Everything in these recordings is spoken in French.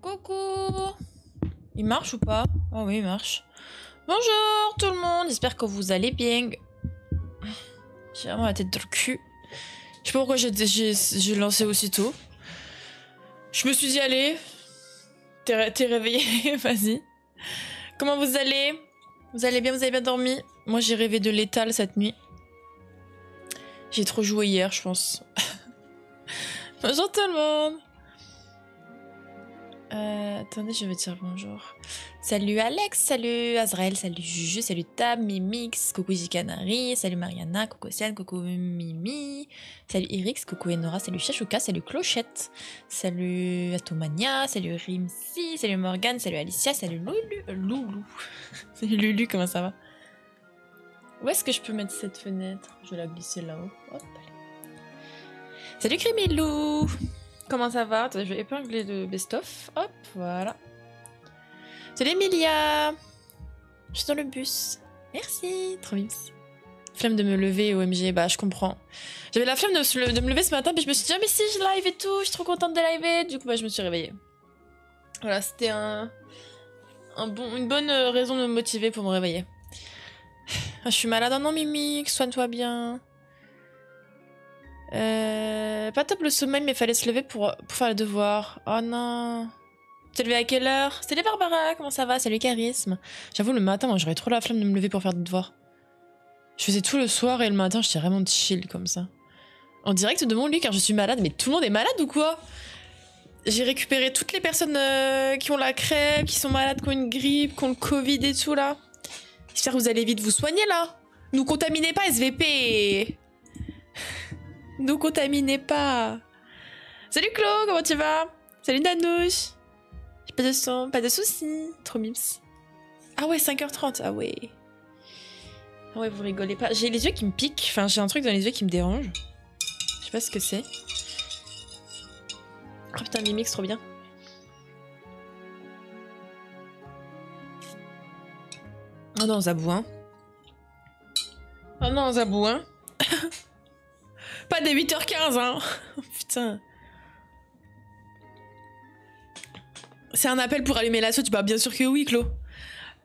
Coucou Il marche ou pas? Oh oui, il marche. Bonjour tout le monde, j'espère que vous allez bien. J'ai vraiment la tête dans le cul. Je sais pas pourquoi j'ai lancé aussitôt. Je me suis dit, allez, t'es réveillé, vas-y. Comment vous allez? Vous allez bien, vous avez bien dormi? Moi j'ai rêvé de l'étal cette nuit. J'ai trop joué hier, je pense. Bonjour tout le monde euh, attendez, je vais dire bonjour. Salut Alex, salut Azrael, salut Juju, salut Tab, Mimix, coucou Canary, salut Mariana, coucou Sian, coucou Mimi, salut Irix, coucou Enora, salut Chachouka, salut Clochette, salut Atomania, salut Rimsi, salut Morgan, salut Alicia, salut Loulou, euh, Loulou. salut Lulu, comment ça va? Où est-ce que je peux mettre cette fenêtre? Je vais la glisser là-haut. Hop. Salut Crémilou Comment ça va? Je vais épingler le best-of. Hop, voilà. Salut Emilia Je suis dans le bus. Merci, trop vite. Flemme de me lever, OMG, bah je comprends. J'avais la flemme de, me lever ce matin, puis je me suis dit, ah mais si, je live et tout, je suis trop contente de live. Du coup, bah je me suis réveillée. Voilà, c'était un, bon, une bonne raison de me motiver pour me réveiller. Ah, je suis malade, oh non Mimi, soigne-toi bien. Euh, pas top le sommeil, mais fallait se lever pour, faire le devoir. Oh non. T'es levé à quelle heure? Salut Barbara, comment ça va? Salut Charisme. J'avoue, le matin, moi j'aurais trop la flemme de me lever pour faire le devoir. Je faisais tout le soir et le matin, j'étais vraiment chill comme ça. En direct de mon lit car je suis malade, mais tout le monde est malade ou quoi? J'ai récupéré toutes les personnes euh, qui ont la crève, qui sont malades, qui ont une grippe, qui ont le Covid et tout là. J'espère que vous allez vite vous soigner là. Nous contaminez pas SVP nous contaminez pas. Salut Claude, comment tu vas? Salut Nanouche. Pas de son, pas de soucis. Trop mips. Ah ouais, 5h30. Ah ouais. Ah ouais, vous rigolez pas. J'ai les yeux qui me piquent. Enfin, j'ai un truc dans les yeux qui me dérange. Je sais pas ce que c'est. Oh putain, Mimix, trop bien. Oh non, Zabou, hein. Oh non, Zabou, hein. Pas des 8h15, hein Putain. C'est un appel pour allumer la tu Bah bien sûr que oui, Clo.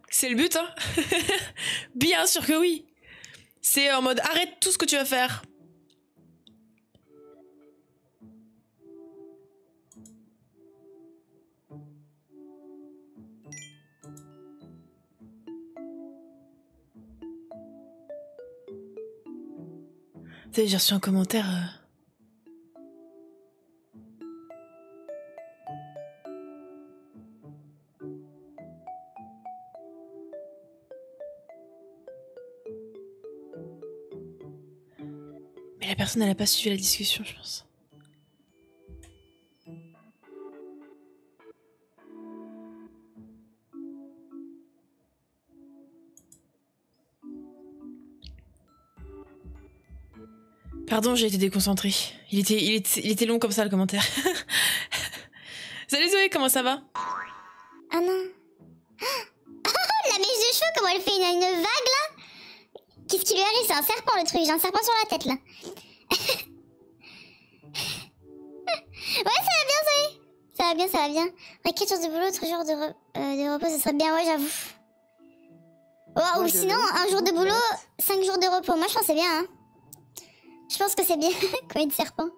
C'est le but, hein Bien sûr que oui. C'est en mode arrête tout ce que tu vas faire. J'ai reçu un commentaire. Euh. Mais la personne, elle a pas suivi la discussion, je pense. Pardon, j'ai été déconcentrée. Il était, il, était, il était long comme ça le commentaire. Salut Zoé, comment ça va? Ah non. Oh, la mèche de cheveux, comment elle fait une, une vague là? Qu'est-ce qui lui arrive? C'est un serpent le truc, j'ai un serpent sur la tête là. ouais, ça va bien Zoé? Ça va bien, ça va bien. Ouais, 4 jours de boulot, 3 jours de, euh, de repos, ça serait bien, ouais, j'avoue. Oh, ou sinon, un jour de boulot, 5 jours de repos. Moi, je pense c'est bien, hein. Je pense que c'est bien il de serpent.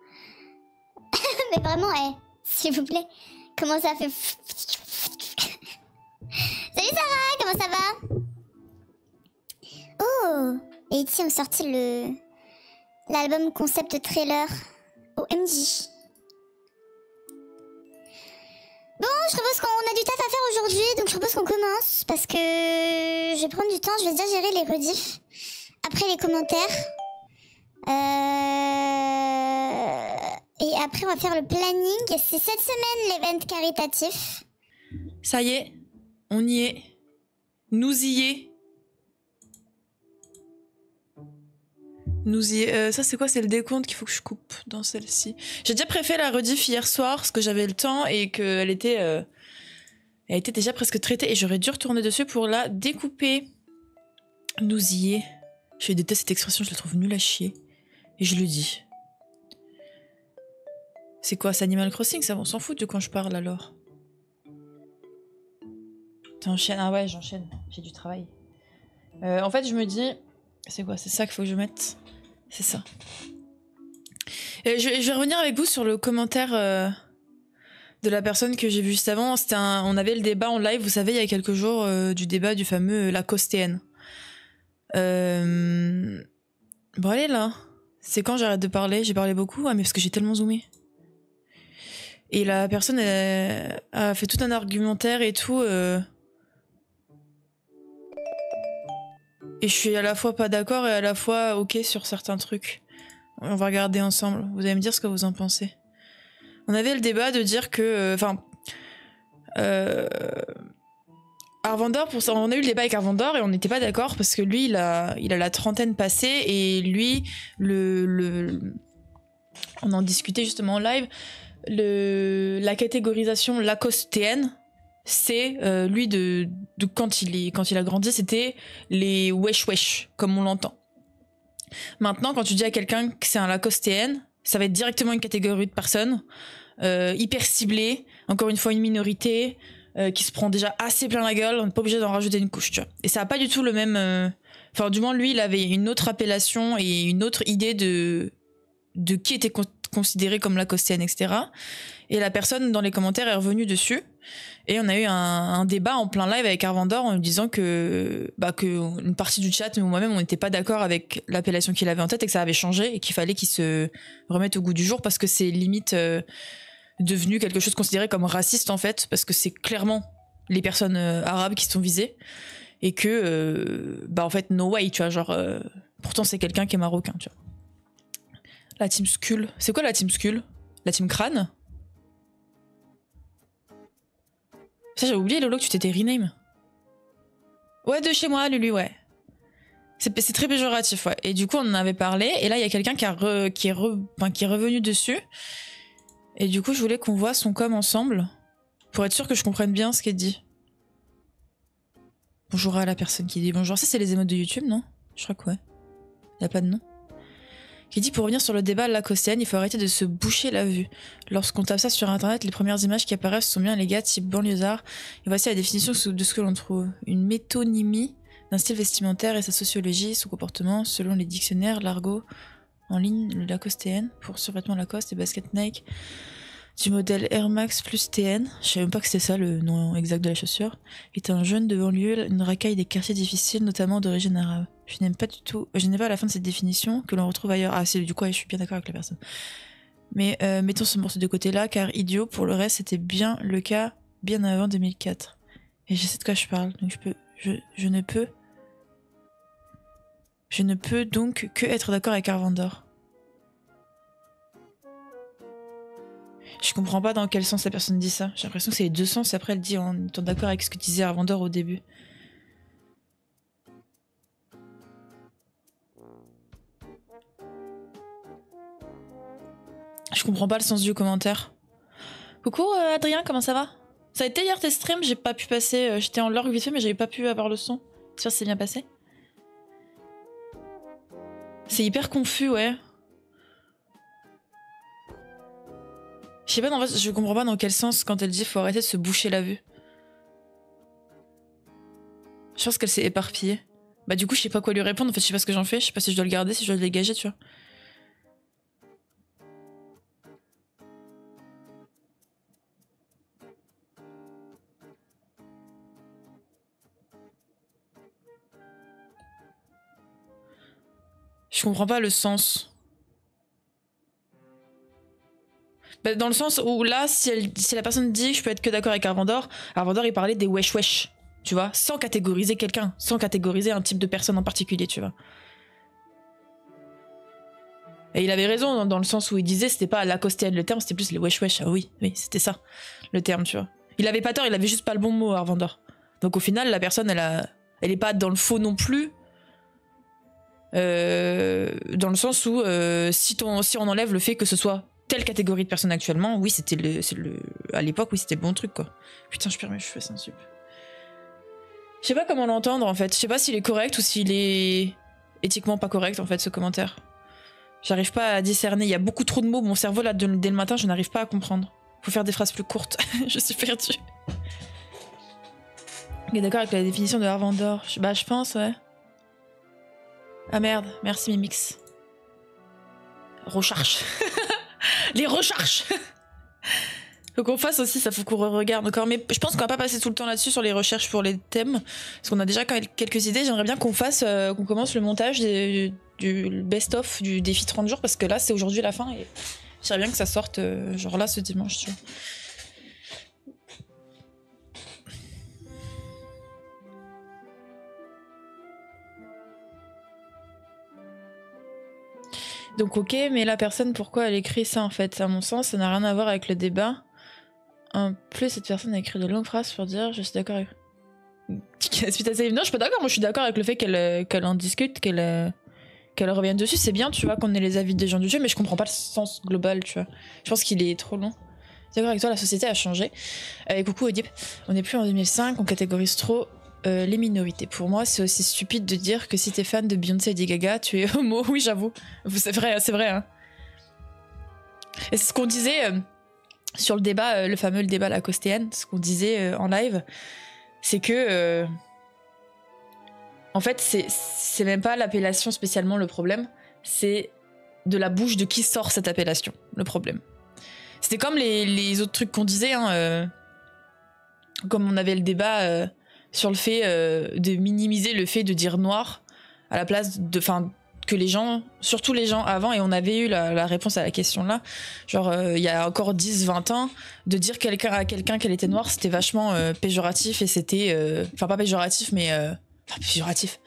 Mais vraiment, eh, s'il vous plaît, comment ça fait... Salut Sarah, comment ça va Oh Et ici, on sorti le... L'album concept trailer OMG. Bon, je propose qu'on a du taf à faire aujourd'hui, donc je propose qu'on commence, parce que je vais prendre du temps, je vais déjà gérer les rediffs, après les commentaires. Euh, et après, on va faire le planning. C'est cette semaine l'event caritatif. Ça y est, on y est. Nous y est. Nous y. Euh, ça, c'est quoi? C'est le décompte qu'il faut que je coupe dans celle-ci. J'ai déjà préféré la rediff hier soir parce que j'avais le temps et qu'elle était. Euh, elle était déjà presque traitée et j'aurais dû retourner dessus pour la découper. Nous y est. Je déteste cette expression, je la trouve nulle à chier. Et je lui dis. C'est quoi, c'est Animal Crossing Ça, on s'en fout de quand je parle alors. T'enchaînes Ah ouais, j'enchaîne. J'ai du travail. Euh, en fait, je me dis. C'est quoi C'est ça qu'il faut que je mette? C'est ça. Euh, je, vais revenir avec vous sur le commentaire euh, de la personne que j'ai vu juste avant. C'était un- on avait le débat en live, vous savez, il y a quelques jours, du débat du fameux. Euh... Bon, allez là. C'est quand j'arrête de parler J'ai parlé beaucoup Ah, mais parce que j'ai tellement zoomé. Et la personne elle, a fait tout un argumentaire et tout. euh, Et je suis à la fois pas d'accord et à la fois ok sur certains trucs. On va regarder ensemble. Vous allez me dire ce que vous en pensez. On avait le débat de dire que, euh, enfin, euh, Arvandor, pour on a eu le débat avec Arvandor et on n'était pas d'accord parce que lui, il a, la trentaine passée et lui, le, on en discutait justement en live. La catégorisation lacostéenne, c'est euh, lui de, quand il a grandi, c'était les wesh wesh comme on l'entend. Maintenant, quand tu dis à quelqu'un que c'est un lacostéenne, ça va être directement une catégorie de personnes euh, hyper ciblée, encore une fois une minorité euh, qui se prend déjà assez plein la gueule. On n'est pas obligé d'en rajouter une couche, tu vois. Et ça a pas du tout le même. euh, Enfin, du moins, lui, il avait une autre appellation et une autre idée de de qui était con- considéré comme lacostéenne, etc. Et la personne dans les commentaires est revenue dessus. Et on a eu un, débat en plein live avec Arvandor en lui disant que, bah, que une partie du chat, moi-même, on n'était pas d'accord avec l'appellation qu'il avait en tête et que ça avait changé et qu'il fallait qu'il se remette au goût du jour parce que c'est limite euh, devenu quelque chose considéré comme raciste en fait, parce que c'est clairement les personnes euh, arabes qui sont visées et que, euh, bah en fait, no way, tu vois, genre, euh, pourtant c'est quelqu'un qui est marocain, tu vois. La team Skull. C'est quoi la team Skull? La team Crâne Ça, j'ai oublié, Lolo, que tu t'étais rename. Ouais, de chez moi, Lulu, ouais. C'est très péjoratif, ouais. Et du coup, on en avait parlé, et là, il y a quelqu'un qui, qui est revenu dessus. Et du coup, je voulais qu'on voit son com ensemble, pour être sûr que je comprenne bien ce qu'elle dit. Bonjour à la personne qui dit bonjour. Ça, c'est les émotes de YouTube, non? Je crois que ouais. Il n'y a pas de nom. Qui dit pour revenir sur le débat lacostéenne, il faut arrêter de se boucher la vue. Lorsqu'on tape ça sur internet, les premières images qui apparaissent sont bien les gars type banlieusard. Et voici la définition de ce que l'on trouve. Une métonymie d'un style vestimentaire et sa sociologie, son comportement, selon les dictionnaires, l'argot en ligne, le lacostéenne, pour survêtement Lacoste et basket Nike, du modèle Air Max plus TN, je savais même pas que c'était ça le nom exact de la chaussure, est un jeune de banlieue, une racaille des quartiers difficiles, notamment d'origine arabe. Je n'aime pas du tout, je n'ai pas à la fin de cette définition que l'on retrouve ailleurs. Ah, du coup, je suis bien d'accord avec la personne. Mais euh, mettons ce morceau de côté là, car idiot, pour le reste, c'était bien le cas bien avant 2004. Et je sais de quoi je parle, donc je peux, je ne peux, je ne peux donc que être d'accord avec Arvandor. Je comprends pas dans quel sens la personne dit ça. J'ai l'impression que c'est les deux sens. Après, elle dit en étant d'accord avec ce que disait Arvandor au début. Je comprends pas le sens du commentaire. Coucou euh, Adrien, comment ça va? Ça a été hier tes streams, j'ai pas pu passer. euh, J'étais en lorg vite fait, mais j'avais pas pu avoir le son. J'espère que c'est bien passé. C'est hyper confus, ouais. Je sais pas, je comprends pas dans quel sens quand elle dit faut arrêter de se boucher la vue. Je pense qu'elle s'est éparpillée. Bah du coup, je sais pas quoi lui répondre. En fait, je sais pas ce que j'en fais. Je sais pas si je dois le garder, si je dois le dégager, tu vois. Je comprends pas le sens. Bah, dans le sens où là, si, la personne dit je peux être que d'accord avec Arvandor, Arvandor il parlait des wesh wesh, tu vois, sans catégoriser quelqu'un, sans catégoriser un type de personne en particulier, tu vois. Et il avait raison dans, le sens où il disait c'était pas l'acostéenne le terme, c'était plus les wesh wesh. Ah oui, oui, c'était ça le terme, tu vois. Il avait pas tort, il avait juste pas le bon mot, Arvandor. Donc au final, la personne, elle elle est pas dans le faux non plus. Euh, dans le sens où euh, si, ton, si on enlève le fait que ce soit telle catégorie de personnes actuellement, oui, c'était le, le, à l'époque, oui, c'était le bon truc, quoi. Putain, je perds mes cheveux, c'est un. Je sais pas comment l'entendre, en fait. Je sais pas s'il est correct ou s'il est éthiquement pas correct, en fait, ce commentaire. J'arrive pas à discerner. Il y a beaucoup trop de mots. Mon cerveau, là, dès le matin, je n'arrive pas à comprendre. Faut faire des phrases plus courtes. je suis perdue. Il est d'accord avec la définition de Harvard d'or. Bah, je pense, ouais. Ah merde, merci Mimix. Recharge. Les recharges Faut qu'on fasse aussi, ça faut qu'on regarde encore. Mais je pense qu'on va pas passer tout le temps là-dessus sur les recherches pour les thèmes. Parce qu'on a déjà quelques idées. J'aimerais bien qu'on fasse, euh, qu'on commence le montage du, best-of du défi 30 jours. Parce que là, c'est aujourd'hui la fin. Et j'aimerais bien que ça sorte, euh, genre là, ce dimanche, tu vois. Donc ok, mais la personne, pourquoi elle écrit ça en fait? À mon sens, ça n'a rien à voir avec le débat. En plus, cette personne a écrit de longues phrases pour dire je suis d'accord avec... Non, je suis pas d'accord, moi je suis d'accord avec le fait qu'elle euh, en discute, qu'elle euh, qu'elle revienne dessus. C'est bien, tu vois, qu'on ait les avis des gens du jeu, mais je comprends pas le sens global, tu vois. Je pense qu'il est trop long. D'accord avec toi, la société a changé. Euh, coucou Oedipe, on n'est plus en 2005, on catégorise trop euh, les minorités. Pour moi, c'est aussi stupide de dire que si t'es fan de Beyoncé et de Gaga, tu es homo. Oui, j'avoue. C'est vrai, c'est vrai. Hein. Et c'est ce qu'on disait euh, sur le débat, euh, le fameux débat la costéenne, ce qu'on disait en live, c'est que. en fait, c'est même pas l'appellation spécialement le problème, c'est de la bouche de qui sort cette appellation, le problème. C'était comme les, autres trucs qu'on disait, hein, comme on avait le débat sur le fait euh, de minimiser le fait de dire noir à la place de, enfin, que les gens, surtout les gens avant, et on avait eu la, réponse à la question là, genre euh, il y a encore 10-20 ans, de dire quelqu'un à quelqu'un qu'elle était noire, c'était vachement euh, péjoratif et c'était, enfin pas péjoratif, mais enfin péjoratif,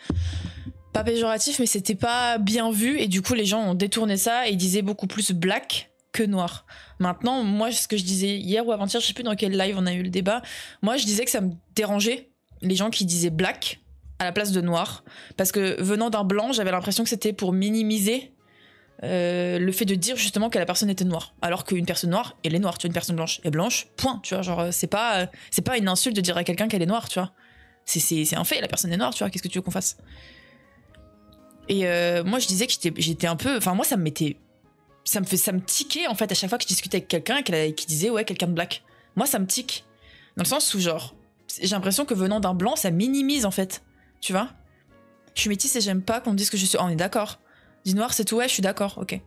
pas péjoratif, mais c'était pas bien vu et du coup les gens ont détourné ça et disaient beaucoup plus black que noir. Maintenant, moi, ce que je disais hier ou avant-hier, je sais plus dans quel live on a eu le débat, moi je disais que ça me dérangeait les gens qui disaient black à la place de noir. Parce que venant d'un blanc, j'avais l'impression que c'était pour minimiser euh, le fait de dire justement que la personne était noire. Alors qu'une personne noire, elle est noire. Tu vois, une personne blanche est blanche, point. Tu vois, genre, c'est pas, c'est pas une insulte de dire à quelqu'un qu'elle est noire, tu vois. C'est un fait, la personne est noire, tu vois, qu'est-ce que tu veux qu'on fasse? Et euh, moi, je disais que j'étais un peu. Enfin, moi, ça me mettait. Ça me, fait, ça me tiquait, en fait, à chaque fois que je discutais avec quelqu'un qui disait, ouais, quelqu'un de black. Moi, ça me tique. Dans le sens où, genre, j'ai l'impression que venant d'un blanc, ça minimise en fait. Tu vois? Je suis métisse et j'aime pas qu'on me dise que je suis. Oh, on est d'accord. Dis noir, c'est tout, ouais, je suis d'accord, ok.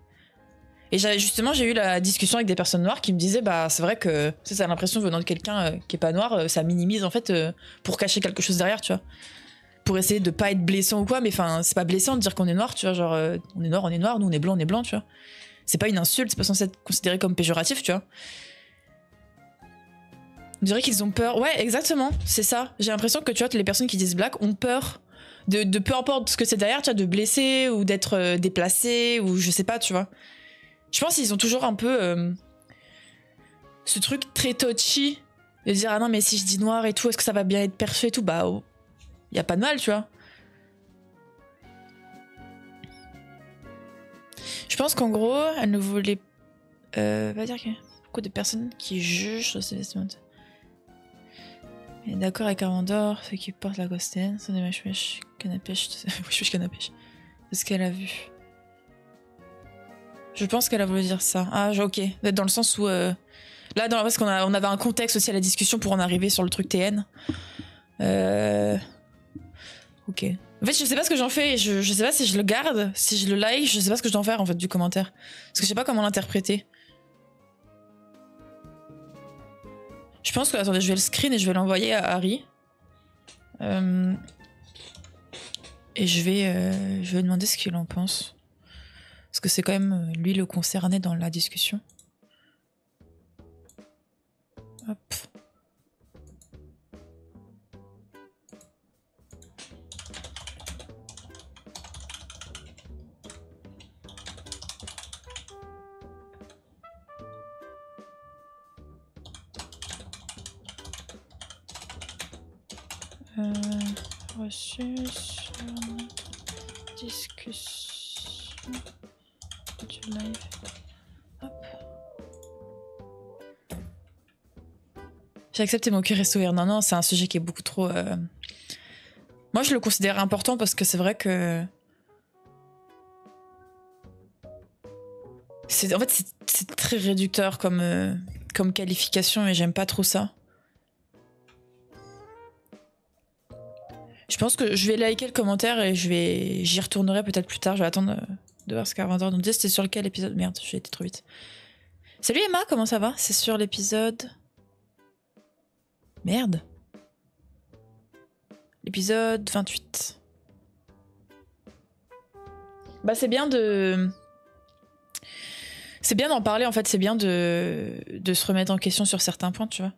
Et justement, j'ai eu la discussion avec des personnes noires qui me disaient, bah, c'est vrai que ça, a l'impression venant de quelqu'un euh, qui est pas noir, euh, ça minimise en fait euh, pour cacher quelque chose derrière, tu vois. Pour essayer de pas être blessant ou quoi, mais enfin, c'est pas blessant de dire qu'on est noir, tu vois. Genre, on est noir, on est noir, nous on est blanc, on est blanc, tu vois. C'est pas une insulte, c'est pas censé être considéré comme péjoratif, tu vois. On dirait qu'ils ont peur. Ouais, exactement, c'est ça. J'ai l'impression que tu vois, les personnes qui disent black ont peur de, peu importe ce que c'est derrière, tu vois, de blesser ou d'être euh, déplacé ou je sais pas, tu vois. Je pense qu'ils ont toujours un peu euh, ce truc très touchy de dire ah non mais si je dis noir et tout, est-ce que ça va bien être perçu et tout? Bah, il oh, y a pas de mal, tu vois. Je pense qu'en gros, elle ne voulait euh, va dire a beaucoup de personnes qui jugent ce est d'accord avec Armandor, ceux qui portent la costaine sont des wesh wesh canapèche, wesh wesh canapèche. C'est ce qu'elle a vu. Je pense qu'elle a voulu dire ça. Ah, ok. Dans le sens où. Euh, là, dans, parce qu'on on avait un contexte aussi à la discussion pour en arriver sur le truc TN. Euh. Ok. En fait, je sais pas ce que j'en fais. Je, je sais pas si je le garde, si je le like, je sais pas ce que je dois en faire en fait du commentaire. Parce que je sais pas comment l'interpréter. Je pense que, attendez, je vais le screen et je vais l'envoyer à Harry. Euh, et je vais, euh, je vais demander ce qu'il en pense. Parce que c'est quand même euh, lui le concerné dans la discussion. Hop. Euh. Hop. J'ai accepté mon curé sourire. Non, non, c'est un sujet qui est beaucoup trop. Euh, moi, je le considère important parce que c'est vrai que. En fait, c'est, très réducteur comme, euh, comme qualification et j'aime pas trop ça. Je pense que je vais liker le commentaire et je vais, j'y retournerai peut-être plus tard. Je vais attendre euh, de voir ce qu'Arvandor nous dit. C'était sur lequel épisode? Merde, j'ai été trop vite. Salut Emma, comment ça va? C'est sur l'épisode. Merde. L'épisode 28. Bah, c'est bien de. C'est bien d'en parler en fait, c'est bien de... de se remettre en question sur certains points, tu vois.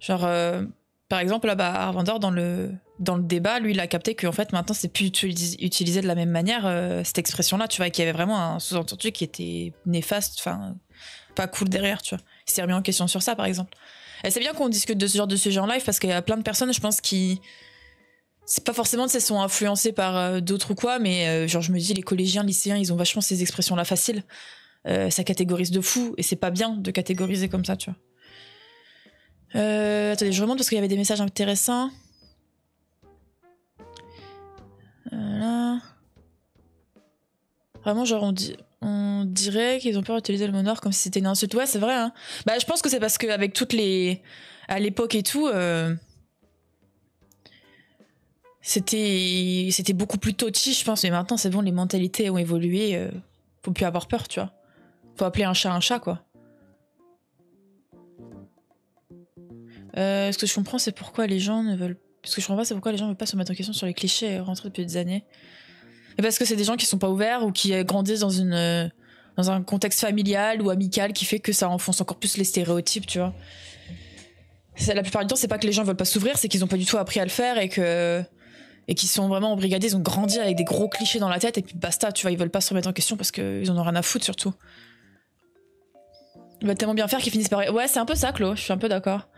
Genre, euh, par exemple, là, bah, Arvandor, dans le, dans le débat, lui, il a capté qu'en fait, maintenant, c'est plus utilisé de la même manière, euh, cette expression-là, tu vois, qu'il y avait vraiment un sous-entendu qui était néfaste, enfin, pas cool derrière, tu vois. Il s'est remis en question sur ça, par exemple. Et c'est bien qu'on discute de ce genre de sujet en live parce qu'il y a plein de personnes, je pense, qui. C'est pas forcément de sont influencés par euh, d'autres ou quoi, mais euh, genre, je me dis, les collégiens, lycéens, ils ont vachement ces expressions-là faciles. ça catégorise de fou, et c'est pas bien de catégoriser comme ça, tu vois. Attendez, je remonte parce qu'il y avait des messages intéressants. Voilà. Vraiment, genre, on dirait qu'ils ont peur d'utiliser le mot noir comme si c'était une insulte. Ouais, c'est vrai. Hein. Bah, je pense que c'est parce qu'avec toutes les. À l'époque et tout. Euh, c'était c'était beaucoup plus touchy, je pense. Mais maintenant, c'est bon, les mentalités ont évolué. Euh, faut plus avoir peur, tu vois. Faut appeler un chat un chat, quoi. Euh, ce que je comprends, c'est pourquoi les gens ne veulent. Ce que je comprends pas, c'est pourquoi les gens ne veulent pas se mettre en question sur les clichés rentrés depuis des années. Et parce que c'est des gens qui sont pas ouverts ou qui grandissent dans une euh, dans un contexte familial ou amical qui fait que ça enfonce encore plus les stéréotypes, tu vois. La plupart du temps, c'est pas que les gens veulent pas s'ouvrir, c'est qu'ils ont pas du tout appris à le faire et que et qu'ils sont vraiment embrigadés, ils ont grandi avec des gros clichés dans la tête et puis basta, tu vois, ils veulent pas se remettre en question parce qu'ils en ont rien à foutre surtout. Ils veulent tellement bien faire qu'ils finissent par. Ouais, c'est un peu ça, Claude, je suis un peu d'accord.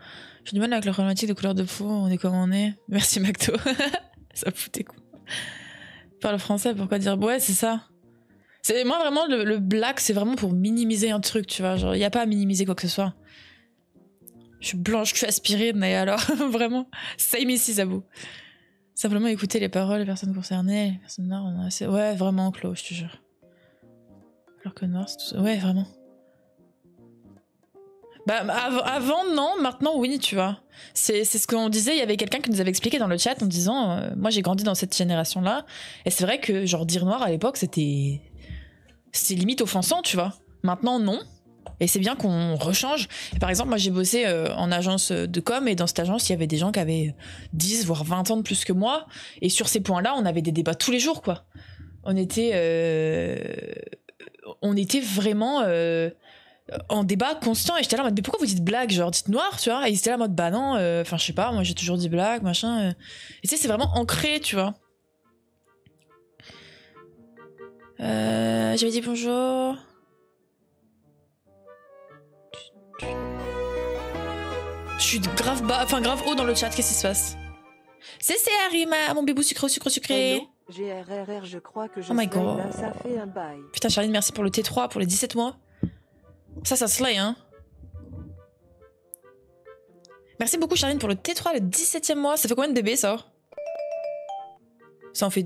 J'ai du mal avec la problématique de couleur de peau, on est comme on est. Merci Macto. ça foutait quoi. Parle français, pourquoi dire ouais, c'est ça? C'est moi vraiment le, black, c'est vraiment pour minimiser un truc, tu vois. Genre, il y a pas à minimiser quoi que ce soit. Je suis blanche, je suis aspirine, mais alors vraiment, same ici, Zabou. Simplement écouter les paroles des personnes concernées, les personnes noires. Ouais, vraiment, Claude, je te jure. Alors que noir, c'est tout. Ouais, vraiment. Bah, avant, non, maintenant, oui, tu vois. C'est ce qu'on disait. Il y avait quelqu'un qui nous avait expliqué dans le chat en disant euh, Moi, j'ai grandi dans cette génération-là. Et c'est vrai que, genre, dire noir à l'époque, c'était. C'est limite offensant, tu vois. Maintenant, non. Et c'est bien qu'on rechange. par exemple, moi, j'ai bossé euh, en agence de com. Et dans cette agence, il y avait des gens qui avaient 10, voire 20 ans de plus que moi. Et sur ces points-là, on avait des débats tous les jours, quoi. On était. Euh, on était vraiment en débat constant et j'étais là en mode mais pourquoi vous dites blague genre dites noir tu vois? Et ils étaient là en mode bah non euh, enfin je sais pas moi j'ai toujours dit blague machin euh. et tu sais c'est vraiment ancré tu vois euh, j'avais dit bonjour je suis grave bas enfin grave haut dans le chat qu'est-ce qui se passe? C'est c'est Arima mon bébou sucre sucre sucré GRRR, je crois que je oh my god. ça fait un bail. Putain, Charline, merci pour le T3 pour les 17 mois. Ça, ça slay, hein. Merci beaucoup, Charline, pour le T3, le 17ème mois. Ça fait combien de bébés, ça? Ça en fait...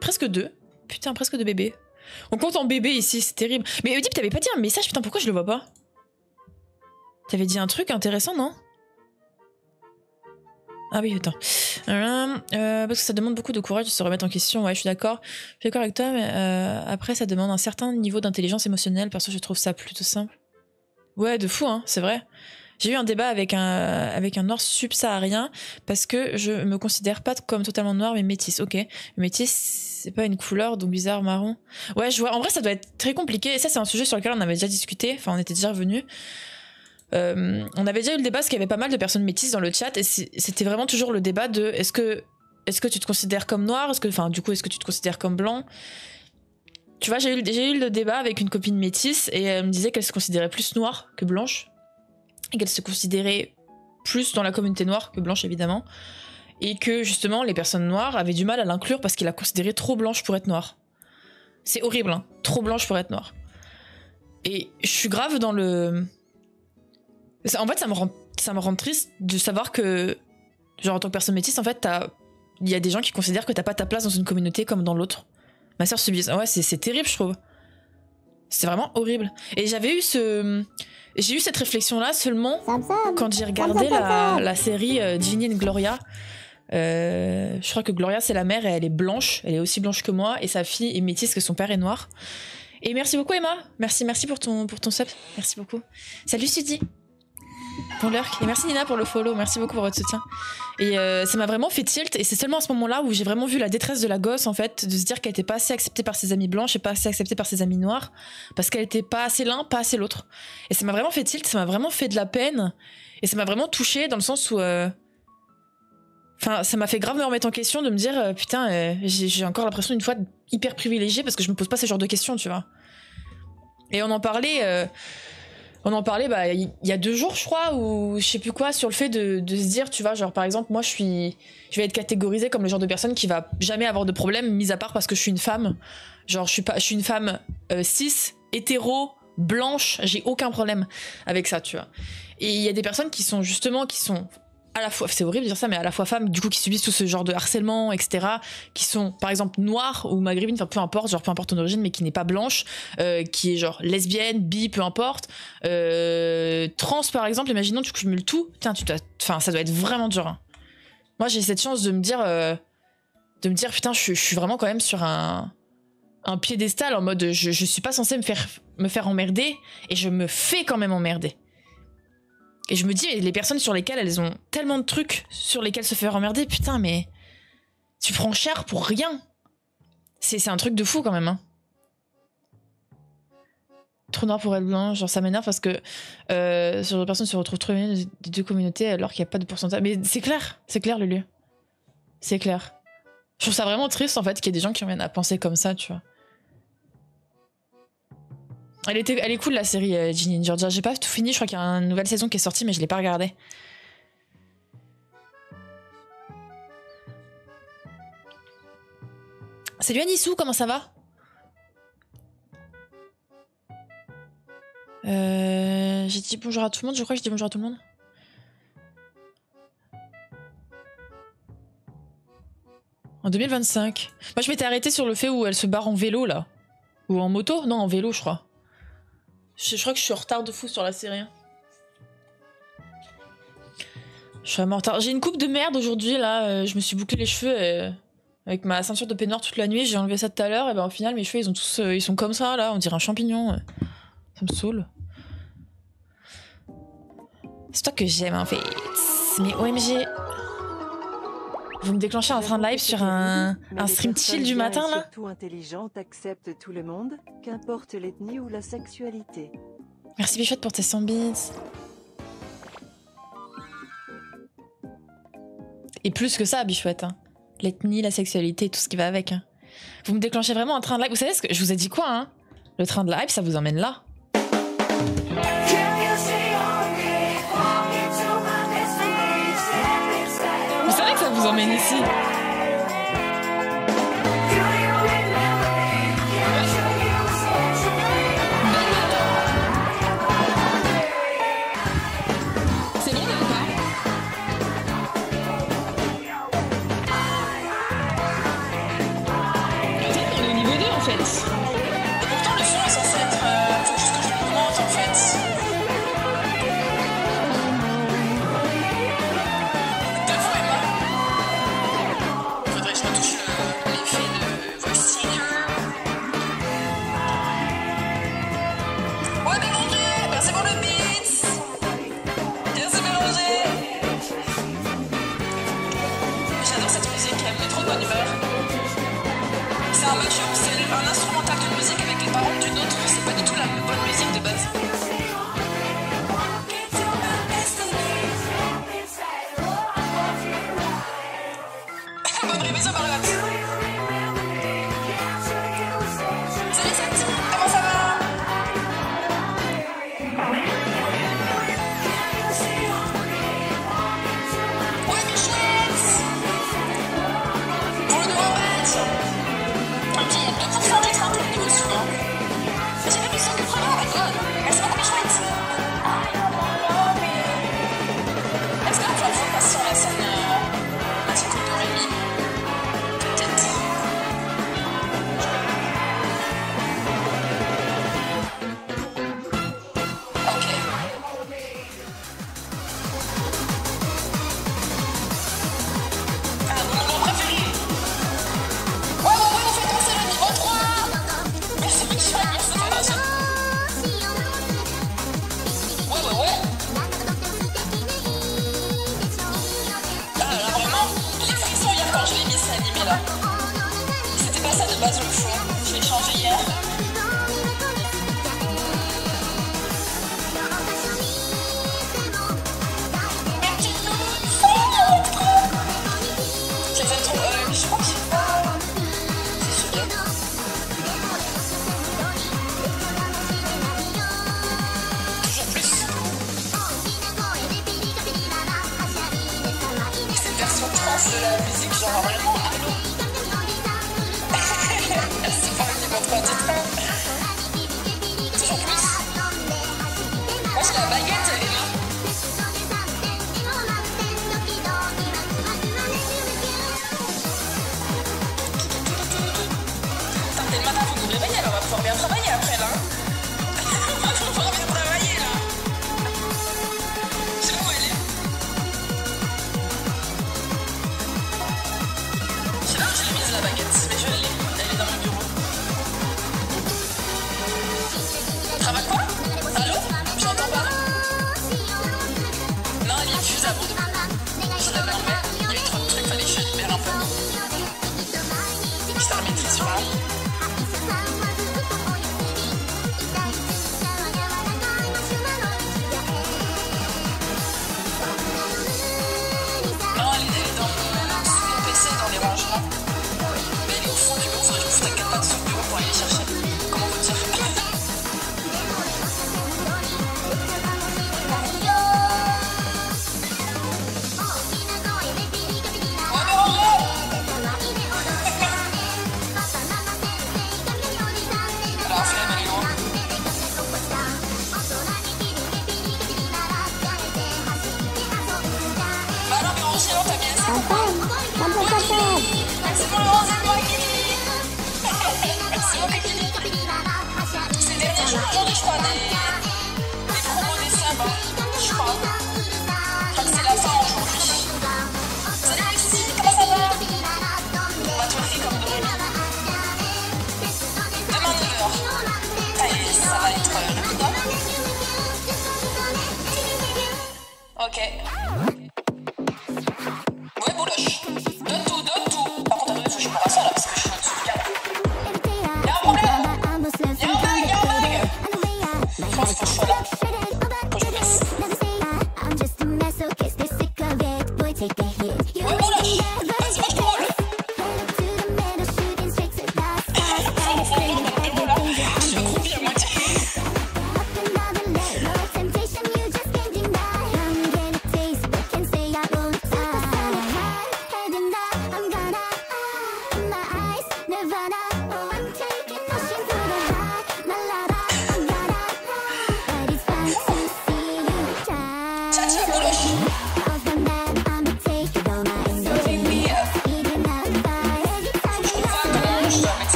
Presque deux. Putain, presque deux bébés. On compte en bébé ici, c'est terrible. Mais Oedipe, t'avais pas dit un message, putain, pourquoi je le vois pas? T'avais dit un truc intéressant, non? Ah oui, attends. Euh, parce que ça demande beaucoup de courage de se remettre en question. Ouais, je suis d'accord. Je suis d'accord avec toi, mais euh, après, ça demande un certain niveau d'intelligence émotionnelle. Perso, je trouve ça plutôt simple. Ouais, de fou, hein, c'est vrai. J'ai eu un débat avec un, avec un noir subsaharien parce que je me considère pas comme totalement noir, mais métis. Ok. Métis, c'est pas une couleur, donc bizarre, marron. Ouais, je vois. En vrai, ça doit être très compliqué. Et ça, c'est un sujet sur lequel on avait déjà discuté. Enfin, on était déjà revenu. Euh, on avait déjà eu le débat parce qu'il y avait pas mal de personnes métisses dans le chat et c'était vraiment toujours le débat de est-ce que est-ce que tu te considères comme noir est-ce que enfin du coup est-ce que tu te considères comme blanc? Tu vois j'ai eu, eu le débat avec une copine métisse et elle me disait qu'elle se considérait plus noire que blanche et qu'elle se considérait plus dans la communauté noire que blanche évidemment et que justement les personnes noires avaient du mal à l'inclure parce qu'ils la considéraient trop blanche pour être noire. C'est horrible hein. Trop blanche pour être noire. Et je suis grave dans le en fait, ça me rend, ça me rend triste de savoir que, genre, en tant que personne métisse, en fait, il y a des gens qui considèrent que t'as pas ta place dans une communauté comme dans l'autre. Ma soeur subit Ouais, c'est terrible, je trouve. C'est vraiment horrible. Et j'avais eu ce. J'ai eu cette réflexion-là seulement quand j'ai regardé la, la, série euh, Ginny and Gloria. Euh, je crois que Gloria, c'est la mère et elle est blanche. Elle est aussi blanche que moi. Et sa fille est métisse, que son père est noir. Et merci beaucoup, Emma. Merci, merci pour ton, pour ton sub. Merci beaucoup. Salut, Sudi. Pour lurk. Et merci, Nina, pour le follow. Merci beaucoup pour votre soutien. Et euh, ça m'a vraiment fait tilt. Et c'est seulement à ce moment-là où j'ai vraiment vu la détresse de la gosse, en fait, de se dire qu'elle était pas assez acceptée par ses amis blanches et pas assez acceptée par ses amis noirs. Parce qu'elle était pas assez l'un, pas assez l'autre. Et ça m'a vraiment fait tilt. Ça m'a vraiment fait de la peine. Et ça m'a vraiment touché dans le sens où. euh, Enfin, ça m'a fait grave me remettre en question de me dire, euh, putain, j'ai encore l'impression une fois hyper privilégiée parce que je me pose pas ce genre de questions, tu vois. Et on en parlait, on en parlait, bah, il y, a deux jours, je crois, ou je sais plus quoi, sur le fait de, de se dire, tu vois, genre par exemple, moi, je suis, je vais être catégorisée comme le genre de personne qui va jamais avoir de problème, mis à part parce que je suis une femme. Genre, je suis pas, je suis une femme euh, cis, hétéro, blanche, j'ai aucun problème avec ça, tu vois. Et il y a des personnes qui sont justement, qui sont à la fois, c'est horrible de dire ça, mais à la fois femmes, du coup, qui subissent tout ce genre de harcèlement, etc., qui sont, par exemple, noires ou maghrébines, peu importe, genre, peu importe ton origine, mais qui n'est pas blanche, euh, qui est, genre, lesbienne, bi, peu importe, euh, trans, par exemple, imaginons, tu cumules tout, putain, tu dois, enfin, ça doit être vraiment dur, hein. Moi, j'ai cette chance de me dire, euh, de me dire, putain, je, suis vraiment quand même sur un, un piédestal en mode, je, je suis pas censée me faire, me faire emmerder, et je me fais quand même emmerder. Et je me dis, mais les personnes sur lesquelles elles ont tellement de trucs sur lesquels se faire emmerder, putain, mais tu prends cher pour rien. C'est un truc de fou quand même. Hein. Trop noir pour être blanc, genre ça m'énerve parce que euh, sur personnes se retrouvent trop des deux communautés alors qu'il n'y a pas de pourcentage. Mais c'est clair, c'est clair le lieu. C'est clair. Je trouve ça vraiment triste en fait qu'il y ait des gens qui viennent à penser comme ça, tu vois. Elle, était, elle est cool la série euh, Ginny and Georgia. J'ai pas tout fini, je crois qu'il y a une nouvelle saison qui est sortie, mais je l'ai pas regardée. Salut Anissou, comment ça va? Euh, J'ai dit bonjour à tout le monde, je crois que j'ai dit bonjour à tout le monde. En 2025. Moi je m'étais arrêtée sur le fait où elle se barre en vélo là. Ou en moto? Non, en vélo je crois. Je, crois que je suis en retard de fou sur la série. hein. Je suis en retard. J'ai une coupe de merde aujourd'hui là. euh, je me suis bouclé les cheveux euh, avec ma ceinture de peignoir toute la nuit. J'ai enlevé ça tout à l'heure et ben au final mes cheveux ils ont tous euh, ils sont comme ça là. On dirait un champignon. Ça me saoule. C'est toi que j'aime en fait. Mais OMG. Vous me déclenchez un train de live sur un, stream chill du matin là Surtout intelligentes acceptent tout le monde, qu'importe l'ethnie ou la sexualité. Merci Bichette pour tes 100 bits. Et plus que ça, Bichouette. Hein. L'ethnie, la sexualité, tout ce qui va avec. hein. Vous me déclenchez vraiment un train de live. Vous savez ce que je vous ai dit quoi hein? Le train de live, ça vous emmène là. Savez que ça vous emmène ici.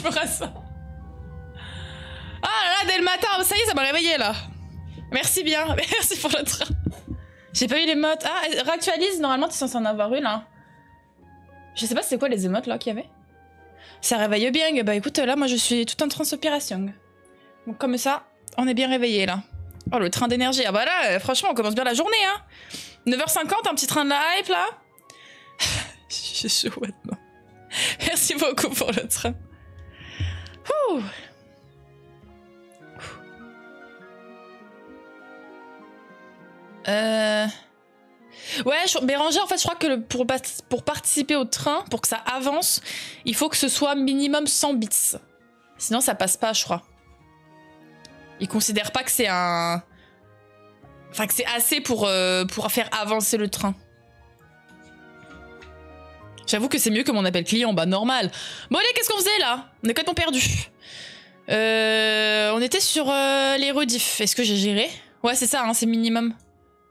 Je me rase. Ah là là, dès le matin, ça y est, ça m'a réveillé là. Merci bien, merci pour le train. J'ai pas eu les mots. Ah, réactualise, normalement, tu es censé en avoir une là. Je sais pas c'est quoi les émotes là qu'il y avait? Ça réveille bien, bah écoute, là moi je suis tout en transpiration. Donc comme ça, on est bien réveillé là. Oh le train d'énergie, ah bah là, euh, franchement, on commence bien la journée hein. 9h50, un petit train de la hype là. J'ai chaud maintenant. Merci beaucoup pour le train. Ouh. Euh... Ouais. Béranger, en fait, je crois que pour, participer au train, pour que ça avance, il faut que ce soit minimum 100 bits. Sinon, ça passe pas, je crois. Ils considèrent pas que c'est un... Enfin, que c'est assez pour, euh, pour faire avancer le train. J'avoue que c'est mieux que mon appel client, bah normal. Bon allez, qu'est-ce qu'on faisait là? On est complètement perdu. Euh, on était sur euh, les rediffs. Est-ce que j'ai géré? Ouais, c'est ça, hein, c'est minimum.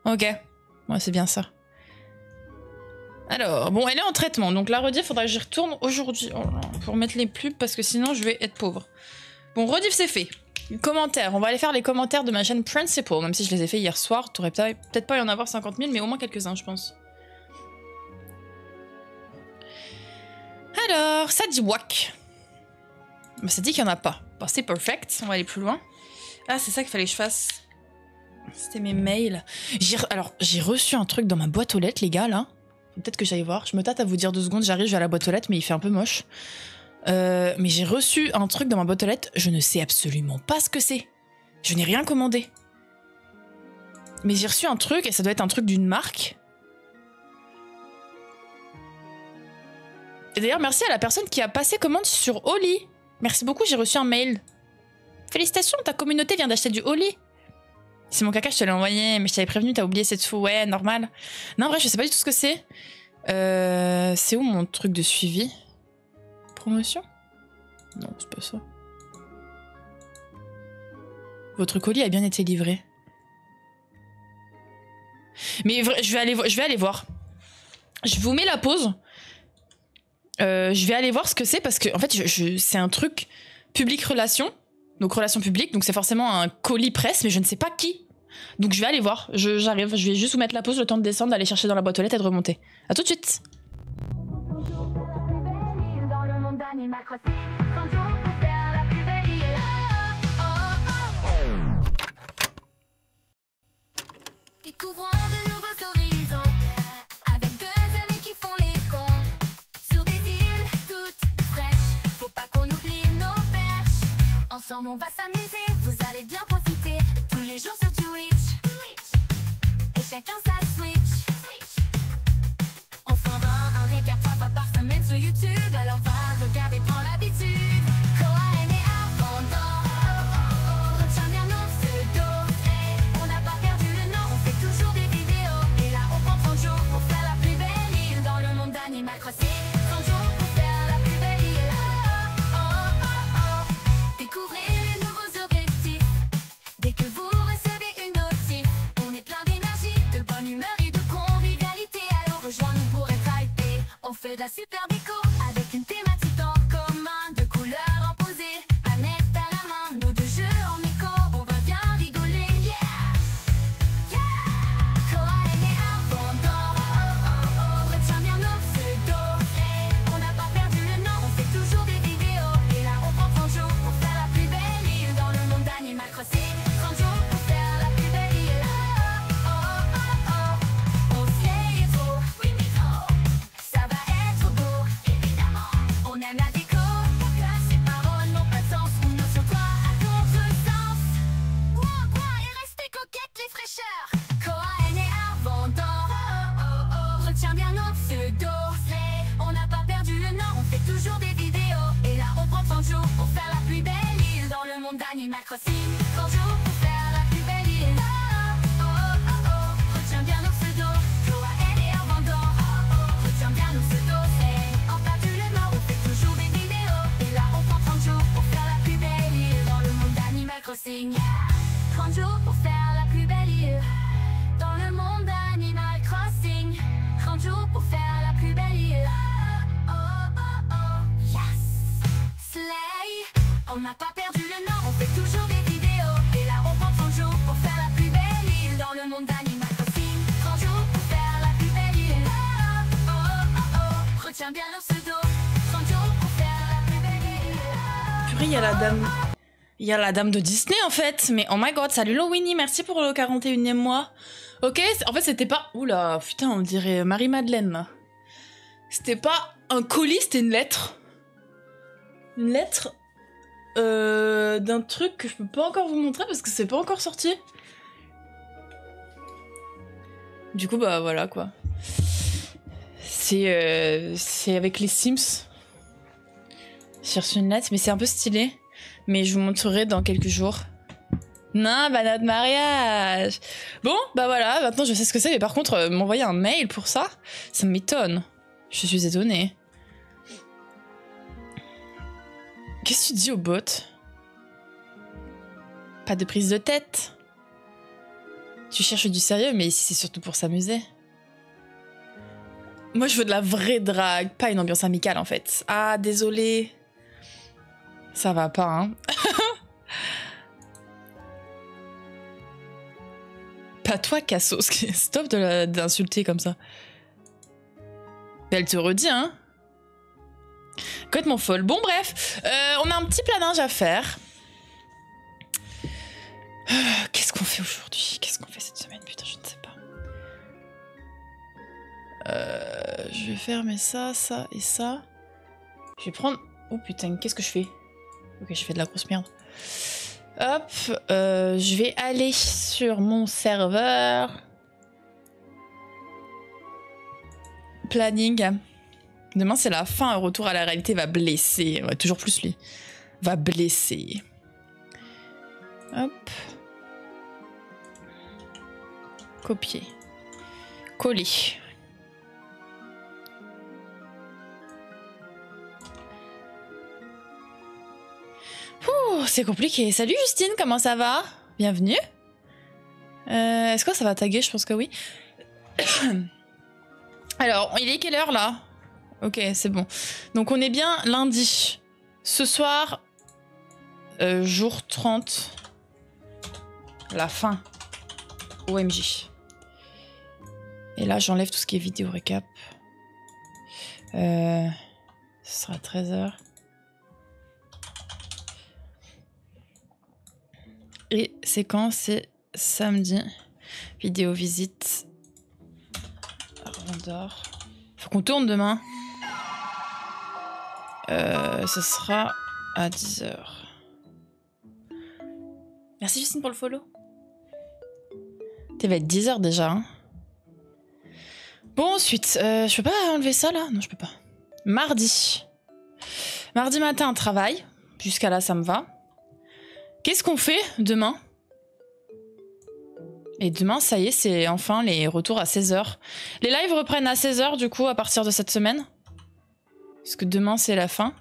Ok. Ouais, c'est bien ça. Alors, bon, elle est en traitement. Donc la rediff, faudra que j'y retourne aujourd'hui. Oh pour mettre les pubs, parce que sinon je vais être pauvre. Bon, rediff, c'est fait. Commentaires. On va aller faire les commentaires de ma chaîne Principal, même si je les ai fait hier soir. T'aurais peut-être pas y en avoir 50 000, mais au moins quelques-uns, je pense. Alors, ça dit wack. Bah, ça dit qu'il y en a pas. Bon, c'est perfect. On va aller plus loin. Ah, c'est ça qu'il fallait que je fasse. C'était mes mails. Alors, j'ai reçu un truc dans ma boîte aux lettres, les gars, là. Peut-être que j'aille voir. Je me tâte à vous dire deux secondes. J'arrive, je vais à la boîte aux lettres, mais il fait un peu moche. Euh, mais j'ai reçu un truc dans ma boîte aux lettres. Je ne sais absolument pas ce que c'est. Je n'ai rien commandé. Mais j'ai reçu un truc, et ça doit être un truc d'une marque. Et d'ailleurs, merci à la personne qui a passé commande sur Oli. Merci beaucoup, j'ai reçu un mail. Félicitations, ta communauté vient d'acheter du Oli. C'est mon caca, je te l'ai envoyé, mais je t'avais prévenu, t'as oublié cette fois. Ouais, normal. Non, en vrai, je sais pas du tout ce que c'est. Euh, c'est où mon truc de suivi? Promotion? Non, c'est pas ça. Votre colis a bien été livré. Mais je vais aller, je vais aller voir. Je vous mets la pause. Euh, je vais aller voir ce que c'est parce que en fait, je, c'est un truc public relation, donc relation publique, donc c'est forcément un colis presse, mais je ne sais pas qui. Donc je vais aller voir. Je- J'arrive. Je vais juste vous mettre la pause, le temps de descendre, d'aller chercher dans la boîte aux lettres et de remonter. À tout de suite. On va s'amuser, vous allez bien profiter tous les jours sur Twitch. Et chacun sa fait de la super y la dame de Disney en fait. Mais oh my god, salut Lowini, merci pour le 41e mois. Ok, en fait c'était pas. Oula, putain, on dirait Marie-Madeleine. C'était pas un colis, c'était une lettre. Une lettre euh, d'un truc que je peux pas encore vous montrer parce que c'est pas encore sorti. Du coup, bah voilà quoi. C'est euh, avec les Sims. J'ai reçu une lettre, mais c'est un peu stylé. Mais je vous montrerai dans quelques jours. Non, bah notre mariage. Bon, bah voilà, maintenant je sais ce que c'est, mais par contre, euh, m'envoyer un mail pour ça, ça m'étonne. Je suis étonnée. Qu'est-ce que tu dis au bot? Pas de prise de tête. Tu cherches du sérieux, mais ici c'est surtout pour s'amuser. Moi je veux de la vraie drague, pas une ambiance amicale en fait. Ah, désolé. Ça va pas, hein. pas toi, Cassos. Stop d'insulter comme ça. Elle te redit, hein. Complètement folle. Bon, bref. euh, on a un petit planage à faire. Qu'est-ce qu'on fait aujourd'hui? Qu'est-ce qu'on fait cette semaine? Putain, je ne sais pas. Euh, je vais mais ça, ça et ça. Je vais prendre... Oh putain, qu'est-ce que je fais? Ok, je fais de la grosse merde. Hop, euh, je vais aller sur mon serveur. Planning. Demain, c'est la fin. Un retour à la réalité va blesser. Toujours plus lui. Va blesser. Hop. Copier. Coller. C'est compliqué. Salut Justine, comment ça va? Bienvenue. Euh, Est-ce que ça va taguer? Je pense que oui. Alors, il est quelle heure là? Ok, c'est bon. Donc on est bien lundi. Ce soir, euh, jour 30. La fin. OMJ. Et là, j'enlève tout ce qui est vidéo récap. Euh, ce sera 13h. Et c'est quand? C'est samedi. Vidéo visite. Rondor. Faut qu'on tourne demain. Euh, ce sera à 10h. Merci Justine pour le follow. Tu va être 10h déjà. hein. Bon, ensuite, euh, je peux pas enlever ça là? Non, je peux pas. Mardi. Mardi matin, travail. Jusqu'à là, ça me va. Qu'est-ce qu'on fait demain? Et demain, ça y est, c'est enfin les retours à 16h. Les lives reprennent à 16h du coup à partir de cette semaine? Parce que demain, c'est la fin.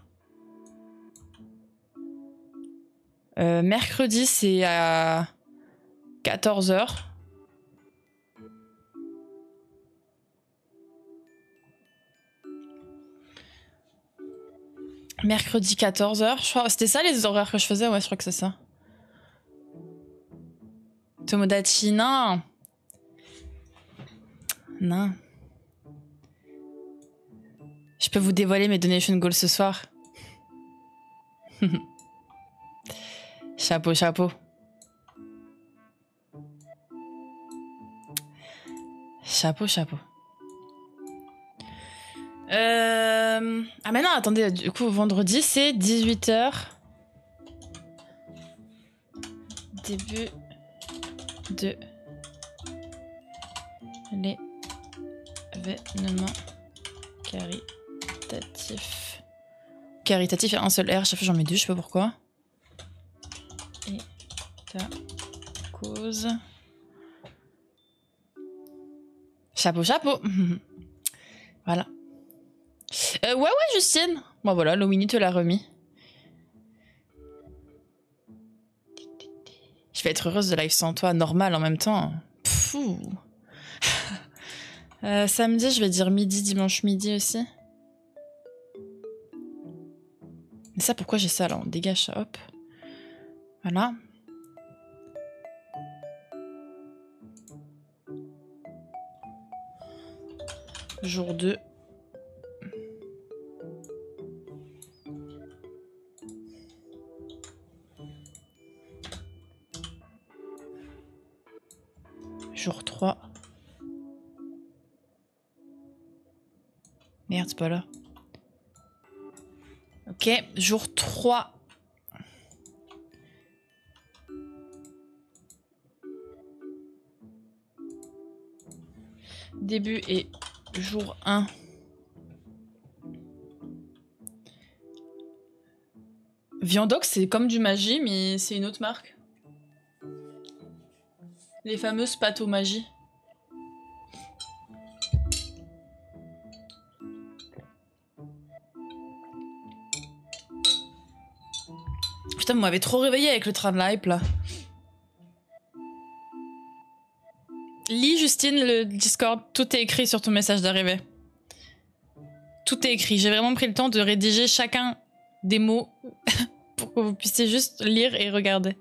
Euh, mercredi, c'est à 14h. Mercredi 14h, je crois. C'était ça les horaires que je faisais Ouais, je crois que c'est ça. Tomodachi, non Non. Je peux vous dévoiler mes donation goals ce soir. chapeau, chapeau. Chapeau, chapeau. Euh... Ah mais non, attendez, du coup, vendredi, c'est 18h. Début de l'événement caritatif. Caritatif, il y a un seul R, chaque fois j'en mets deux, je sais pas pourquoi. Et ta cause. Chapeau, chapeau. voilà. Euh, ouais, ouais, Justine. Bon, voilà, Lowini te l'a remis. Je vais être heureuse de live sans toi, normal en même temps. Pfou. Euh, samedi, je vais dire midi, dimanche midi aussi. Mais ça, pourquoi j'ai ça là? On dégage ça, hop. Voilà. Jour 2. 3. Merde, c'est pas là. Ok, jour 3. Début et jour 1. Viandox, c'est comme du magie, mais c'est une autre marque. Les fameuses pâtes au magie. Putain, vous m'avez trop réveillé avec le train de hype là. Lis Justine le Discord, tout est écrit sur ton message d'arrivée. Tout est écrit. J'ai vraiment pris le temps de rédiger chacun des mots pour que vous puissiez juste lire et regarder.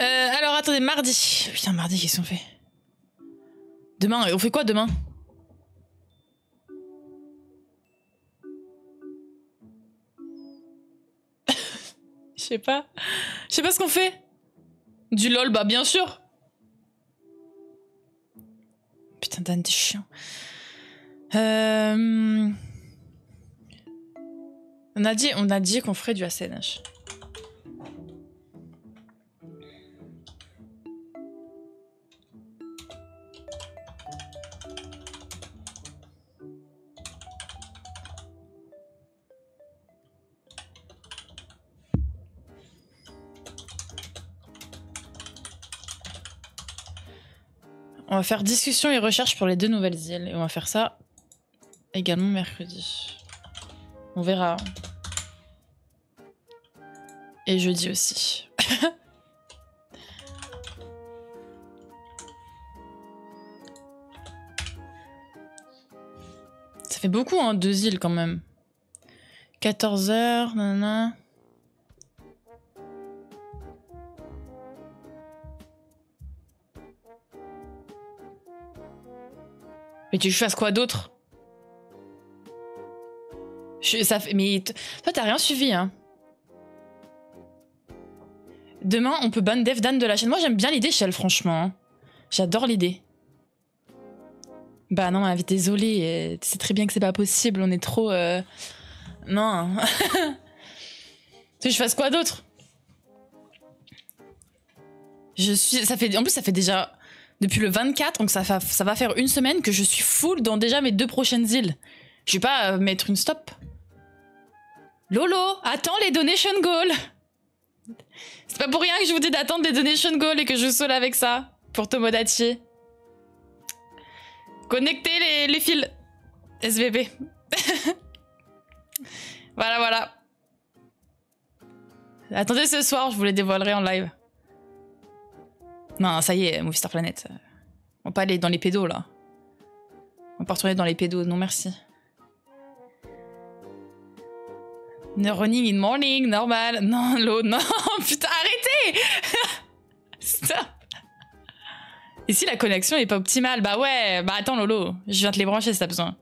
Euh, alors attendez, mardi. Putain, mardi, qu'est-ce qu'on fait? Demain, on fait quoi demain? Je sais pas. Je sais pas ce qu'on fait. Du lol, bah bien sûr. Putain, Dan, t'es chiant. Euh... On a dit, on a dit qu'on ferait du ACNH. On va faire discussion et recherche pour les deux nouvelles îles. Et on va faire ça également mercredi. On verra. Et jeudi aussi. Ça fait beaucoup, hein, deux îles quand même. 14 heures, nanana. Mais tu veux que je fasse quoi d'autre fait, Mais toi, t'as rien suivi, hein Demain, on peut ban Dev Dan de la chaîne. Moi, j'aime bien l'idée, Shell, franchement. hein. J'adore l'idée. Bah non, invite, désolé. euh, Tu sais très bien que c'est pas possible. On est trop... euh, Non. tu je fasse quoi d'autre? Je suis... Ça fait... En plus, ça fait déjà... Depuis le 24, donc ça, ça va faire une semaine que je suis full dans déjà mes deux prochaines îles. Je vais pas euh, mettre une stop. Lolo, attends les donation goals. C'est pas pour rien que je vous dis d'attendre les donation goals et que je saoule avec ça. Pour Tomodachi. Connectez les, les fils. SVP. voilà, voilà. Attendez ce soir, je vous les dévoilerai en live. Non, ça y est, Movie Star Planet. On va pas aller dans les pédos, là. On va pas retourner dans les pédos, non merci. No running in morning, normal. Non, l'eau, non, putain, arrêtez Stop Et si la connexion est pas optimale? Bah ouais, bah attends, Lolo, je viens te les brancher si t'as besoin.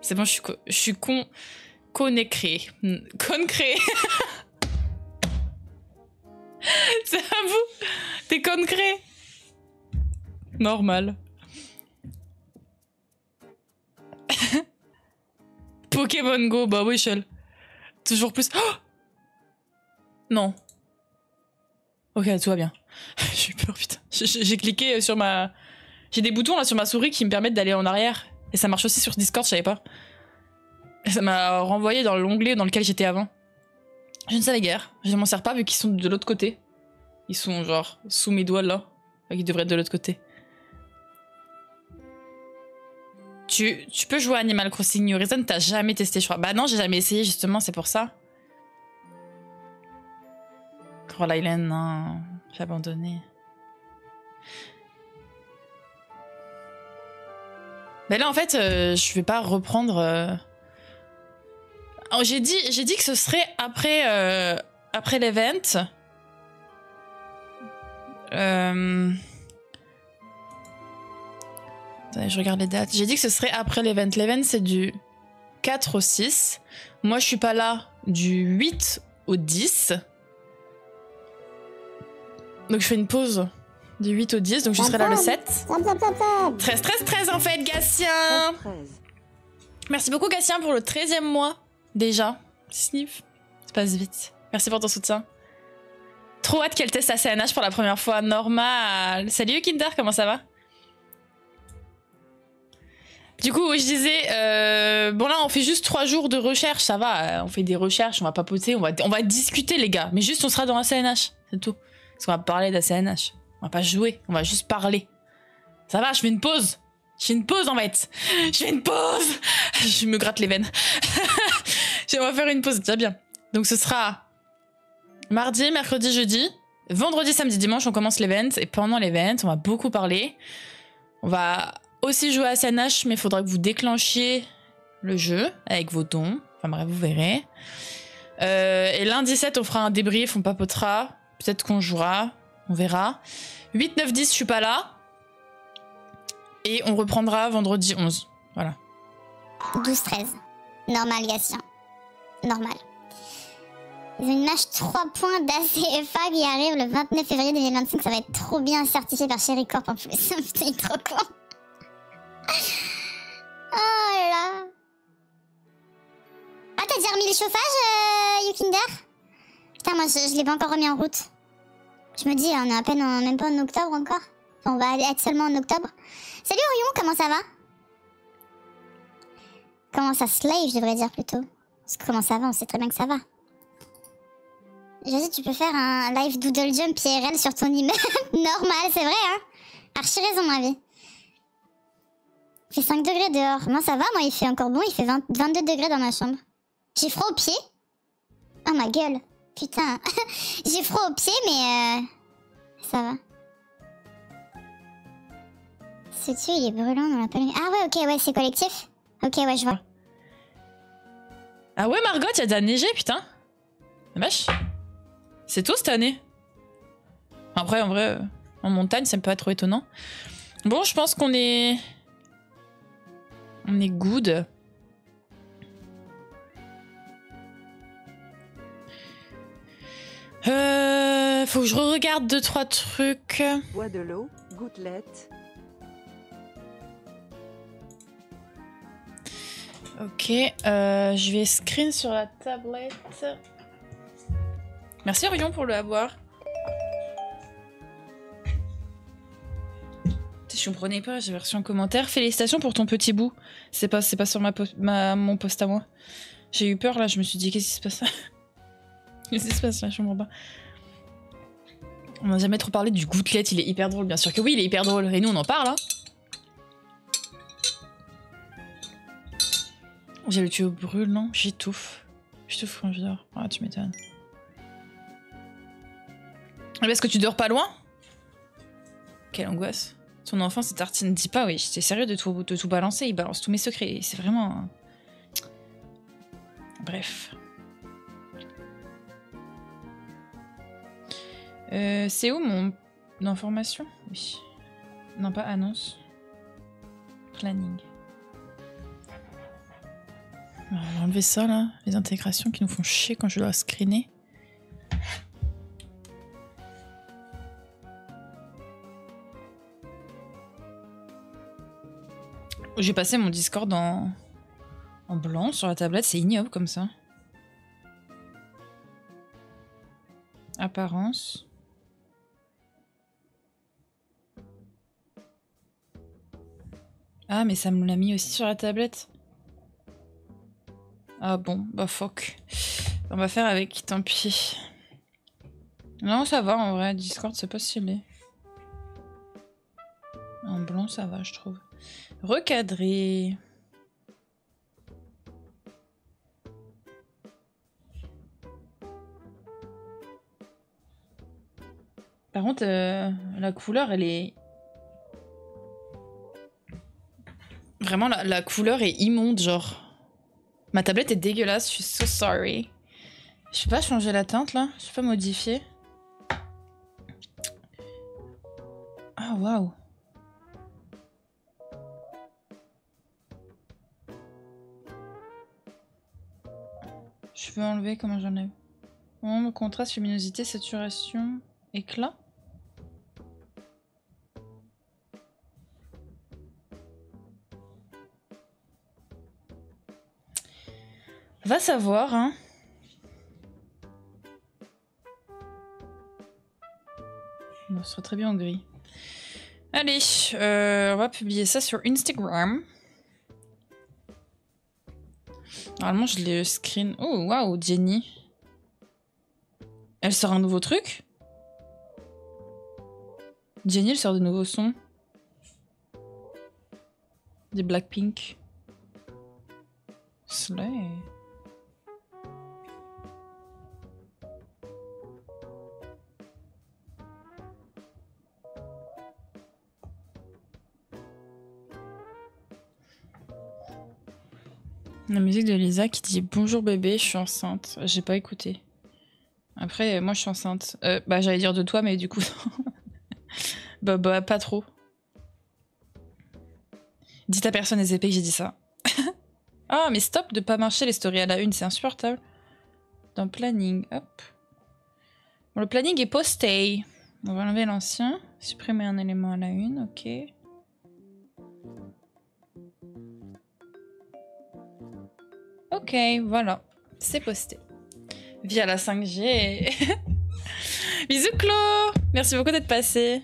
C'est bon, je suis, je suis con... C'est à vous T'es concret Normal. Pokémon Go, bah oui, Shell. Toujours plus. Oh non. Ok, tout va bien. J'ai eu peur, putain. J'ai- cliqué sur ma. J'ai des boutons là sur ma souris qui me permettent d'aller en arrière. Et ça marche aussi sur Discord, je savais pas. Ça m'a renvoyé dans l'onglet dans lequel j'étais avant. Je ne savais guère. Je ne m'en sers pas vu qu'ils sont de l'autre côté. Ils sont genre sous mes doigts là. Ils devraient être de l'autre côté. Tu, tu peux jouer Animal Crossing New Horizons, t'as jamais testé, je crois. Bah non, j'ai jamais essayé justement, c'est pour ça. Coral Island, non, j'ai abandonné. Mais là, en fait, euh, je vais pas reprendre. euh, j'ai dit, j'ai dit que ce serait après, euh, après l'event. Euh... Attendez, je regarde les dates. J'ai dit que ce serait après l'event. L'event, c'est du 4 au 6. Moi, je suis pas là du 8 au 10. Donc, je fais une pause du 8 au 10. Donc, je serai là le 7. 13, 13, 13 en fait, Gatien 13. Merci beaucoup, Gatien, pour le 13e mois. Déjà. Sniff. Ça passe vite. Merci pour ton soutien. Trop hâte qu'elle teste la CNH pour la première fois. Normal. Salut, Kinder, comment ça va? Du coup, je disais, euh, bon là, on fait juste trois jours de recherche, ça va. euh, On fait des recherches, on va papoter, on va, on va discuter, les gars. Mais juste, on sera dans la CNH, c'est tout. Parce qu'on va parler de la CNH. On va pas jouer, on va juste parler. Ça va, je fais une pause. Je fais une pause en fait. Je fais une pause. Je me gratte les veines. on va faire une pause, déjà bien. Donc ce sera mardi, mercredi, jeudi. Vendredi, samedi, dimanche, on commence l'event. Et pendant l'event, on va beaucoup parler. On va aussi jouer à SNH, mais il faudra que vous déclenchiez le jeu avec vos dons. Enfin bref, vous verrez. Euh, et lundi 7, on fera un débrief, on papotera. Peut-être qu'on jouera, on verra. 8, 9, 10, je suis pas là. Et on reprendra vendredi 11. Voilà. 12-13. Normal, Gatien. Normal. Ils ont une match 3 points d'ACFA qui arrive le 29 février 2025. Ça va être trop bien certifié par Sherry Corp en plus. Putain, trop con. Oh là. Ah, t'as déjà remis le chauffage, euh, Yukinder? Putain, moi, je, je l'ai pas encore remis en route. Je me dis, on est à peine en, même pas en octobre encore. On va être seulement en octobre. Salut Orion, comment ça va? Comment ça slave, je devrais dire plutôt? Comment ça va, on sait très bien que ça va. Vas-y, tu peux faire un live doodle jump IRL sur ton immeuble. Normal, c'est vrai, hein Archi raison, ma vie. Il fait 5 degrés dehors. Moi, ça va, moi, il fait encore bon, il fait 20 22 degrés dans ma chambre. J'ai froid aux pieds. Oh, ma gueule. Putain. J'ai froid aux pieds, mais... Euh... Ça va. Ce dessus, il est brûlant, on l'a allumé. Ah ouais, ok, ouais, c'est collectif. Ok, ouais, je vois. Ah ouais, Margot, il y a de la neigée, putain. La vache. C'est tout cette année. Après, en vrai, euh, en montagne, ça me être trop étonnant. Bon, je pense qu'on est. On est good. Euh, faut que je regarde deux trois trucs. Bois de l'eau, gouttelette, Ok, euh, je vais screen sur la tablette. Merci Orion pour le avoir. Je comprenais pas, j'ai reçu un commentaire. Félicitations pour ton petit bout. C'est pas, pas sur ma, mon post à moi. J'ai eu peur là, je me suis dit qu'est-ce qui se passe? Qu'est-ce qui se passe là? Je comprends pas. On n'a jamais trop parlé du gouttelette, il est hyper drôle, bien sûr que oui, il est hyper drôle. Et nous on en parle, hein J'ai le tuyau brûle, non? J'étouffe. J'étouffe quand je dors. Ah, tu m'étonnes. Parce que tu dors pas loin? Quelle angoisse. Ton enfant, c'est tartine. Dis pas, oui, j'étais sérieux de tout, balancer? Il balance tous mes secrets. C'est vraiment. Bref. Euh, c'est où mon information? Oui. Non, pas annonce. Planning. On va enlever ça là, les intégrations qui nous font chier quand je dois screener. J'ai passé mon Discord en, en blanc sur la tablette, c'est ignoble comme ça. Apparence. Ah, mais ça me l'a mis aussi sur la tablette. Ah bon, bah fuck. On va faire avec, tant pis. Non, ça va en vrai, Discord c'est pas stylé. En blanc, ça va, je trouve. Recadrer. Par contre, euh, la couleur, elle est. Vraiment, la, la couleur est immonde, genre. Ma tablette est dégueulasse, je suis so sorry. Je peux pas changer la teinte là? Je peux pas modifier? Ah, waouh. Je peux enlever comment j'en ai. Ombre, contraste, luminosité, saturation, éclat. Va savoir, hein. Ce serait très bien en gris. Allez, euh, on va publier ça sur Instagram. Normalement, je l'ai screen. Oh, waouh, Jenny. Elle sort un nouveau truc? Jenny, elle sort de nouveaux sons. Des Blackpink. Slay. La musique de Lisa qui dit Bonjour bébé, je suis enceinte. J'ai pas écouté. Après, moi je suis enceinte. Euh, bah, j'allais dire de toi, mais du coup. bah, bah, pas trop. Dites à personne les épées que j'ai dit ça. ah, mais stop de pas marcher les stories à la une, c'est insupportable. Dans planning, hop. Bon, le planning est posté. On va enlever l'ancien. Supprimer un élément à la une, ok. Ok, voilà. C'est posté. Via la 5G. Bisous Clo Merci beaucoup d'être passé.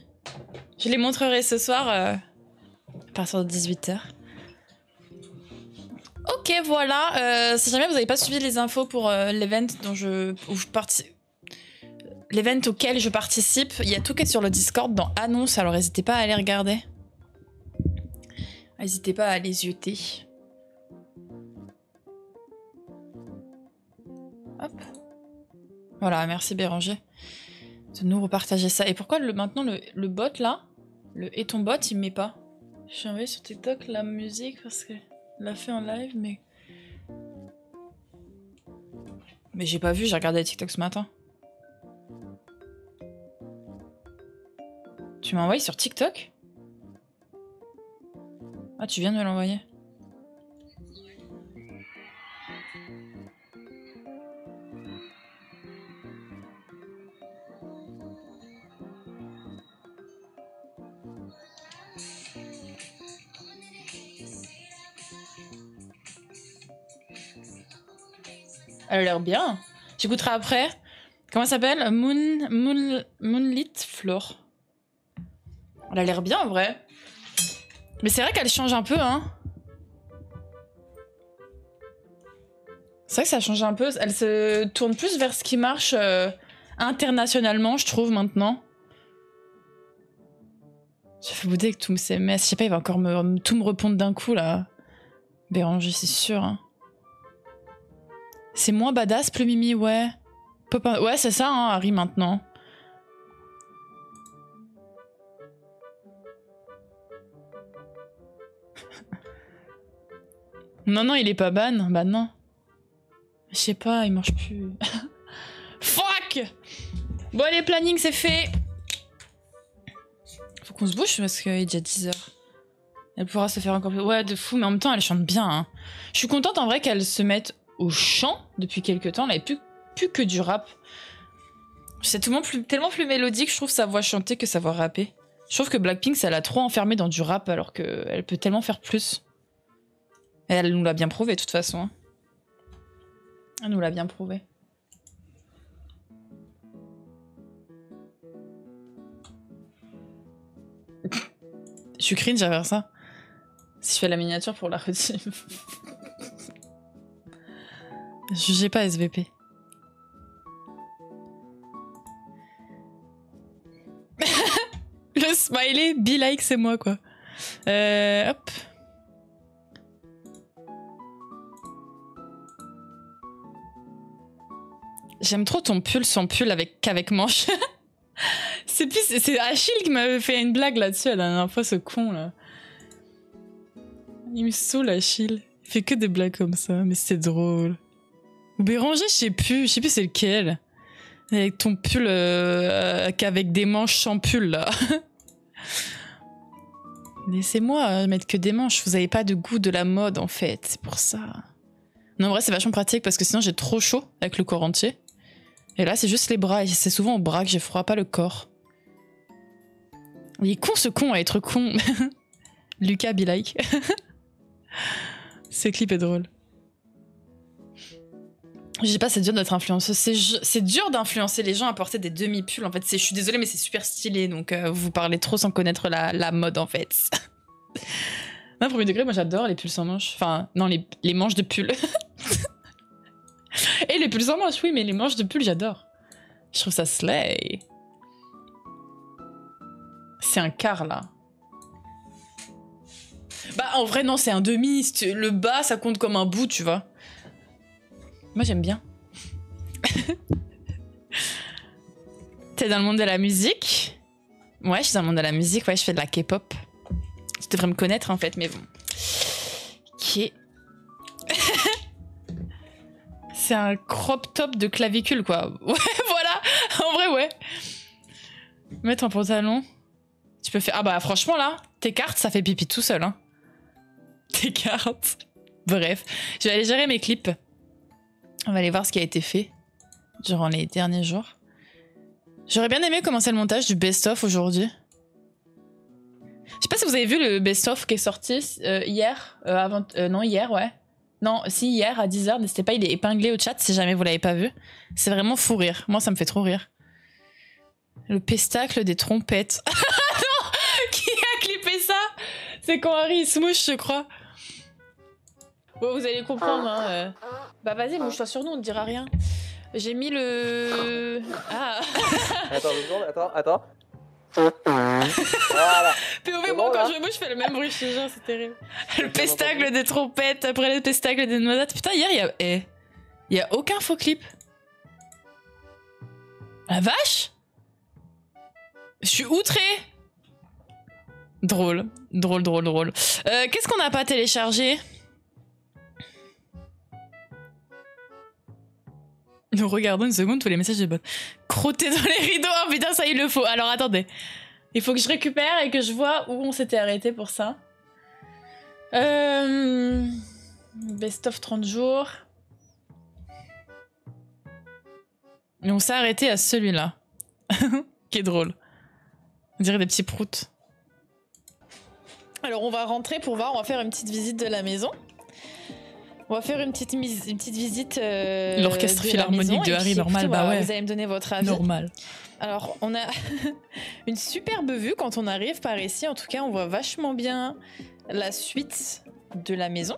Je les montrerai ce soir euh, à partir de 18h. Ok, voilà. Euh, si jamais vous n'avez pas suivi les infos pour euh, l'event dont je, auquel je participe, il y a tout qui est sur le Discord dans annonce, alors n'hésitez pas à aller regarder. N'hésitez pas à les zioter. Voilà, merci Béranger de nous repartager ça. Et pourquoi le, maintenant le, bot là, le et ton bot, il me met pas? Je suis envoyé sur TikTok la musique parce que l'a fait en live, mais. Mais j'ai pas vu, j'ai regardé TikTok ce matin. Tu m'as envoyé sur TikTok? Ah, tu viens de me l'envoyer. Elle a l'air bien. J'écouterai après. Comment ça s'appelle? Moon, Moon, Moonlit Floor. Elle a l'air bien en vrai. Mais c'est vrai qu'elle change un peu, hein. C'est vrai que ça change un peu. Elle se tourne plus vers ce qui marche euh, internationalement, je trouve, maintenant. J'ai fait bouder avec tous ces SMS. Je sais pas, il va encore me, tout me répondre d'un coup, là. Béranger, c'est sûr. hein. C'est moins badass, plus Mimi, ouais. Popin- Ouais, c'est ça, hein, Harry, maintenant. non, non, il est pas ban. Bah non. Je sais pas, il marche plus. Fuck Bon, les plannings, c'est fait. Faut qu'on se bouge parce qu'il est déjà 10h. Elle pourra se faire encore plus. Ouais, de fou, mais en même temps, elle chante bien. hein. Je suis contente en vrai qu'elle se mette au chant depuis quelques temps. Elle avait plus, que du rap. C'est tellement plus, mélodique, je trouve, sa voix chanter que sa voix rapper. Je trouve que Blackpink, ça l'a trop enfermée dans du rap alors qu'elle peut tellement faire plus. Et elle nous l'a bien prouvé, de toute façon. hein. Elle nous l'a bien prouvé. Je suis cringe à faire ça. Si je fais la miniature pour la retirer. Jugez pas SVP. Le smiley, be like, c'est moi quoi. Euh, hop. J'aime trop ton pull, son pull avec qu'avec manche. c'est plus, c'est Achille qui m'avait fait une blague là-dessus la dernière fois, ce con là. Il me saoule, Achille. Il fait que des blagues comme ça, mais c'est drôle. Béranger, je sais plus. Je sais plus c'est lequel. Avec ton pull euh, qu'avec des manches sans pull, là. Laissez-moi euh, mettre que des manches. Vous avez pas de goût de la mode, en fait. C'est pour ça. Non, en vrai, c'est vachement pratique parce que sinon, j'ai trop chaud avec le corps entier. Et là, c'est juste les bras. C'est souvent au bras que j'ai froid, pas le corps. Il est con, ce con, à être con. Lucas, be like. Ce clip est drôle. Je sais pas, c'est dur d'être influenceuse. C'est dur d'influencer les gens à porter des demi-pulls. En fait, je suis désolée, mais c'est super stylé. Donc, euh, vous parlez trop sans connaître la, la mode, en fait. non, premier degré, moi j'adore les pulls sans manches. Enfin, non, les, les manches de pull. Et les pulls sans manches, oui, mais les manches de pull, j'adore. Je trouve ça slay. C'est un quart, là. Bah, en vrai, non, c'est un demi. Le bas, ça compte comme un bout, tu vois. Moi, j'aime bien. T'es dans le monde de la musique? Ouais, je suis dans le monde de la musique. Ouais, je fais de la K-pop. Tu devrais me connaître, en fait, mais bon. Ok. c'est un crop top de clavicule, quoi. Ouais, voilà. En vrai, ouais. Mettre un pantalon. Tu peux faire. Ah bah, franchement, là, tes cartes, ça fait pipi tout seul, hein. Tes cartes. Bref, je vais aller gérer mes clips. On va aller voir ce qui a été fait durant les derniers jours. J'aurais bien aimé commencer le montage du best-of aujourd'hui. Je sais pas si vous avez vu le best-of qui est sorti euh, hier. euh, avant, euh, non, hier, ouais. Non, si, hier à 10h. N'hésitez pas, il est épinglé au chat si jamais vous l'avez pas vu. C'est vraiment fou rire. Moi, ça me fait trop rire. Le pestacle des trompettes. non Qui a clippé ça? C'est quand Harry se mouche, je crois. Bon, vous allez comprendre. Hein, euh. Bah vas-y, mouche-toi sur nous, on ne dira rien. J'ai mis le... Ah Attends deux secondes, attends, attends. voilà. POV, moi, bon, quand je mouche, je fais le même bruit, je te c'est terrible. Le pestacle des trompettes, après le pestacle des noisettes. Putain, hier, il y a... eh, il y a aucun faux clip. La vache? Je suis outré Drôle, drôle, drôle, drôle. Euh, Qu'est-ce qu'on n'a pas téléchargé? Nous regardons une seconde tous les messages de bot. Crotter dans les rideaux, oh putain, ça il le faut. Alors attendez. Il faut que je récupère et que je vois où on s'était arrêté pour ça. Euh... Best of 30 jours. Et on s'est arrêté à celui-là. qui est drôle. On dirait des petits proutes. Alors on va rentrer pour voir, on va faire une petite visite de la maison. On va faire une petite, une petite visite. euh, L'orchestre philharmonique de Harry, puis, normal, écoutez, bah voilà, ouais. Vous allez me donner votre avis. Normal. Alors, on a une superbe vue quand on arrive par ici. En tout cas, on voit vachement bien la suite de la maison.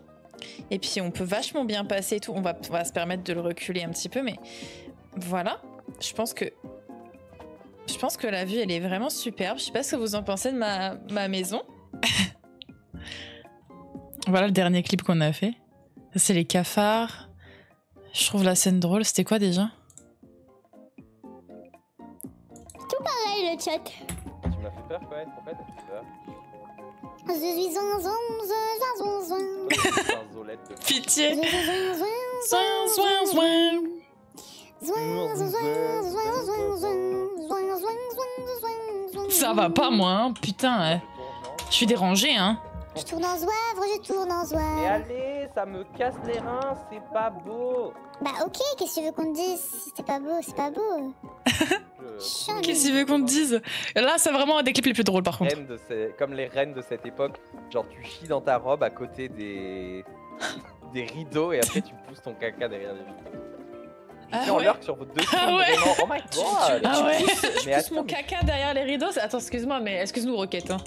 Et puis, on peut vachement bien passer et tout. On va, on va se permettre de le reculer un petit peu, mais voilà. Je pense que. Je pense que la vue, elle est vraiment superbe. Je sais pas ce que vous en pensez de ma, ma maison. Voilà le dernier clip qu'on a fait. C'est les cafards. Je trouve la scène drôle. C'était quoi déjà Tout pareil le chat. Tu m'as fait peur quand même. Pourquoi t'as fait peur je Ça va pas moi, hein. putain. Je suis dérangée, hein. Je tourne en zouavre, je tourne en Mais zouavre. allez, ça me casse les reins, c'est pas beau. Bah ok, qu'est-ce que tu veux qu'on te dise Si c'est pas beau, c'est pas beau. Je- Qu'est-ce qu'il veut qu'on te dise Là, c'est vraiment un des clips les plus drôles, par contre. De ces- Comme les reines de cette époque, genre tu chies dans ta robe à côté des des rideaux et après tu pousses ton caca derrière les rideaux. Je Ah ouais. lurk sur vos deux Ah ouais. Oh my Tu- god tu- Ah ouais. Je Mais pousse attends, mon mais- caca derrière les rideaux. Attends, excuse-moi, mais excuse-nous, Roquette. hein.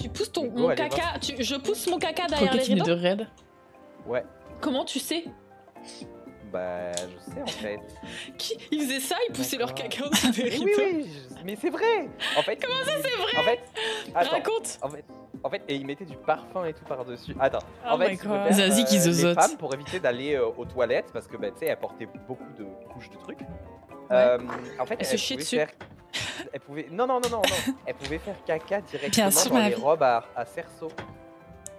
Tu pousses ton mon caca. Tu, je pousse mon caca derrière les rideaux. de raid. Ouais, Comment tu sais? Bah je sais en fait. Qui Ils faisaient ça, ils poussaient leur caca au-dessus des rideaux. oui, oui, je- mais c'est vrai En fait, Comment ça c'est vrai? En fait, attends, Raconte. en fait, en fait, et ils mettaient du parfum et tout par-dessus. Attends, Oh en fait, faire, Zazie qui les zozote. femmes, pour éviter d'aller euh, aux toilettes, parce que bah, tu sais, elles portaient beaucoup de couches de trucs. euh, en fait, Elles se chient pouvaient dessus. faire- Elles pouvaient... Non, non, non, non, non. Elles pouvaient faire caca Bien directement sûr, dans les vie. robes à, à cerceau.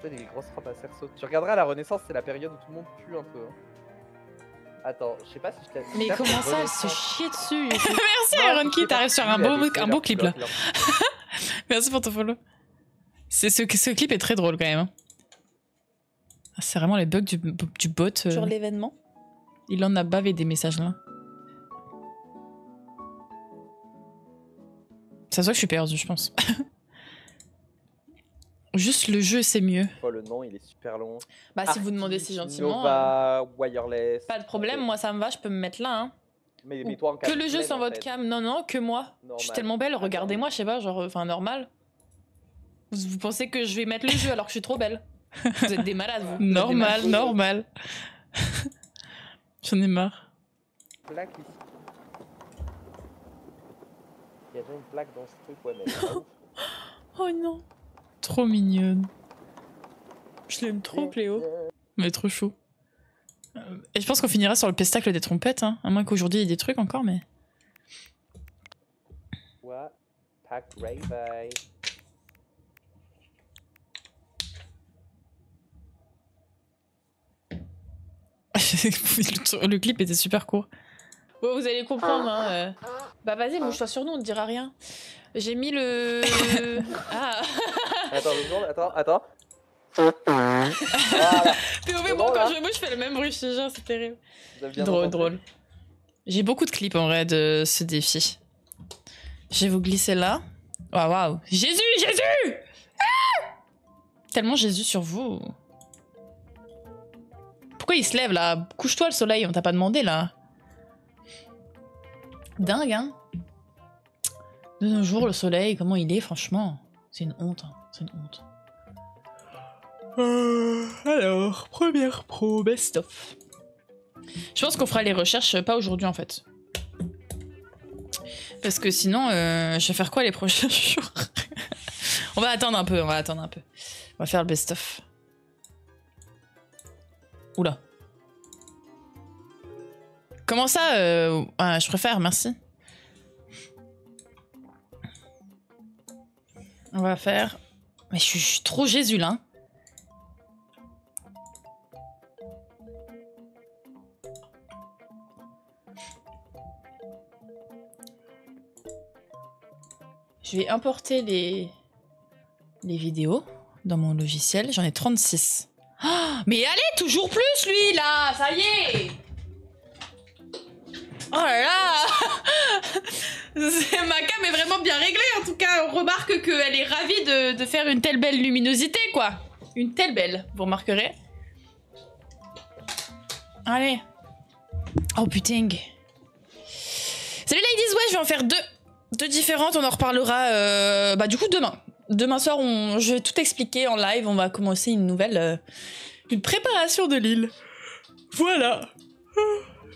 Les grosses robes à cerceau. Tu regarderas la Renaissance, c'est la période où tout le monde pue un peu. hein. Attends, je sais pas si je t'ai. Mais comment ça, elle se chie dessus Merci Non, Iron je sais Key, pas t'arrives si sur un a beau, un leur clip là. Merci pour ton follow. C'est ce, ce clip est très drôle quand même. hein. Ah, C'est vraiment les bugs du, du bot. euh, Sur l'événement. Il en a bavé des messages là. Ça se voit que je suis perdue, je pense. Juste le jeu, c'est mieux. Oh, le nom, il est super long. Bah, si vous demandez si gentiment. euh, Nova, Wireless. Pas de problème, moi ça me va, je peux me mettre là. Hein. Mais, Ou mais toi en Que le jeu sans votre fait. cam. Non, non, que moi. Je suis Normal. tellement belle, regardez-moi, je sais pas, genre, enfin normal. Vous, vous pensez que je vais mettre le jeu alors que je suis trop belle? Vous êtes des malades, vous. Normal, normal. J'en ai marre. Il y a déjà une plaque dans ce truc, ouais, mais. elle est pas ouf. Oh non. Trop mignonne. Je l'aime trop, Cléo. Mais trop chaud. Euh, Et je pense qu'on finira sur le pestacle des trompettes, hein. à moins qu'aujourd'hui il y ait des trucs encore, mais. What? Pack Ray Bye. le le clip était super court. Ouais, vous allez comprendre. Hein. euh. Bah vas-y, bouge-toi sur nous, on ne dira rien. J'ai mis le. ah Attends, deux secondes, attends, attends. voilà, POV, moi bon, quand là je bouge, je fais le même bruit, je te jure, c'est terrible. drôle, drôle. J'ai beaucoup de clips en vrai de ce défi. Je vais vous glisser là. Waouh, waouh. Jésus, Jésus Ah Tellement Jésus sur vous. Pourquoi il se lève là? Couche-toi le soleil, on t'a pas demandé là. Dingue, hein De nos jours, le soleil, comment il est, franchement. C'est une honte, hein. c'est une honte. Euh, alors, première pro, best-of. Je pense qu'on fera les recherches, euh, pas aujourd'hui en fait. Parce que sinon, euh, je vais faire quoi les prochains jours? On va attendre un peu, on va attendre un peu. On va faire le best-of. Oula. Comment ça euh, Je préfère, merci. On va faire... Mais je suis, trop Jésus là. hein. Je vais importer les, vidéos dans mon logiciel. J'en ai 36. Ah, mais allez, toujours plus lui là Ça y est Oh là là Ma cam est vraiment bien réglée en tout cas. On remarque qu'elle est ravie de, faire une telle belle luminosité quoi. Une telle belle, vous remarquerez. Allez. Oh putain. Salut ladies, ouais, je vais en faire deux. Deux différentes, on en reparlera euh, bah, du coup demain. Demain soir, on, je vais tout expliquer en live. On va commencer une nouvelle. euh, une préparation de l'île. Voilà.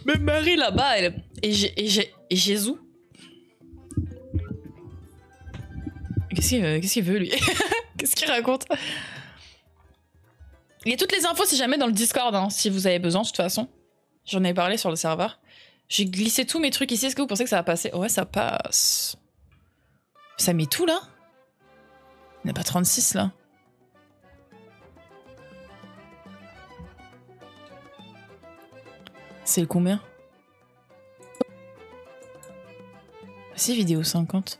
Même Marie là-bas, elle. Et, Jé- et, Jé- et Jésus. Qu'est-ce qu'il euh, qu'est-ce qu'il veut lui? Qu'est-ce qu'il raconte? Il y a toutes les infos si jamais dans le Discord, hein, si vous avez besoin, de toute façon. J'en ai parlé sur le serveur. J'ai glissé tous mes trucs ici. Est-ce que vous pensez que ça va passer? Ouais, ça passe. Ça met tout là? Il n'y en a pas 36 là. C'est le combien C'est vidéo 50.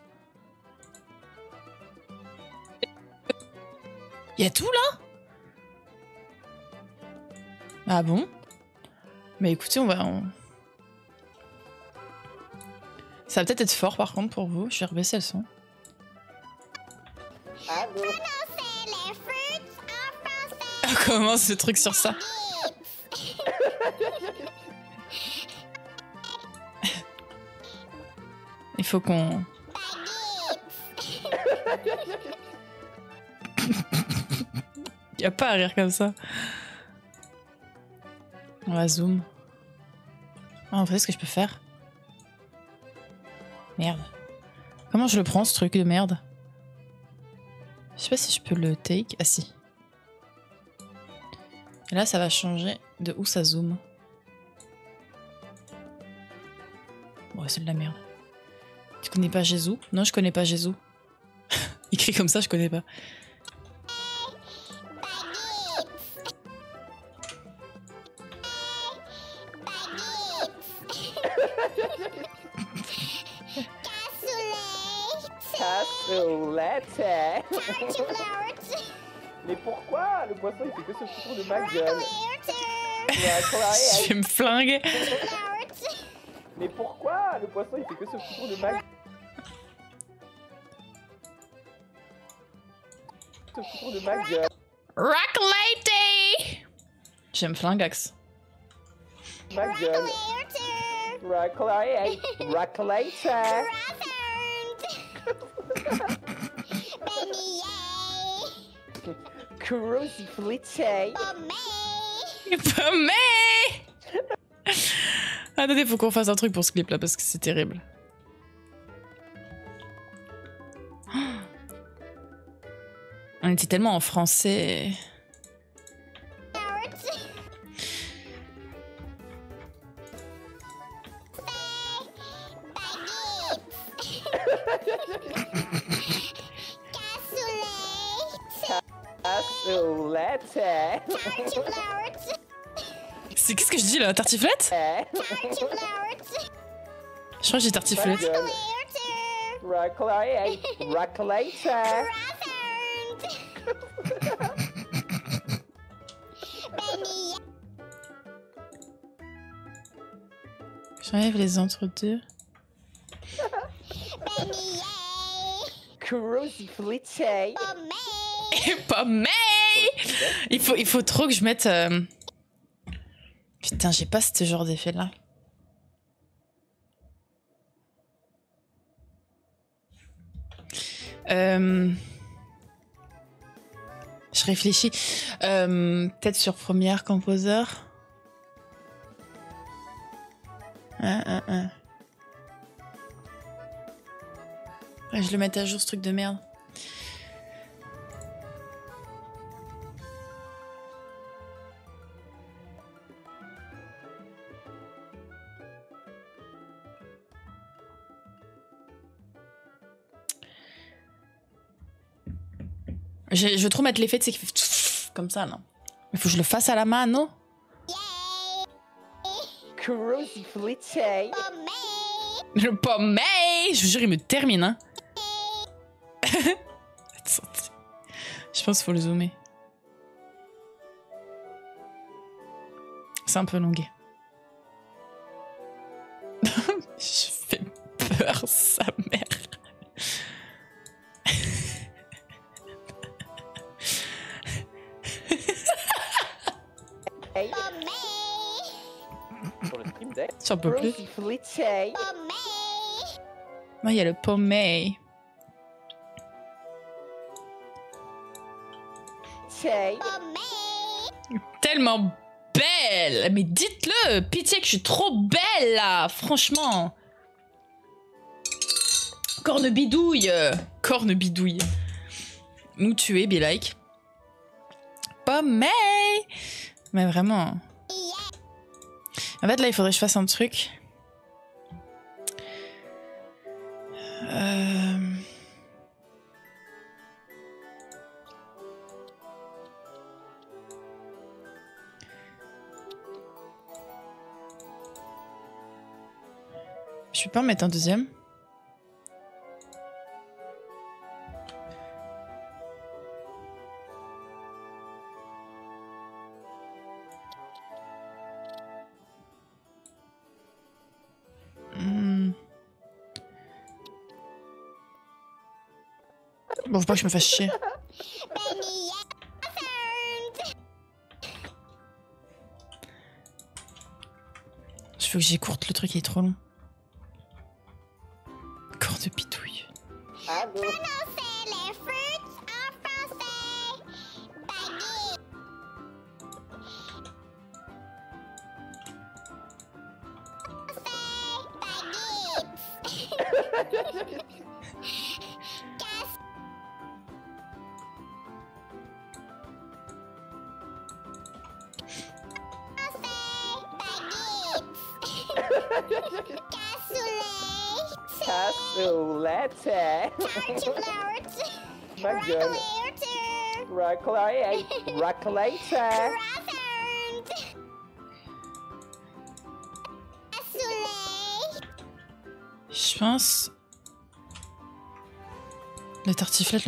Il y a tout là Ah bon Mais écoutez, on va. on- Ça va peut-être être fort par contre pour vous. Je vais rebaisser le son. Comment ce truc sur ça Il faut qu'on. y a pas à rire comme ça. On va zoom. Ah, en fait, ce que je peux faire? Merde. Comment je le prends ce truc de merde? Je sais pas si je peux le take. Ah si. Et là, ça va changer de où ça zoome. Bon, c'est de la merde. Tu connais pas Jésus? Non, je connais pas Jésus. Il crie comme ça, je connais pas. Mais pourquoi Le poisson il fait que ce foutre de ma gueule? Je me flingue Mais pourquoi Le poisson il fait que ce foutre de ma Se foutre de ma gueule. Raclette Je vais me flinguer, Axe. Ma gueule. Raclette. Raclette. Raclette. Raffert. Beignet. Cruciflette. Pommée. Pommé Attendez, faut qu'on fasse un truc pour ce clip là parce que c'est terrible. On était tellement en français. C'est qu'est-ce que je dis là? Tartiflette? Je crois que j'ai tartiflette. J'enlève les entre-deux. Pommé il faut, il faut trop que je mette. euh, Putain, j'ai pas ce genre d'effet là. Euh, Je réfléchis. Euh, Peut-être sur Première Composer. Un, un. Ouais, je le mets à jour ce truc de merde. J'ai- Je veux trop mettre l'effet de c'est qui fait comme ça là. Il faut que je le fasse à la main, non? Le pommé Je vous jure, il me termine, hein. Je pense qu'il faut le zoomer. C'est un peu longué. Je fais peur, sa mère. J'en peux plus. Il y a le. Pommée. Tellement belle Mais dites-le Pitié que je suis trop belle, là Franchement Corne bidouille Corne bidouille. Nous tuer, be like. Pommé Mais vraiment... En fait, là, il faudrait que je fasse un truc. Euh... Je peux pas en mettre un deuxième Bon, faut pas que je me fasse chier. Je veux que j'écourte le truc, il est trop long.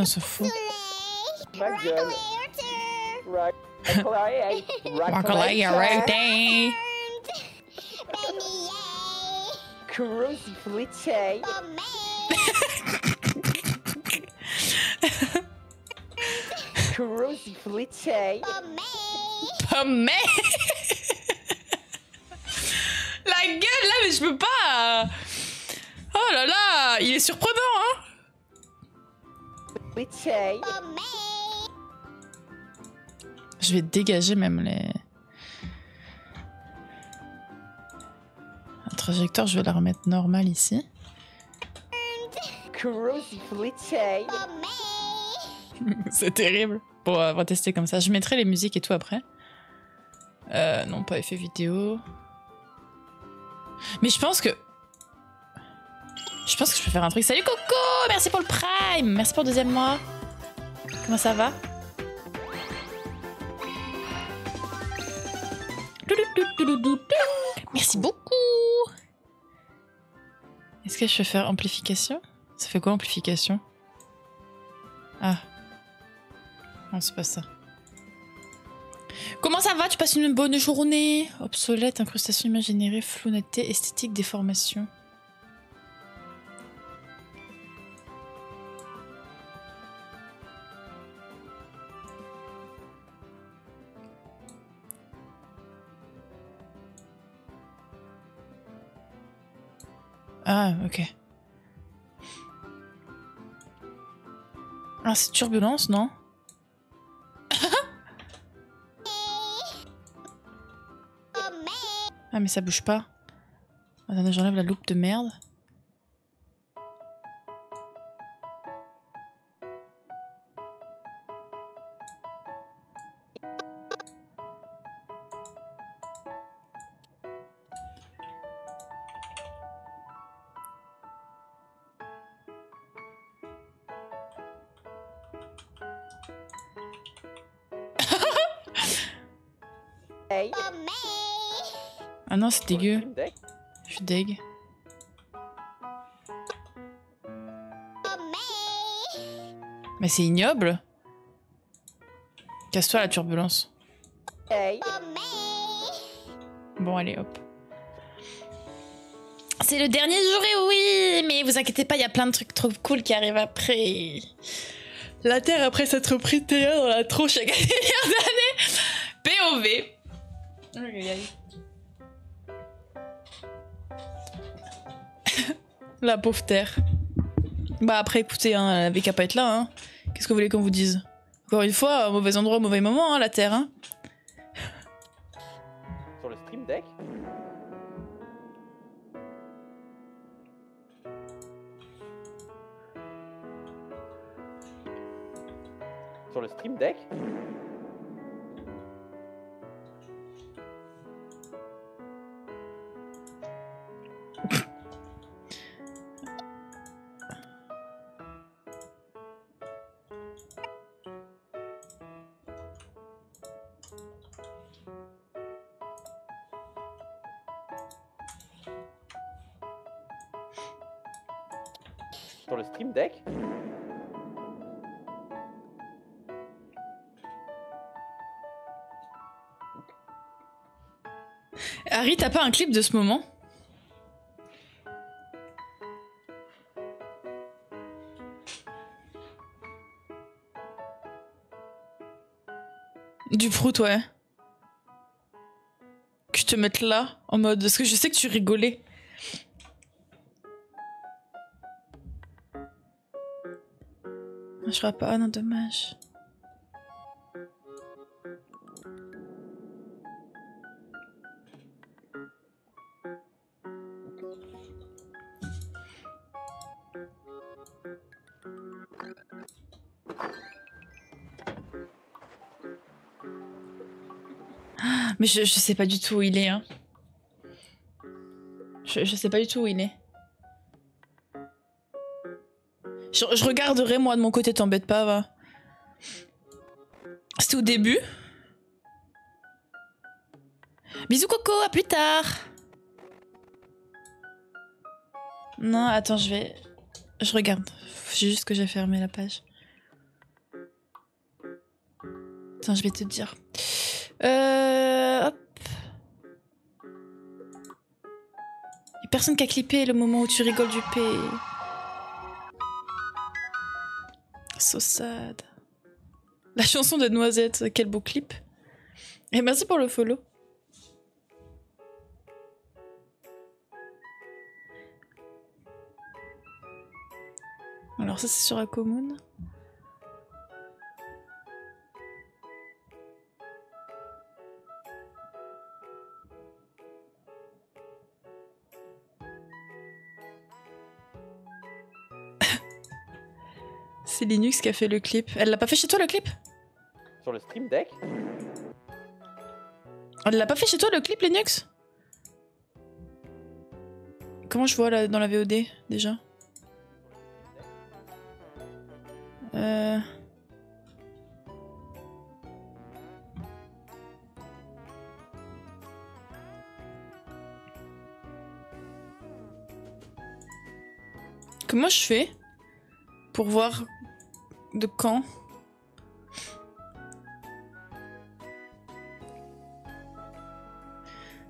S'en fout. Ma gueule. Rock. Rock. La gueule, là, mais je peux pas Oh là là Il est surprenant, Je vais dégager même les... La trajectoire, je vais la remettre normale ici. C'est terrible. Bon, on va tester comme ça. Je mettrai les musiques et tout après. Euh, non, pas effet vidéo. Mais je pense que... Je pense que je peux faire un truc. Salut Coco Merci pour le Prime Merci pour le deuxième mois. Comment ça va Merci beaucoup Est-ce que je peux faire amplification? Ça fait quoi amplification? Ah. Non, c'est pas ça. Comment ça va? Tu passes une bonne journée? Obsolète, incrustation image générée, flou, netteté, esthétique, déformation. Ah, ok. Ah, c'est turbulence, non! Ah, mais ça bouge pas. Attendez, j'enlève la loupe de merde. C'est dégueu. Je suis deg. Mais c'est ignoble. Casse-toi la turbulence. Bon, allez, hop. C'est le dernier jour et oui, mais vous inquiétez pas, il y a plein de trucs trop cool qui arrivent après. La Terre après s'être pris Théa dans la tronche chaque dernière d'année. POV. La pauvre Terre. Bah après, écoutez, hein, elle avait qu'à pas être là. Hein. Qu'est-ce que vous voulez qu'on vous dise? Encore une fois, mauvais endroit, mauvais moment, hein, la Terre. Hein. Sur le Stream Deck? Sur le Stream Deck? T'as pas un clip de ce moment? Du prout, ouais. Que je te mette là, en mode. Parce que je sais que tu rigolais. Je ferai pas, non, dommage. Mais je, sais pas du tout où il est, hein. Je, sais pas du tout où il est. Je, je regarderai moi de mon côté, t'embête pas, va. C'était au début. Bisous Coco, à plus tard. Non, attends, je vais. Je regarde. C'est juste que j'ai fermé la page. Attends, je vais te dire. Euh. Hop. Y a personne qui a clippé le moment où tu rigoles du P. So. La chanson de Noisette, quel beau clip. Et merci pour le follow. Alors ça c'est sur la commune. c'est Linux qui a fait le clip. Elle l'a pas fait chez toi le clip? Sur le Stream Deck? Elle l'a pas fait chez toi le clip Linux? Comment je vois là dans la VOD déjà? Euh... Comment je fais pour voir de quand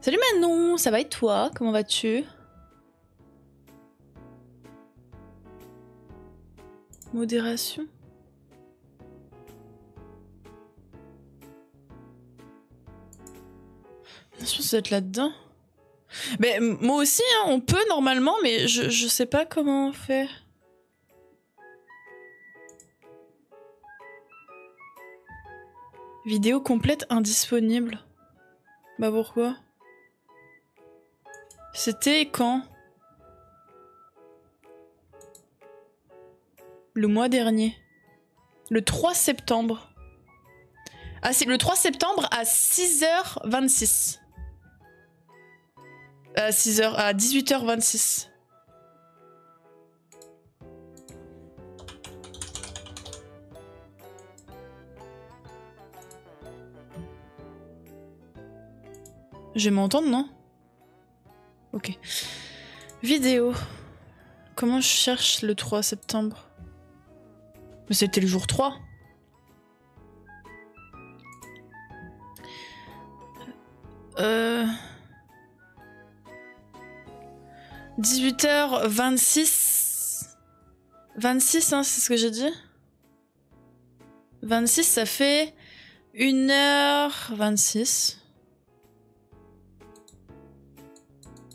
Salut Manon, ça va et toi? Comment vas-tu? Modération Je pense être là-dedans. Mais moi aussi, hein, on peut normalement, mais je, je sais pas comment faire. Vidéo complète indisponible. Bah pourquoi? C'était quand? Le mois dernier. Le 3 septembre. Ah, c'est le 3 septembre à 6h26. À 6h, à 18h26. Je vais m'entendre, non? Ok. Vidéo. Comment je cherche le 3 septembre? Mais c'était le jour 3. Euh... 18h26. 26, hein, c'est ce que j'ai dit 26, ça fait 1h26.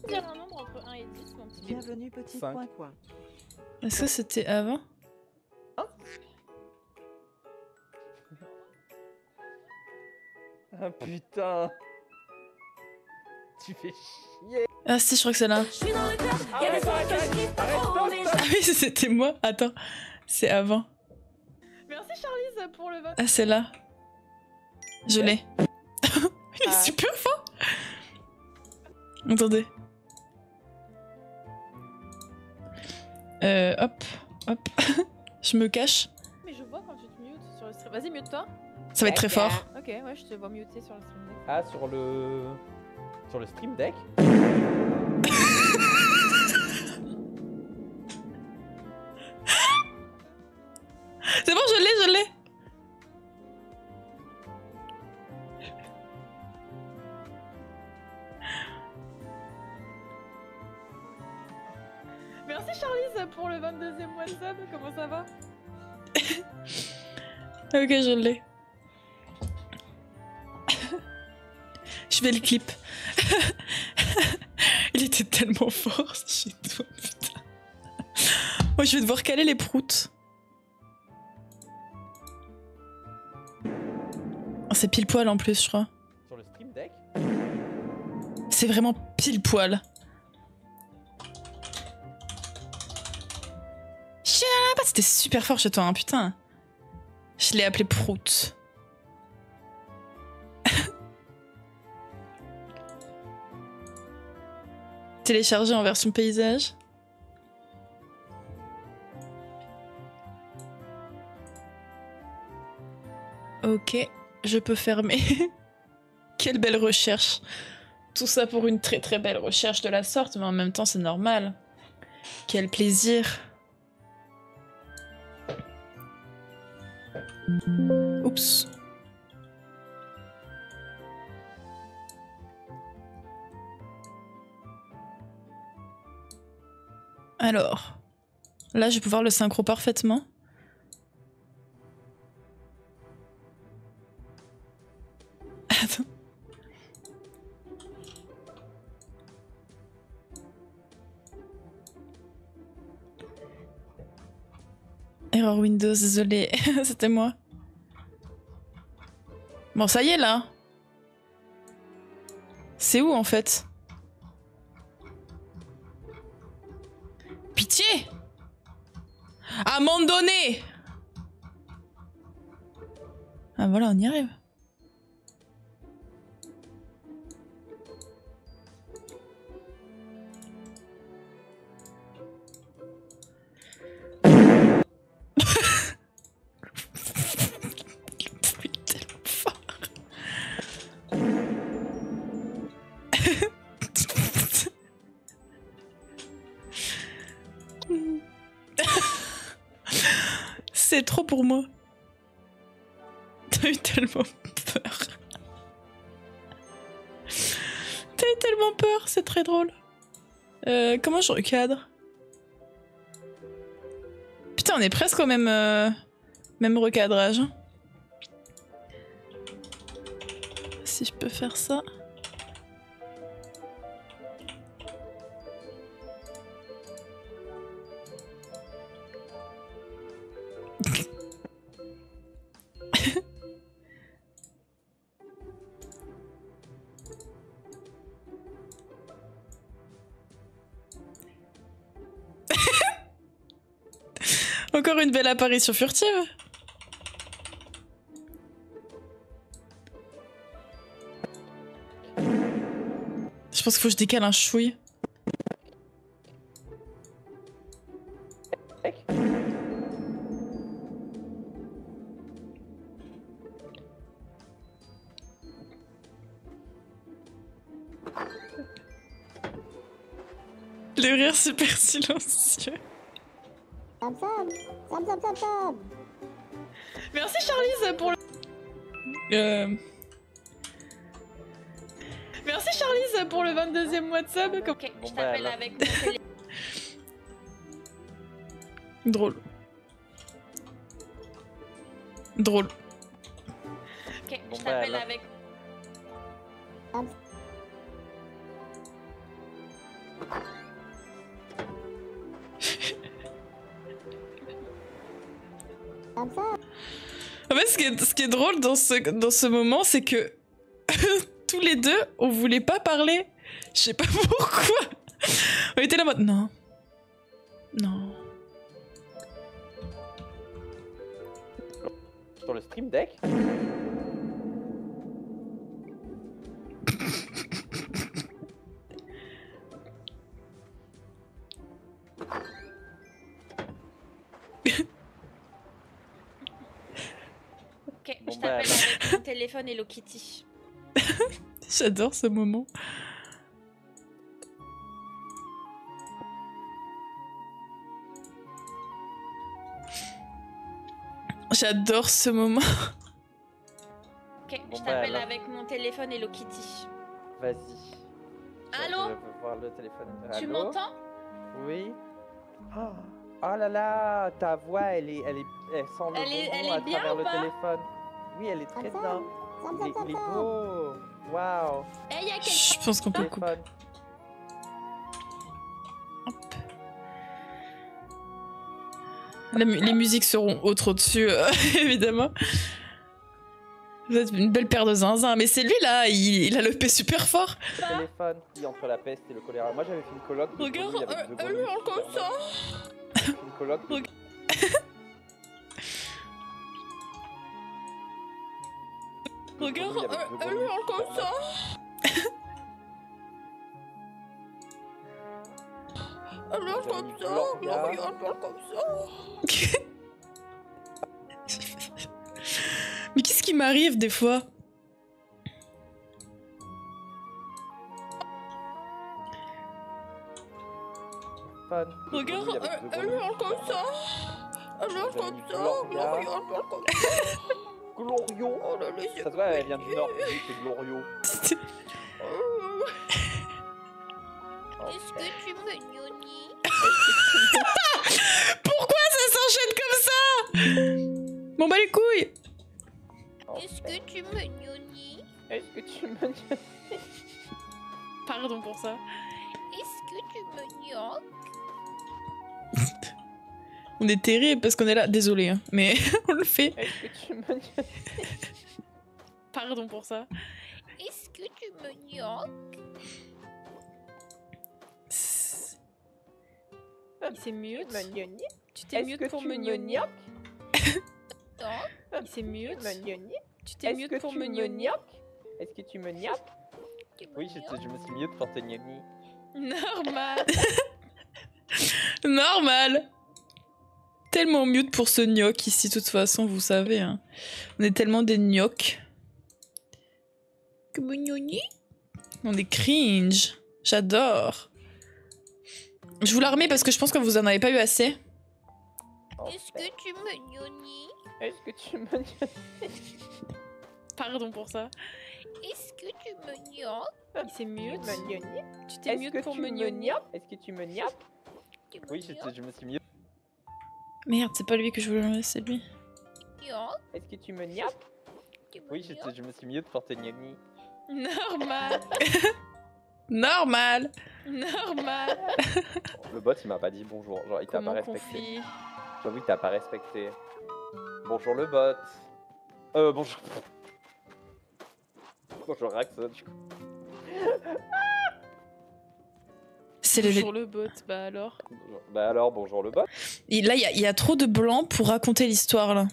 Dire un nombre entre 1 et 10, mon petit bébé. Bienvenue petit Cinq. Est-ce que c'était avant? Ah putain Tu fais chier Ah si, je crois que c'est là. Ah oui, c'était moi. Attends, c'est avant. Merci Charlize pour le vote. Ah, c'est là. Je l'ai. Il est Ah. super fort. Attendez. Euh, hop, hop. je me cache. Mais je vois quand tu te mutes sur le stream. Vas-y, mute-toi. Ça va être très fort. Ok, ouais, je te vois muter sur le stream. deck. Ah, sur le... Sur le Stream Deck C'est bon, je l'ai, je l'ai. Merci Charlize pour le 22e mois de sub. Comment ça va? Ok, je l'ai. Je fais le clip. Il était tellement fort, chez toi, putain. Moi, je vais devoir caler les proutes. Oh, c'est pile poil en plus, je crois. Sur le Stream Deck C'est vraiment pile poil. C'était super fort chez toi, hein, putain. Je l'ai appelé Prout. Téléchargé en version paysage. Ok, je peux fermer. Quelle belle recherche. Tout ça pour une très très belle recherche de la sorte, mais en même temps c'est normal. Quel plaisir. Oups. Alors, là, je vais pouvoir le synchro parfaitement. Attends. Erreur Windows, désolé, c'était moi. Bon, ça y est là. C'est où en fait? Ah voilà, on y arrive. Tellement peur. T'as tellement peur, c'est très drôle. Euh, comment je recadre? Putain, on est presque au même, euh, même recadrage. hein. Si je peux faire ça. Belle apparition furtive. Je pense qu'il faut que je décale un chouille. Merci Charlize pour le... Euh... Merci Charlize pour le 22e mois de sub. Comme... Ok, Bon, je bah, t'appelle alors. avec mon. Drôle. Drôle. Ok, Bon, je bah, t'appelle alors. avec. Ce qui est, drôle dans ce, dans ce moment, c'est que tous les deux, on voulait pas parler. Je sais pas pourquoi. On était là mode non. Non. Sur le stream deck? Mon téléphone Hello Kitty. J'adore ce moment. J'adore ce moment. Ok, Bon, je bah, t'appelle alors. avec mon téléphone Hello Kitty. Vas-y. Allô Je voir le téléphone. Tu Allô m'entends? Oui. Oh. oh là là, ta voix, elle est, elle est, elle sent le Elle est- elle est à bien travers ou le téléphone. Oui, elle est très. Sam Il est, il est beau. Waouh. Eh, Je pense qu'on peut couper. Mu- les musiques seront autres au-dessus, euh, évidemment. Vous êtes une belle paire de zinzin, mais c'est lui là, il, il a le P super fort. Le téléphone qui entre la peste et le choléra. Moi, j'avais fait une Regarde, euh, elle hurle comme ça. Une coloc. Regarde. Regarde, elle- elle grenouilles hurle comme ça. Elle avez comme ça, elle hurle comme ça. Mais qu'est-ce qui m'arrive des fois? Regarde, elle, elle parle qui comme ça. Elle parle J'ai comme ça. Elle parle comme ça. Glorieux. Oh là là, c'est Ça se voit, elle vient du Nord. Oui, c'est Glorieux. Oh, Est-ce que tu me gnognis Pourquoi ça s'enchaîne comme ça? Bon bah les couilles oh, Est-ce que tu me gnognis Est-ce que tu me Pardon pour ça. Est-ce que tu me gnognes On est terrible parce qu'on est là. Désolé, hein, mais on le fait. Est-ce que tu me Pardon pour ça. Est-ce que tu me gnognes Il s'est mute. Tu t'es mute pour me. Non Il s'est mute. Tu t'es mute pour me gnogner. Est-ce que tu me me Oui, je, me suis mieux pour te gnogner. Normal. Normal. Tellement mute pour ce gnoc ici, de toute façon, vous savez. hein. On est tellement des gnocs. On est cringe. J'adore. Je vous la remets parce que je pense que vous en avez pas eu assez. Est-ce que tu me gnognis Est-ce que tu me Pardon pour ça. Est-ce que tu me gnognes Il s'est mute. Tu t'es mute pour me gnogner. Est-ce que tu me me Oui, je, me suis mieux. Merde, c'est pas lui que je voulais enlever, c'est lui. Est-ce que tu me me Oui, je, je me suis mieux pour te gnogner. Normal. Normal. Normal. Le bot, il m'a pas dit bonjour. Genre, il t'a pas respecté. J'avoue, il t'a pas respecté. Bonjour le bot. Euh, bonjour. Bonjour Rax, du coup. C'est le... Sur le bot, bah alors. Bonjour. Bah alors, bonjour le bot. Et là, il y, a- il y a trop de blanc pour raconter l'histoire, là.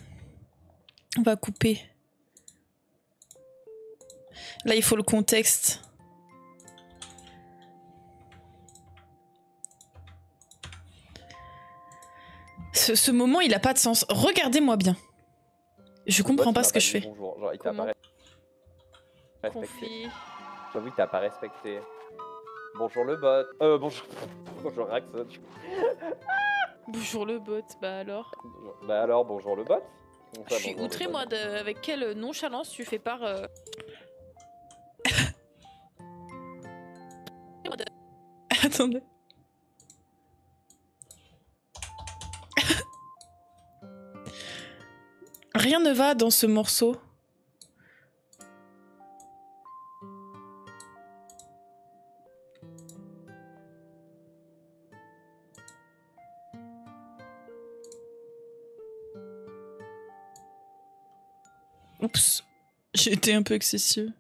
On va couper. Là, il faut le contexte. Ce, ce moment, il a pas de sens. Regardez-moi bien. Je comprends pas ce que je fais. Bonjour, genre, il t'a pas respecté. J'avoue, il t'a pas respecté. Bonjour le bot. Euh, bonjour. Bonjour Rax. Bonjour le bot, bah alors. Bah alors, bonjour le bot. Je suis outré, moi, de... avec quelle nonchalance tu fais part. euh, Attendez. Rien ne va dans ce morceau. Oups, j'ai été un peu excessive.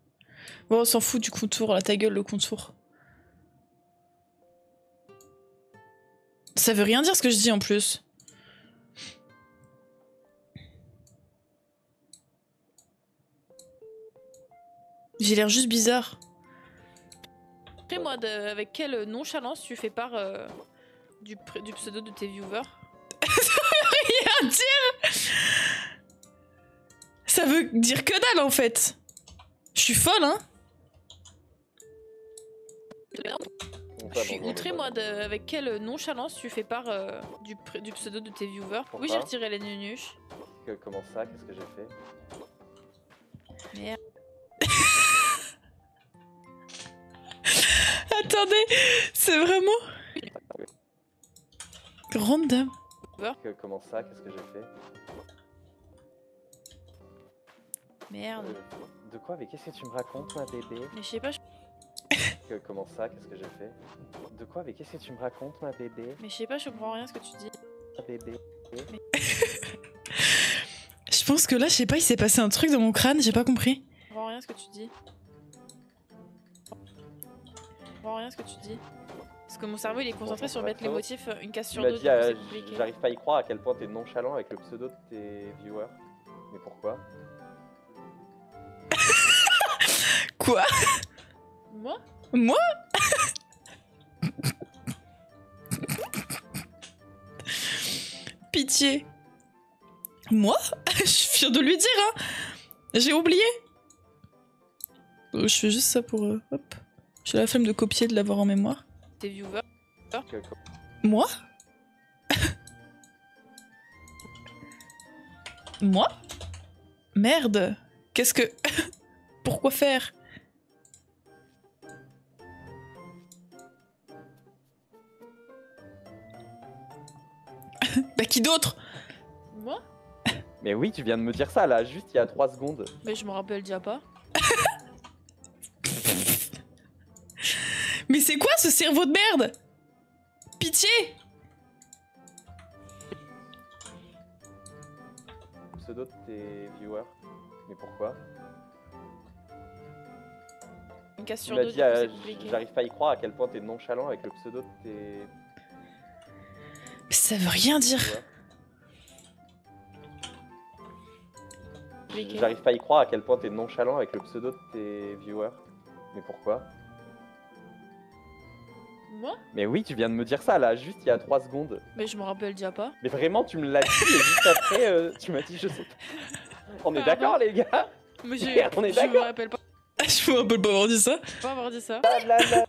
Bon, on s'en fout du contour, là, ta gueule, le contour. Ça veut rien dire ce que je dis en plus. J'ai l'air juste bizarre. Outré, moi, de... avec quelle nonchalance tu fais part euh, du, pr- du pseudo de tes viewers? Rien dire Ça veut dire que dalle en fait. Je suis folle, hein Je suis outré, moi, de... avec quelle nonchalance tu fais part euh, du, pr- du pseudo de tes viewers. Oui, Pourquoi j'ai retiré les nunuches. Que- Comment ça Qu'est-ce que j'ai fait? Merde. Attendez, c'est vraiment. Grande dame. Que- Comment ça Qu'est-ce que j'ai fait? Merde. Euh, De quoi Mais qu'est-ce que tu me racontes, ma bébé Mais je sais pas, je- Que- Comment ça Qu'est-ce que j'ai fait De quoi Mais qu'est-ce que tu me racontes, ma bébé mais je sais pas, je comprends rien ce que tu dis. Ma bébé Je pense que là, je sais pas, il s'est passé un truc dans mon crâne, j'ai pas compris. Je comprends rien ce que tu dis. Je comprends rien ce que tu dis. Parce que mon cerveau il est concentré sur mettre les motifs euh, une case sur deux. j'arrive pas à y croire à quel point t'es nonchalant avec le pseudo de tes viewers. Mais pourquoi Quoi Moi Moi Pitié. Moi Je suis fière de lui dire, hein J'ai oublié. Je fais juste ça pour... euh, hop. J'ai la flemme de copier, de l'avoir en mémoire. Tes viewers. Moi Moi Merde Qu'est-ce que... Pourquoi faire? Bah qui d'autre? Moi? Mais oui, tu viens de me dire ça là, juste il y a 3 secondes. Mais je me rappelle déjà pas. Mais c'est quoi ce cerveau de merde? Pitié Pseudo de tes viewers. Mais pourquoi? Une du coup, euh, j'arrive pas à y croire à quel point t'es nonchalant avec le pseudo de tes ça veut rien dire. J'arrive pas à y croire à quel point t'es nonchalant avec le pseudo de tes viewers. Mais pourquoi? Moi? Mais oui, tu viens de me dire ça là, juste il y a 3 secondes. Mais je me rappelle déjà pas. Mais vraiment, tu me l'as dit et juste après, euh, tu m'as dit je sais pas. On est Ah d'accord bon? les gars? Mais j'ai- Merde, on est je me rappelle pas, Je me rappelle pas avoir dit ça. pas avoir dit ça. Ah.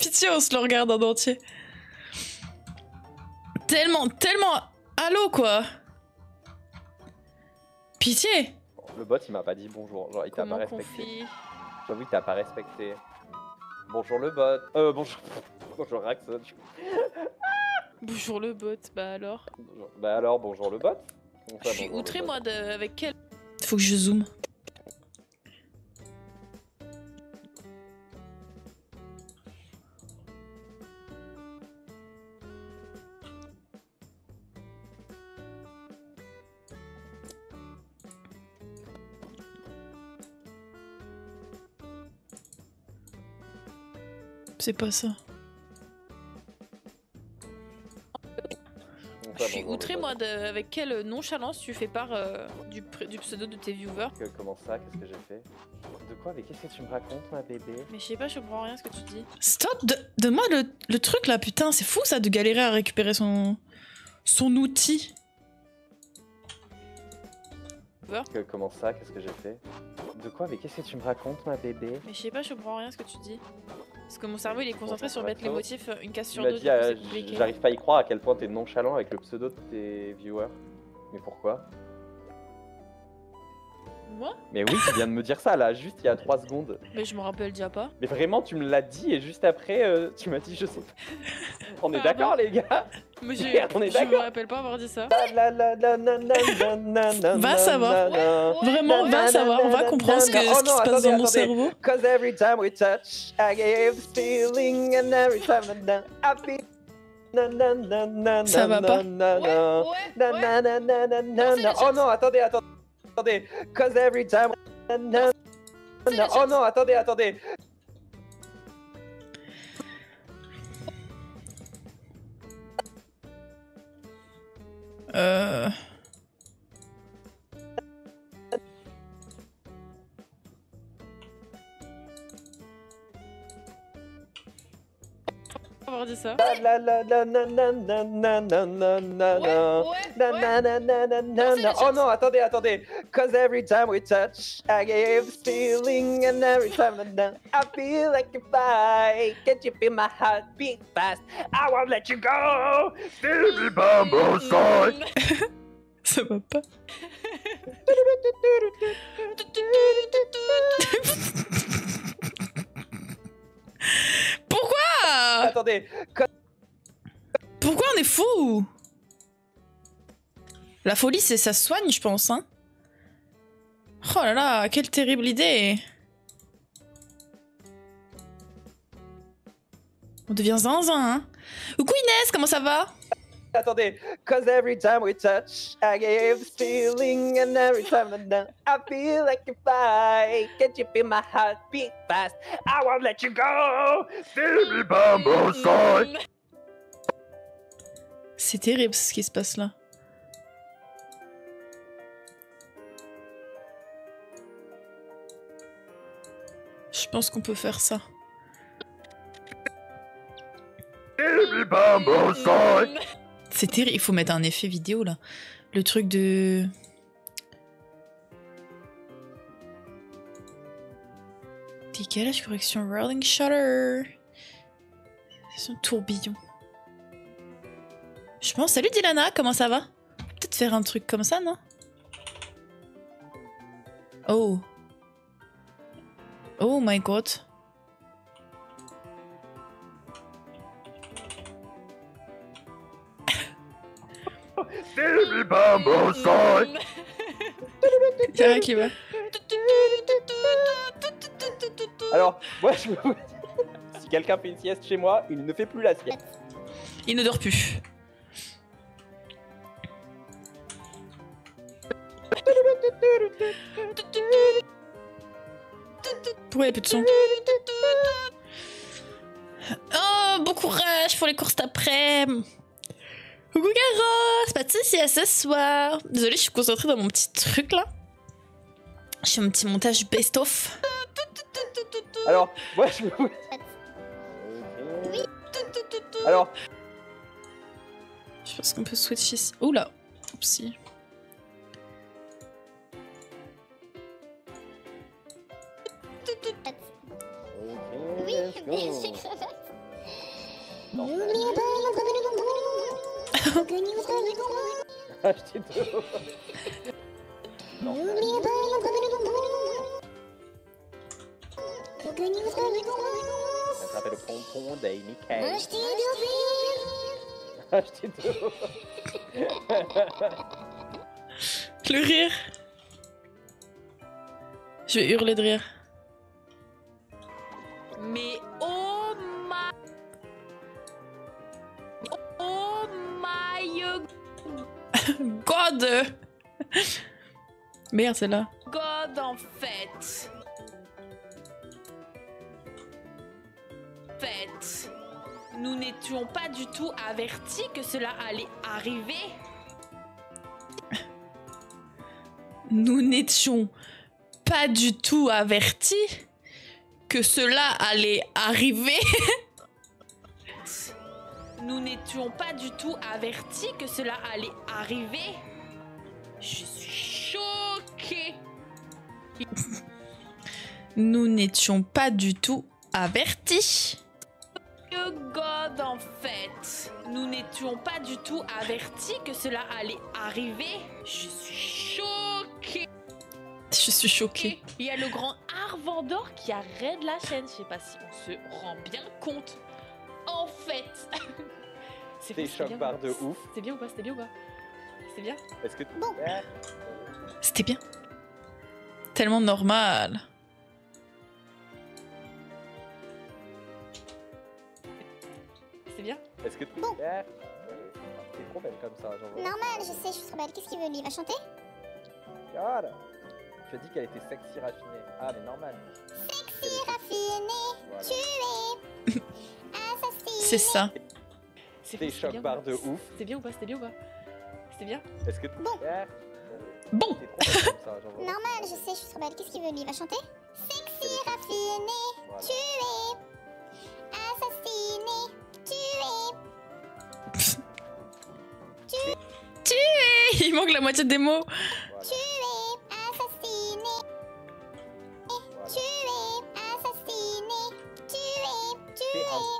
Pitié, on se le regarde en entier. Tellement, tellement... Allô, quoi Pitié Le bot il m'a pas dit bonjour, genre il t'a pas respecté. J'avoue que t'as pas respecté. Bonjour le bot. Euh bonjour. Bonjour Raxon. Bonjour le bot, bah alors. Bonjour. Bah alors bonjour le bot. Je suis outré moi de... avec quel. Faut que je zoome. C'est pas ça. Je suis outré moi de... avec quelle nonchalance tu fais part euh, du, pr- du pseudo de tes viewers. Comment ça Qu'est-ce que j'ai fait? De quoi Mais qu'est-ce que tu me racontes ma bébé? Mais je sais pas, je comprends rien à ce que tu dis. Stop de- Donne-moi le, le truc là, putain, c'est fou ça de galérer à récupérer son, son outil. Que- comment ça Qu'est-ce que j'ai fait? De quoi Mais qu'est-ce que tu me racontes ma bébé? Mais je sais pas, je comprends rien à ce que tu dis. Parce que mon cerveau il est concentré sur mettre les motifs une case sur deux. euh, j'arrive pas à y croire à quel point t'es nonchalant avec le pseudo de tes viewers. Mais pourquoi? Moi Mais oui, tu viens de me dire ça là, juste il y a 3 secondes. Mais je me rappelle déjà pas. Mais vraiment, tu me l'as dit et juste après, euh, tu m'as dit je sais pas. On est Ah d'accord les gars Mais Merde, on est je me rappelle pas avoir dit ça. Va savoir. Vraiment, va savoir, on va comprendre ce, que- ce Oh qui se passe dans mon cerveau. Cause every time we touch, I gave this feeling, and every time na, na, I feel. Na, na, na, na, Ça va pas. Ouais, ouais, Oh non, attendez, attendez, attendez. Cause every time. Na, na, C'est la na. Oh chatte. non, attendez, attendez. Euh... c'est na. la Oh chatte. non, attendez, attendez. Cause every time we touch, I gave this feeling, and every time na, na, I feel like if I can't you feel my heart beat fast? I won't let you go. Baby bumble side. Ça va pas. Pourquoi Attendez, Pourquoi on est fou La folie, c'est ça se soigne, je pense. Hein. Oh là là, quelle terrible idée. On devient zinzin, hein. Coucou Inès, comment ça va? Attendez. Cause every time we touch, I gave this feeling, and every time na, na, I feel like if I can't you feel my heart beat fast? I won't let you go. Baby bumble side. C'est terrible ce qui se passe là. Je pense qu'on peut faire ça. Baby bumble side. C'est terrible, il faut mettre un effet vidéo là. Le truc de. Décalage, correction, rolling shutter. C'est un tourbillon. Je pense. Salut Dilana, comment ça va? Peut-être faire un truc comme ça, non? Oh. Oh my god. Qui va. Alors, moi, je me... si quelqu'un fait une sieste chez moi, il ne fait plus la sieste. Il ne dort plus. Pourquoi il n'y a plus de son Oh, bon courage pour les courses d'après. Coucou pas de soucis à ce soir. Désolée, je suis concentrée dans mon petit truc là. Je fais mon petit montage best-of. Alors, moi, je me... Alors, Je pense qu'on peut switcher. ici. Oula, oupsie. Oui. Non. Acheter. Non. Je vais hurler de rire. Mais oh God Merde, celle-là. god en fait. Fait. Nous n'étions pas du tout avertis que cela allait arriver. Nous n'étions pas du tout avertis que cela allait arriver. Nous n'étions pas du tout avertis que cela allait arriver. Je suis choquée. Nous n'étions pas du tout avertis. Que God en fait. Nous n'étions pas du tout avertis que cela allait arriver. Je suis choquée. Je suis choquée. Il y a le grand Arvandor qui arrête la chaîne. Je sais pas si on se rend bien compte. En fait. C'est c'était barres pas de ouf. C'était bien ou pas C'était bien ou pas C'était bien Est-ce que Bon. C'était bien. Tellement normal. C'était bien Est-ce que Bon. T'es trop belle comme ça, genre. Normal, je sais, je suis trop belle. Qu'est-ce qu'il veut lui? Il va chanter? Regarde. Je dis qu'elle était sexy raffinée. Ah, mais normal. Sexy raffiné, Voilà. tu es assassiné. C'est ça. C'est Des chocs bien barres de ouf. C'était bien ou pas C'était bien ou pas C'était bien Est-ce que Bon. Ah, Bon. Ça. Normal, je sais, je suis trop belle. Qu'est-ce qu'il veut lui? Il va chanter Sexy raffiné, Voilà. tu es assassiné, tu es, Il manque la moitié des mots.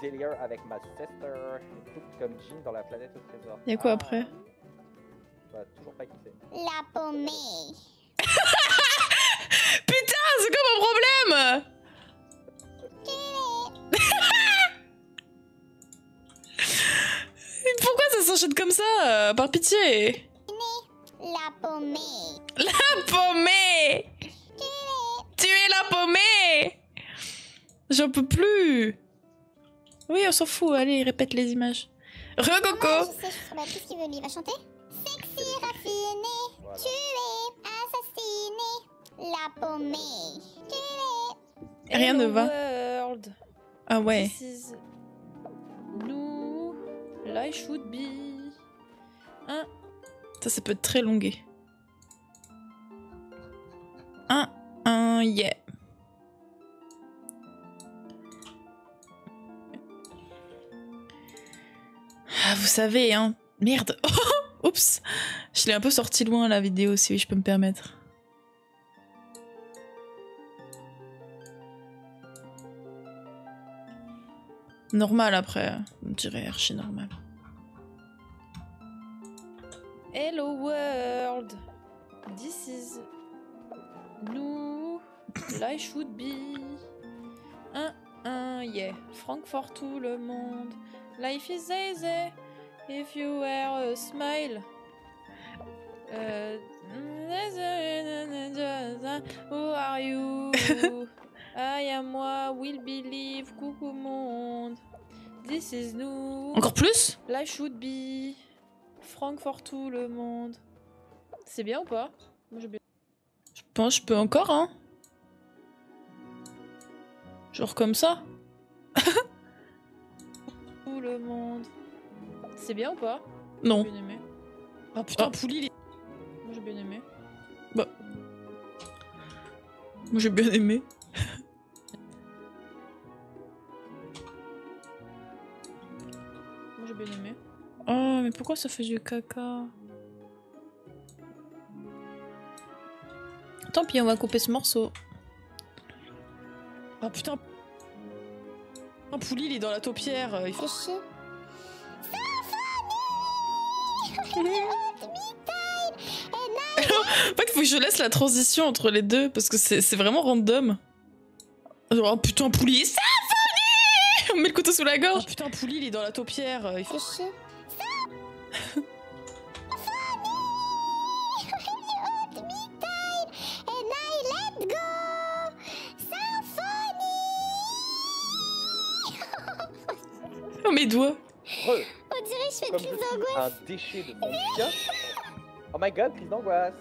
Délire avec ma sister. Tout comme Jean dans la planète au trésor. Y a quoi Ah. après Bah, toujours pas qui. La paumée. Putain, c'est quoi mon problème Pourquoi ça s'enchaîne comme ça euh, Par pitié La paumée. La paumée Tu es la paumée J'en peux plus Oui, on s'en fout, allez, répète les images. Re-coco je sais, je suis belle. Qu'est-ce qu'il veut lui Il va chanter Sexy raffiné, Voilà. tu es assassiné, la paumée. Tu es. Rien ne va. World. Ah ouais. This is nous. Life should be. Hein Ça, ça peut être très longué. Un, un, yeah. Ah, vous savez, hein. Merde. Oups. Je l'ai un peu sorti loin, la vidéo, si je peux me permettre. Normal après, on dirait archi normal. Hello world, this is nous, life should be. Un, un, yeah, Francfort tout le monde. Life is easy if you wear a smile. Euh, Who are you? I am moi, will believe, coucou monde. This is nous. Encore plus? Life should be. Francfort tout le monde. C'est bien ou pas? Moi j'ai bien. Je pense que je peux encore, hein. Genre comme ça. tout le monde. C'est bien ou pas Non. J'ai bien aimé. Oh putain, Pouli, il est- Moi j'ai bien aimé. Bah. Moi j'ai bien aimé. Moi j'ai bien aimé. Oh, mais pourquoi ça fait du caca Tant pis, on va couper ce morceau. Oh putain. Un pouli, il est dans la taupière. euh, Il faut. Fais chier. En fait, faut que je laisse la transition entre les deux parce que c'est vraiment random. Oh putain, Pouli, Symphonie On met le couteau sous la gorge. Oh putain, Pouli, il est dans la taupière. euh, Il faut. Fais chier. Oh, mes doigts. Re, On dirait que je fais comme plus je suis d'angoisse. un déchet de mon chien. Oh my god, crise d'angoisse.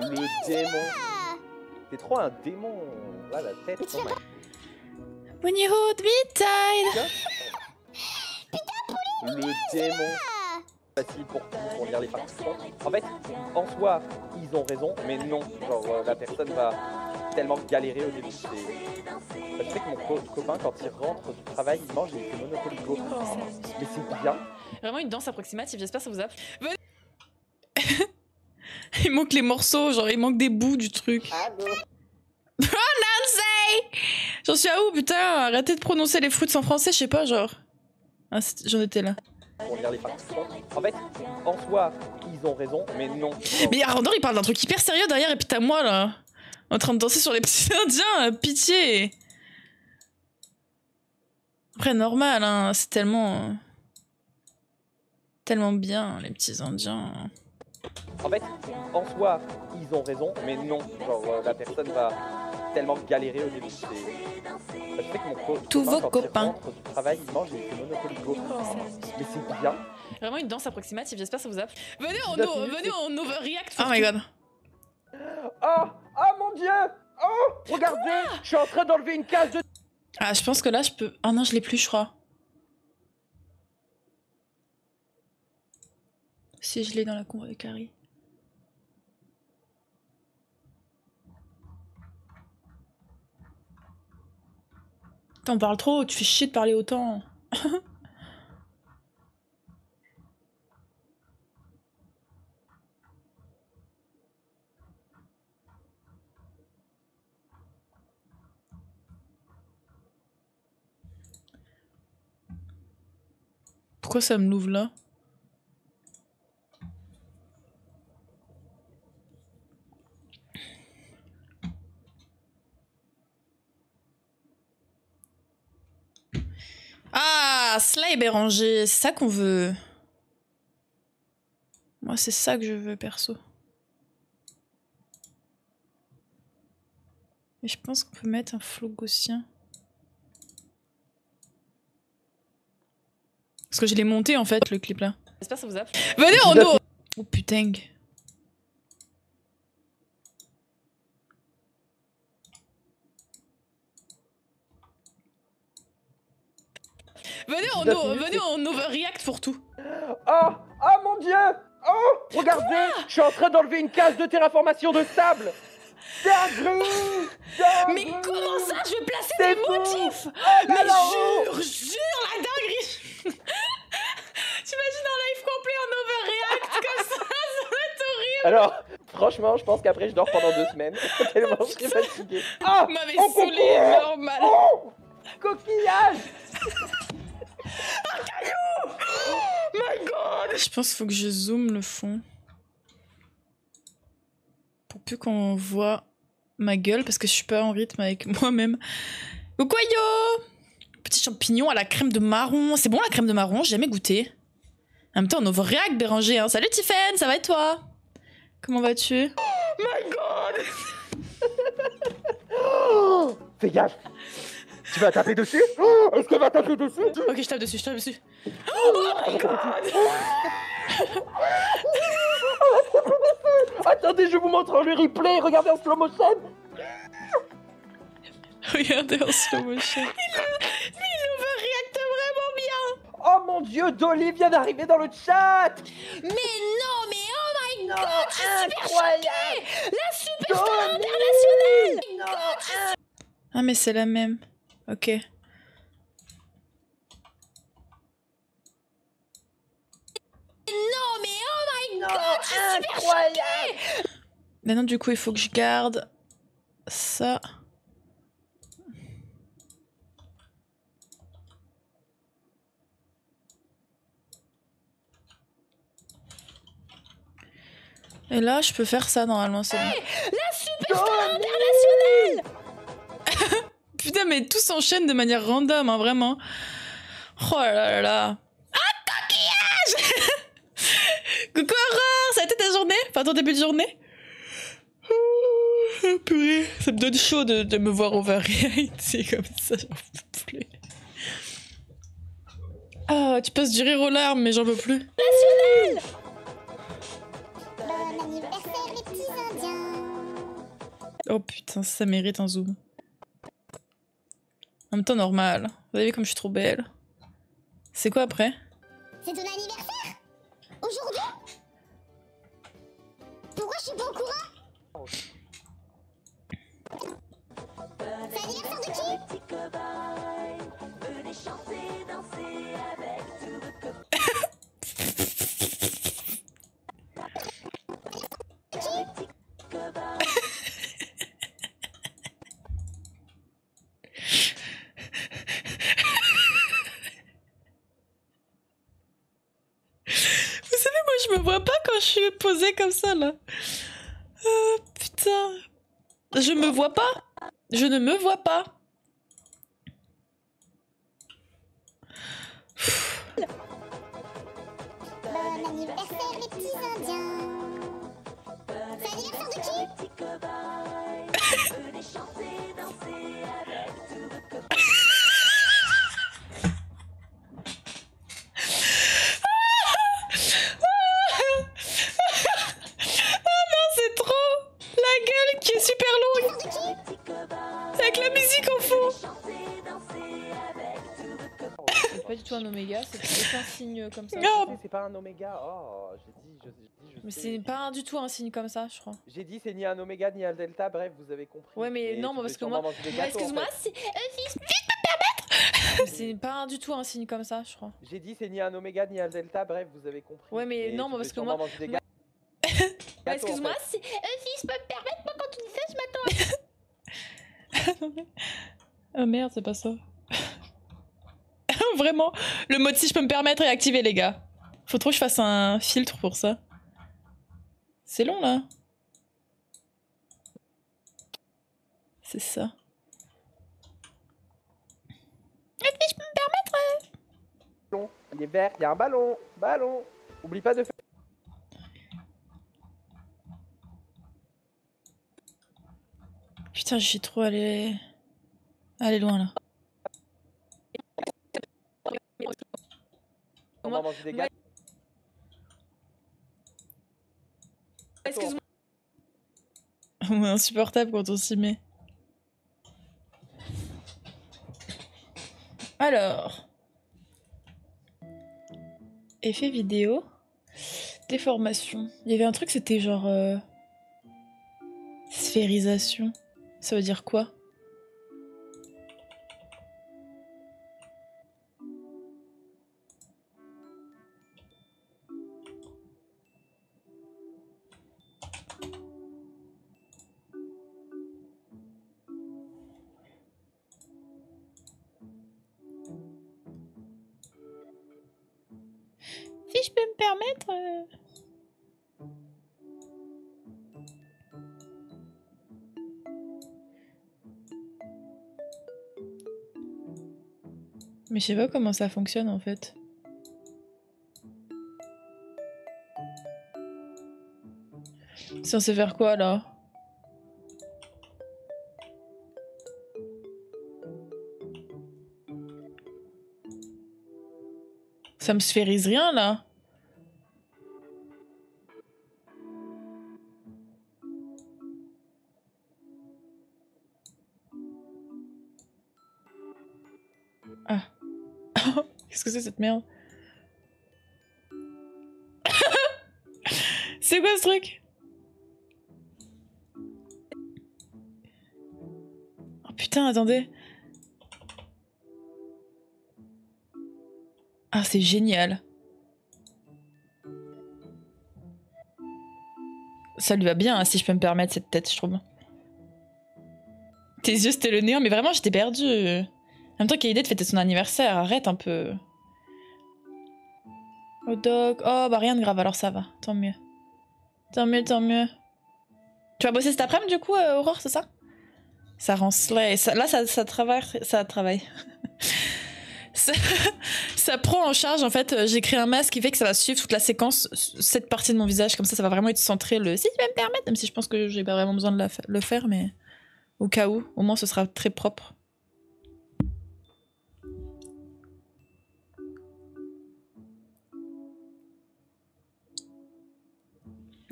Le démon. T'es trop un démon. Là, la tête. Oh my When you hold me tight. Le démon. Facile pour, pour lire les participants. En fait, en soi, ils ont raison, mais non. Genre, euh, la personne va tellement galérer au début. c'est- Je sais que mon co- copain, quand il rentre du travail, il mange fait Monopoly Go. Mais c'est bien. Vraiment une danse approximative, j'espère que ça vous a plu. Venez. il manque les morceaux, genre il manque des bouts du truc. Allô Nancy J'en suis à où putain? Arrêtez de prononcer les fruits en français, je sais pas, genre. Ah, J'en étais là. Pour lire les participants. En fait, en soi, ils ont raison, mais non. Mais Arandor il parle d'un truc hyper sérieux derrière et puis t'as moi là. En train de danser sur les petits indiens, euh, pitié Après normal, hein, c'est tellement... Tellement bien les petits indiens. En fait, en soi, ils ont raison, mais non. Genre, euh, la personne va tellement galérer au début. Je sais que mon co- Tous copain, vos copains. Du travail, il mange fait Monopoly Go. Mais c'est bien. Vraiment une danse approximative, j'espère que ça vous a plu. Venez, on, venez, on overreact. Oh my god. Oh Oh mon dieu Oh Regardez Je suis en train d'enlever une case de... Ah, je pense que là, je peux... Ah non, je l'ai plus, je crois. Si je l'ai dans la cour de Carrie. T'en parles trop, tu fais chier de parler autant. Pourquoi ça me l'ouvre là? Ah, cela est Béranger, c'est ça qu'on veut. Moi, c'est ça que je veux, perso. Mais je pense qu'on peut mettre un flou gaussien. Parce que je l'ai monté en fait, le clip là. J'espère que ça vous a plu. Venez, on Neuf nous Oh putain. Venez, nous- minutes, venez, on overreact pour tout. Oh Oh mon dieu. Oh Regardez Je suis en train d'enlever une case de terraformation de sable. Dinguerie Mais comment ça, je vais placer des fou. motifs Oh là Mais là. jure, jure la dinguerie T'imagines un live complet en overreact comme ça, ça va être horrible Alors, franchement, je pense qu'après je dors pendant deux semaines, tellement je suis fatigué. Ah Vous m'avez saoulé, normal Oh Coquillage Je pense qu'il faut que je zoome le fond. Pour plus qu'on voit ma gueule, parce que je suis pas en rythme avec moi-même. Coucou yo Petit champignon à la crème de marron. C'est bon la crème de marron, j'ai jamais goûté. En même temps, on overreact Béranger. Hein. Salut Tiffen, ça va et toi? Comment vas-tu? Fais gaffe Tu vas taper dessus? Oh, Est-ce qu'elle va taper dessus? Ok, je tape dessus, je tape dessus. Attendez, je vous montre le replay, regardez en slow motion Regardez en slow motion. Oh mon dieu, Dolly vient d'arriver dans le chat. Mais non, mais oh my Non, god, je suis super incroyable. La superstar Dolly. internationale. Non, Ah mais c'est la même. Ok. Non, mais oh my non, god, je suis super incroyable. Maintenant du coup il faut que je garde ça. Et là je peux faire ça normalement c'est bon. Dolly Putain mais tout s'enchaîne de manière random hein, vraiment. Oh là là là. Ah coquillage Coucou Aurore, ça a été ta journée? Enfin ton début de journée? Oh, purée, ça me donne chaud de, de me voir overreact, c'est comme ça, j'en peux plus. Ah, tu passes du rire aux larmes, mais j'en peux plus. Oh putain, ça mérite un zoom. En même temps, normal. Vous avez vu comme je suis trop belle. C'est quoi après? C'est ton anniversaire? Aujourd'hui? Pourquoi je suis pas au courant? C'est l'anniversaire de qui? Vous posée comme ça, là. Ah, putain. Je me vois pas. Je ne me vois pas. Bon anniversaire les petits indiens. De qui C'est trop La gueule qui est super longue Avec la musique en fond C'est pas du tout un oméga, c'est aucun signe comme ça. Non. C'est pas un oméga, oh, j'ai dit, je, j'ai dit, je Mais c'est pas du tout un signe comme ça, je crois. J'ai dit c'est ni un oméga ni un delta, bref, vous avez compris. Ouais, mais non, moi, devais parce que moi- Excuse-moi, c'est. Mais c'est pas du tout un signe comme ça, je crois. J'ai dit c'est ni un oméga ni un delta, bref, vous avez compris. Ouais, mais Et non, parce que moi- Excuse-moi, fait. c'est. Euh, si je peux me permettre, moi, quand tu dis ça, je m'attends. Oh merde, c'est pas ça. Vraiment, le mode si je peux me permettre est activé, les gars. Faut trop que je fasse un filtre pour ça. C'est long, là. C'est ça. ballon. Il est vert, il y a un ballon. Ballon. Oublie pas de faire. Putain, suis trop allé... Allé loin, là. Excuse-moi. On est insupportable quand on s'y met. Alors. Effet vidéo. Déformation. Il y avait un truc, c'était genre. euh, Sphérisation. Ça veut dire quoi? Je sais pas comment ça fonctionne en fait. C'est censé faire quoi là? Ça me sphérise rien là c'est cette merde C'est quoi ce truc? Oh putain, attendez. Ah, c'est génial. Ça lui va bien, hein, si je peux me permettre cette tête, je trouve. Tes yeux, c'était le néant, mais vraiment, j'étais perdue. En même temps, quelle idée de fêter son anniversaire, arrête un peu. Oh, doc. Oh, bah rien de grave, alors ça va, tant mieux. Tant mieux, tant mieux. Tu vas bosser cet après-midi, du coup, euh, Aurore, c'est ça? Ça rend slay. Ça, là, ça, ça travaille. Ça travaille. ça, prend en charge, en fait, euh, j'ai créé un masque qui fait que ça va suivre toute la séquence, cette partie de mon visage, comme ça, ça va vraiment être centré le si tu me permettre, même si je pense que j'ai pas vraiment besoin de le faire, mais au cas où, au moins ce sera très propre.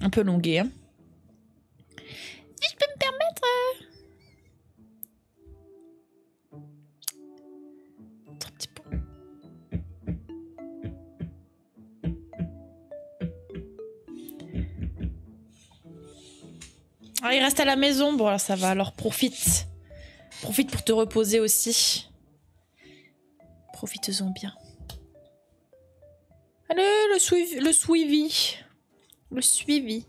Un peu longué, hein. Si je peux me permettre. euh. Petit pot. Ah, il reste à la maison. Bon, alors ça va. Alors profite. Profite pour te reposer aussi. Profites-en bien. Allez, le suivi. Le suivi. Le suivi.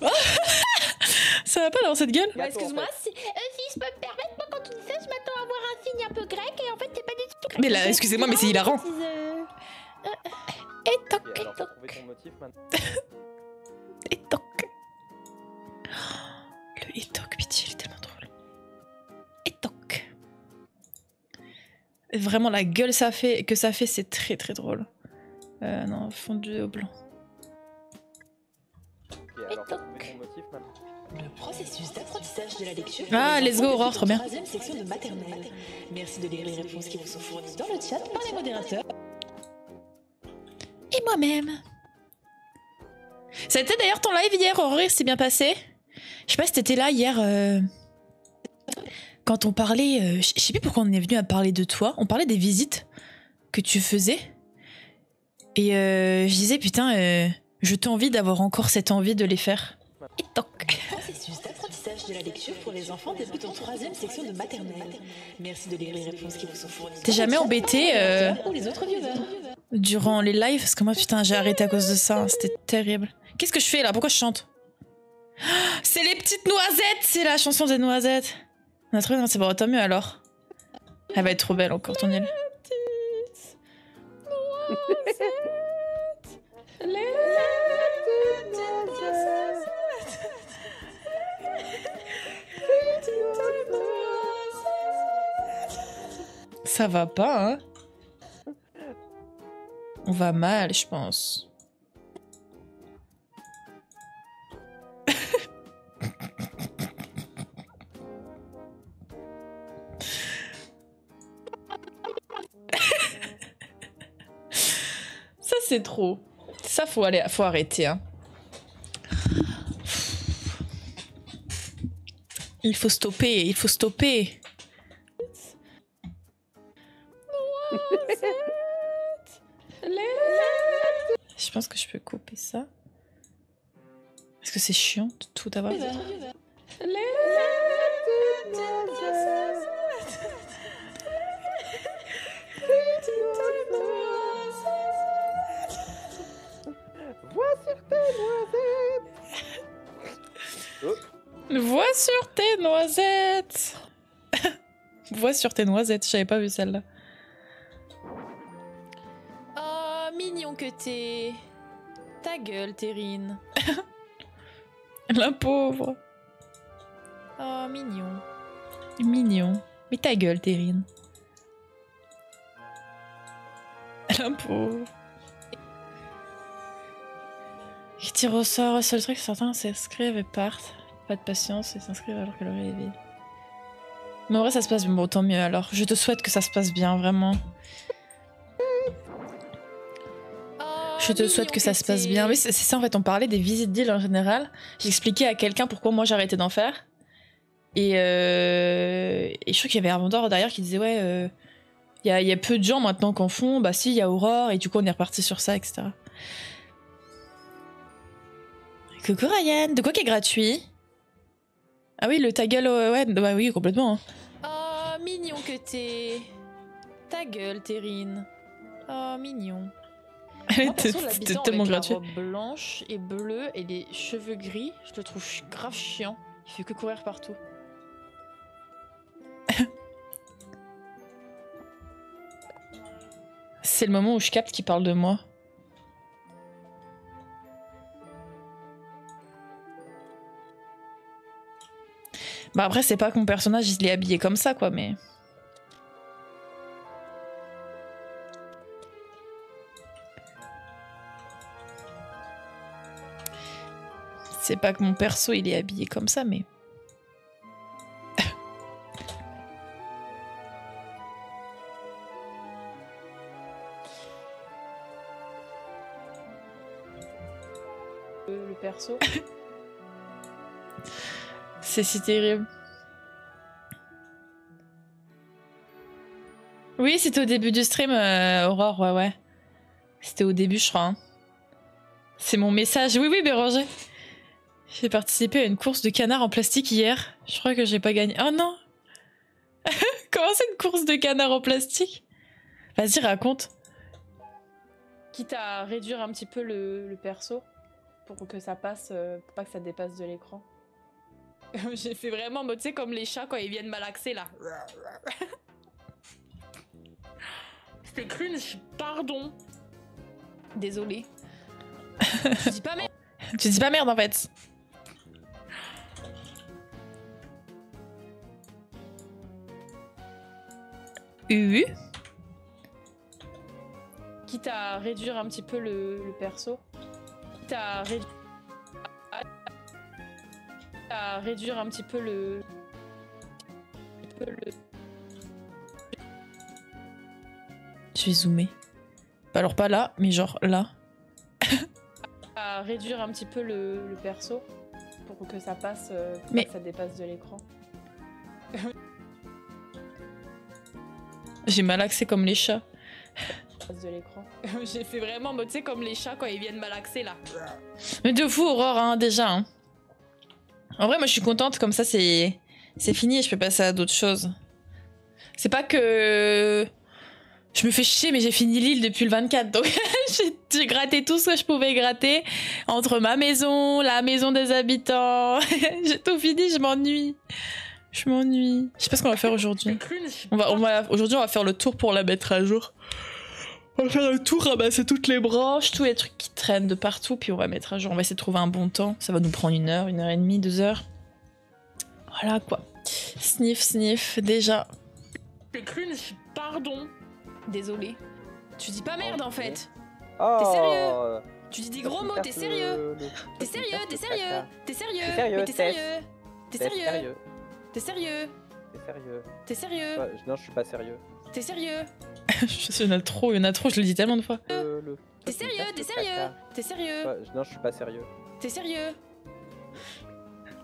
ça va pas dans cette gueule en Excuse-moi, si, euh, si je peux me permettre, moi quand tu dis ça, je m'attends à voir un signe un peu grec et en fait c'est pas du tout grec. Mais là, excusez-moi, mais c'est hilarant. Euh, Et toc, et toc, et toc. Le et toc, pitié, il est tellement drôle. Et toc. Vraiment, la gueule ça fait, que ça fait, c'est très très drôle. Euh, non, fondu au blanc. Alors, motif. Le processus d'apprentissage de la lecture. Ah, let's go, Aurore, trop en bien. Troisième section de maternelle. Merci de lire les réponses qui vous sont fournies dans le chat par les modérateurs. Et moi-même. Ça a été d'ailleurs ton live hier, Aurore, c'est bien passé Je sais pas si t'étais là hier. euh, Quand on parlait. euh, je sais plus pourquoi on est venu à parler de toi. On parlait des visites que tu faisais. Et euh, je disais, putain, euh, je t'envie d'avoir encore cette envie de les faire. Et toc. Le processus d'apprentissage de la lecture pour les enfants débute en troisième section de maternelle. Merci de lire les réponses qui vous sont fournies. T'es jamais embêté, euh, les autres. Durant les lives, parce que moi, putain, j'ai arrêté à cause de ça. C'était terrible. Qu'est-ce que je fais là? Pourquoi je chante? C'est les petites noisettes C'est la chanson des noisettes. On a trouvé, non, c'est bon, tant mieux alors. Elle va être trop belle encore, ton île. Ça va pas, hein? On va mal, je pense. c'est trop. Ça, faut, aller, faut arrêter. Hein. Il faut stopper, il faut stopper. Je pense que je peux couper ça. Est-ce que c'est chiant de tout avoir tes noisettes. Vois sur tes noisettes Vois sur tes noisettes, j'avais pas vu celle-là. t'es. Ta gueule, Terrine. La pauvre. Oh, mignon. Mignon. Mais ta gueule, Terrine. La pauvre. Qui tire au sort, le seul truc, certains s'inscrivent et partent. Pas de patience et s'inscrivent alors que l'oreille est vide. Mais en vrai, ça se passe. Bon, tant mieux alors. Je te souhaite que ça se passe bien, vraiment. Je te souhaite que ça se passe bien. Oui, c'est c'est ça en fait, on parlait des visites d'îles en général. J'expliquais à quelqu'un pourquoi moi j'arrêtais d'en faire. Et, euh, je crois qu'il y avait Armandor derrière qui disait Ouais, euh, il y, a, il y a peu de gens maintenant qui en font. Bah si, il y a Aurore, et du coup on est reparti sur ça, etc. Coucou Ryan, de quoi qui est gratuit? Ah oui, le ta gueule, ouais, ouais, bah oui, complètement. hein. Oh, mignon que t'es. Ta gueule, Terrine. Oh, mignon. Elle était tellement avec la gratuit. robe blanche et bleue et les cheveux gris, je le trouve grave chiant. Il fait que courir partout. C'est le moment où je capte qu'il parle de moi. Bah après c'est pas que mon personnage il est habillé comme ça quoi mais... C'est pas que mon perso il est habillé comme ça mais... Euh, le perso. C'est si terrible. Oui, c'était au début du stream, euh, Aurore, ouais, ouais. C'était au début, je crois. hein. C'est mon message. Oui, oui, Béranger. J'ai participé à une course de canard en plastique hier. Je crois que j'ai pas gagné. Oh non Comment c'est une course de canard en plastique? Vas-y, raconte. Quitte à réduire un petit peu le, le perso pour que ça passe, euh, pour pas que ça dépasse de l'écran. J'ai fait vraiment, tu sais, comme les chats quand ils viennent malaxer là. C'était cringe, pardon. Désolé. Je dis pas merde. Tu dis pas merde en fait. U Quitte à réduire un petit peu le, le perso. Quitte à, rédu- à réduire un petit peu le. un peu le- Je vais zoomer. Alors pas là, mais genre là. à réduire un petit peu le, le perso pour que ça passe, euh, pour Mais- que ça dépasse de l'écran. J'ai malaxé comme les chats. De l'écran. J'ai fait vraiment, tu sais, comme les chats quand ils viennent malaxer là. Mais de fou, Aurore, hein, déjà. hein. En vrai, moi, je suis contente. Comme ça, c'est c'est fini. et Je peux passer à d'autres choses. C'est pas que je me fais chier, mais j'ai fini l'île depuis le 24. Donc, j'ai- gratté tout ce que je pouvais gratter entre ma maison, la maison des habitants. j'ai tout fini. Je m'ennuie. Je m'ennuie. Je sais pas ce qu'on va faire aujourd'hui. Cringe. On va, on va, aujourd'hui, on va faire le tour pour la mettre à jour. On va faire le tour, ramasser toutes les branches, tous les trucs qui traînent de partout, puis on va mettre à jour. On va essayer de trouver un bon temps. Ça va nous prendre une heure, une heure et demie, deux heures. Voilà quoi. Sniff, sniff, déjà. C'est cringe, pardon. Désolé. Tu dis pas merde en fait. Oh, sérieux Tu dis des gros mots, t'es sérieux le- le- T'es sérieux, t'es le sérieux. T'es sérieux T'es sérieux, Mais t'es sérieux T'es T'es sérieux T'es sérieux T'es sérieux T'es Non, je suis pas sérieux. T'es sérieux il y en a trop, il y en a trop, je le dis tellement de fois. Le- T'es sérieux T'es sérieux. T'es sérieux Ouais, Non, je suis pas sérieux. T'es sérieux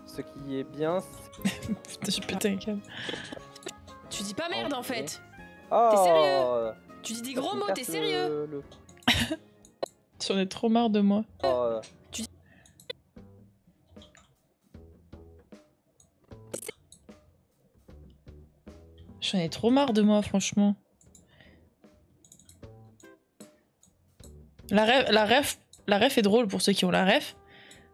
Ce qui est bien, c'est... Putain, j'ai pété un câble. Tu dis pas merde en fait. Oh, sérieux Tu dis des gros mots, t'es sérieux le- J'en ai trop marre de moi. Oh, J'en ai trop marre de moi, franchement. La ref, la ref, la ref est drôle pour ceux qui ont la ref.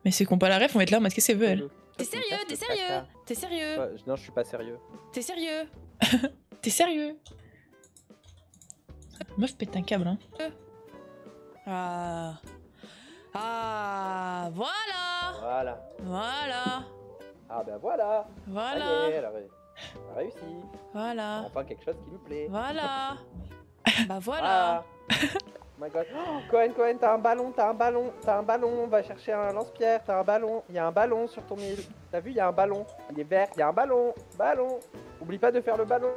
Mais ceux qui n'ont pas la ref, on va être là, mais qu'est-ce qu'elle veut, elle le- T'es sérieux T'es sérieux. T'es sérieux Ouais, Non, je suis pas sérieux. T'es sérieux T'es sérieux Meuf pète un câble, hein. Ah. Ah, voilà. Voilà. Voilà. Ah ben voilà. Ça y est, Voilà. elle a, elle a réussi. Voilà. Enfin quelque chose qui lui plaît. Voilà. Bah voilà. Ah. Oh my god. Oh, Cohen, Cohen, t'as un ballon, t'as un ballon, t'as un ballon, on va chercher un lance-pierre, t'as un ballon, il y a un ballon sur ton île. T'as vu, il y a un ballon, il est vert, il y a un ballon, ballon. Oublie pas de faire le ballon.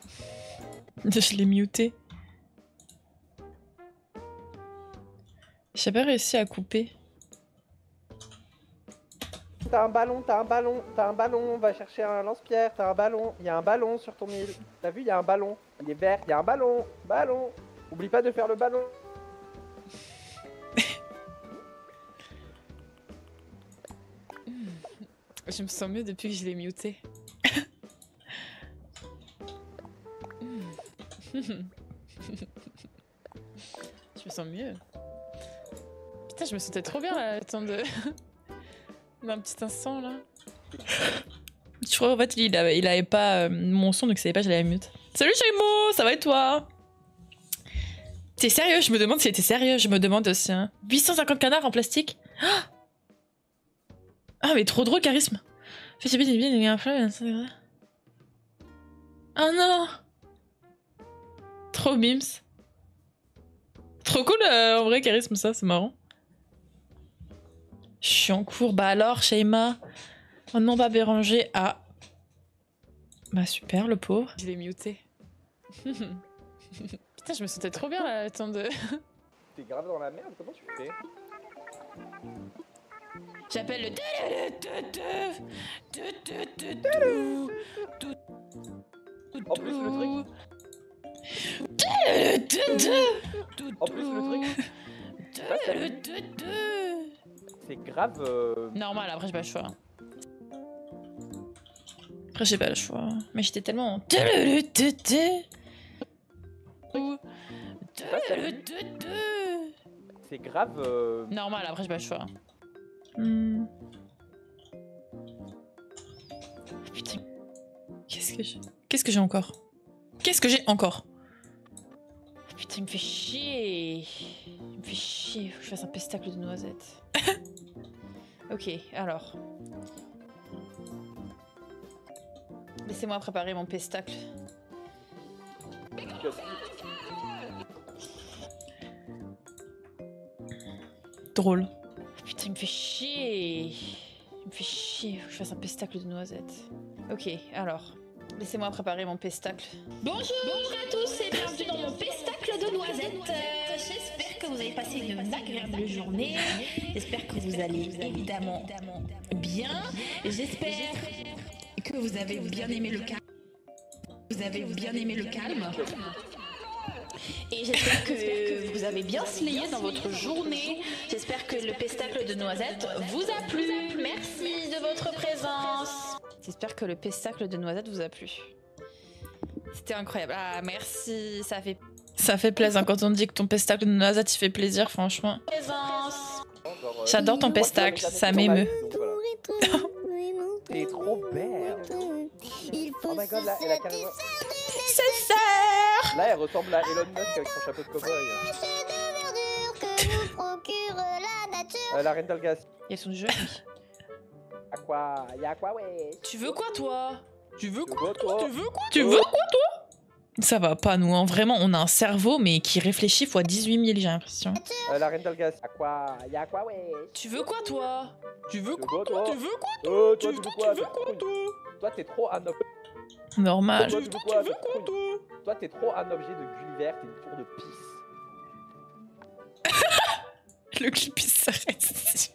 Je l'ai muté. J'ai pas réussi à couper. T'as un ballon, t'as un ballon, t'as un ballon, on va chercher un lance-pierre, t'as un ballon, il y a un ballon sur ton île. T'as vu, il y a un ballon, il est vert, il y a un ballon, ballon. Oublie pas de faire le ballon. Je me sens mieux depuis que je l'ai muté. je me sens mieux. Putain, je me sentais trop bien là, le temps de. d'un petit instant là. Je crois en fait il avait, il avait pas euh, mon son donc il savait pas que j'allais la mute. Salut Chaimo, ça va et toi? T'es sérieux Je me demande si t'es sérieux, je me demande aussi. Hein. 850 canards en plastique Ah mais trop drôle charisme. Oh non Trop mims. Trop cool euh, en vrai charisme ça, c'est marrant. Je suis en cours. Bah alors, Shaima Oh non, pas Béranger. Ah. Bah super, le pauvre. Je l'ai muté. Putain, je me sentais trop bien là, temps de... T'es grave dans la merde, comment tu fais? J'appelle le... En plus, le truc. En plus, le truc. C'est- C'est grave. euh, Normal, après j'ai pas le choix. Après j'ai pas le choix. Mais j'étais tellement... ça, c'est- C'est grave. euh, Normal, après j'ai pas le choix. Hmm. Putain. Qu'est-ce que j'ai Qu'est-ce que j'ai encore? Qu'est-ce que j'ai encore? Putain, il me fait chier. Il me fait chier. Faut que je fasse un pestacle de noisettes. ok, alors. Laissez-moi préparer mon pestacle. Drôle. Putain, il me fait chier. Il me fait chier. Faut que je fasse un pestacle de noisettes. Ok, alors. Laissez-moi préparer mon pestacle. Bonjour à tous et bienvenue dans mon pestacle de noisettes. Euh, J'espère que vous avez passé une agréable journée. J'espère que vous allez évidemment bien. J'espère que vous avez bien aimé le calme. Vous avez bien aimé le calme. Et j'espère que vous avez bien slayé dans votre journée. J'espère que le pestacle de noisettes vous a plu. Merci de votre présence. J'espère que le pestacle de noisettes vous a plu. C'était incroyable. Ah, merci. Ça fait. Ça fait plaisir quand on dit que ton pestacle de noisettes il fait plaisir, franchement. J'adore ton pestacle, ça m'émeut. voilà. T'es trop belle. Il faut Oh my god, là, elle a carrément. Là, elle ressemble à Elon Musk avec son chapeau de cowboy. que vous procure la nature. Euh, la Rental Gas. Ils sont. À quoi Y'a quoi, ouais Tu veux quoi, toi? Tu veux Tu veux toi? veux quoi Tu veux quoi, toi? Ça va pas, nous, hein. Vraiment, on a un cerveau, mais qui réfléchit fois 18 000, j'ai l'impression. Euh, La Rental Gas. À quoi? Y'a quoi, ouais? Tu veux quoi, toi? Tu veux Tu veux quoi, toi? veux quoi Euh, toi, tu veux toi, quoi? tu veux T'es quoi, toi? Toi, t'es trop un ob- Normal. Toi, tu veux quoi? Trop- Toi, t'es trop un objet de Gulliver, t'es une tour de pisse. Le clip, il s'arrête.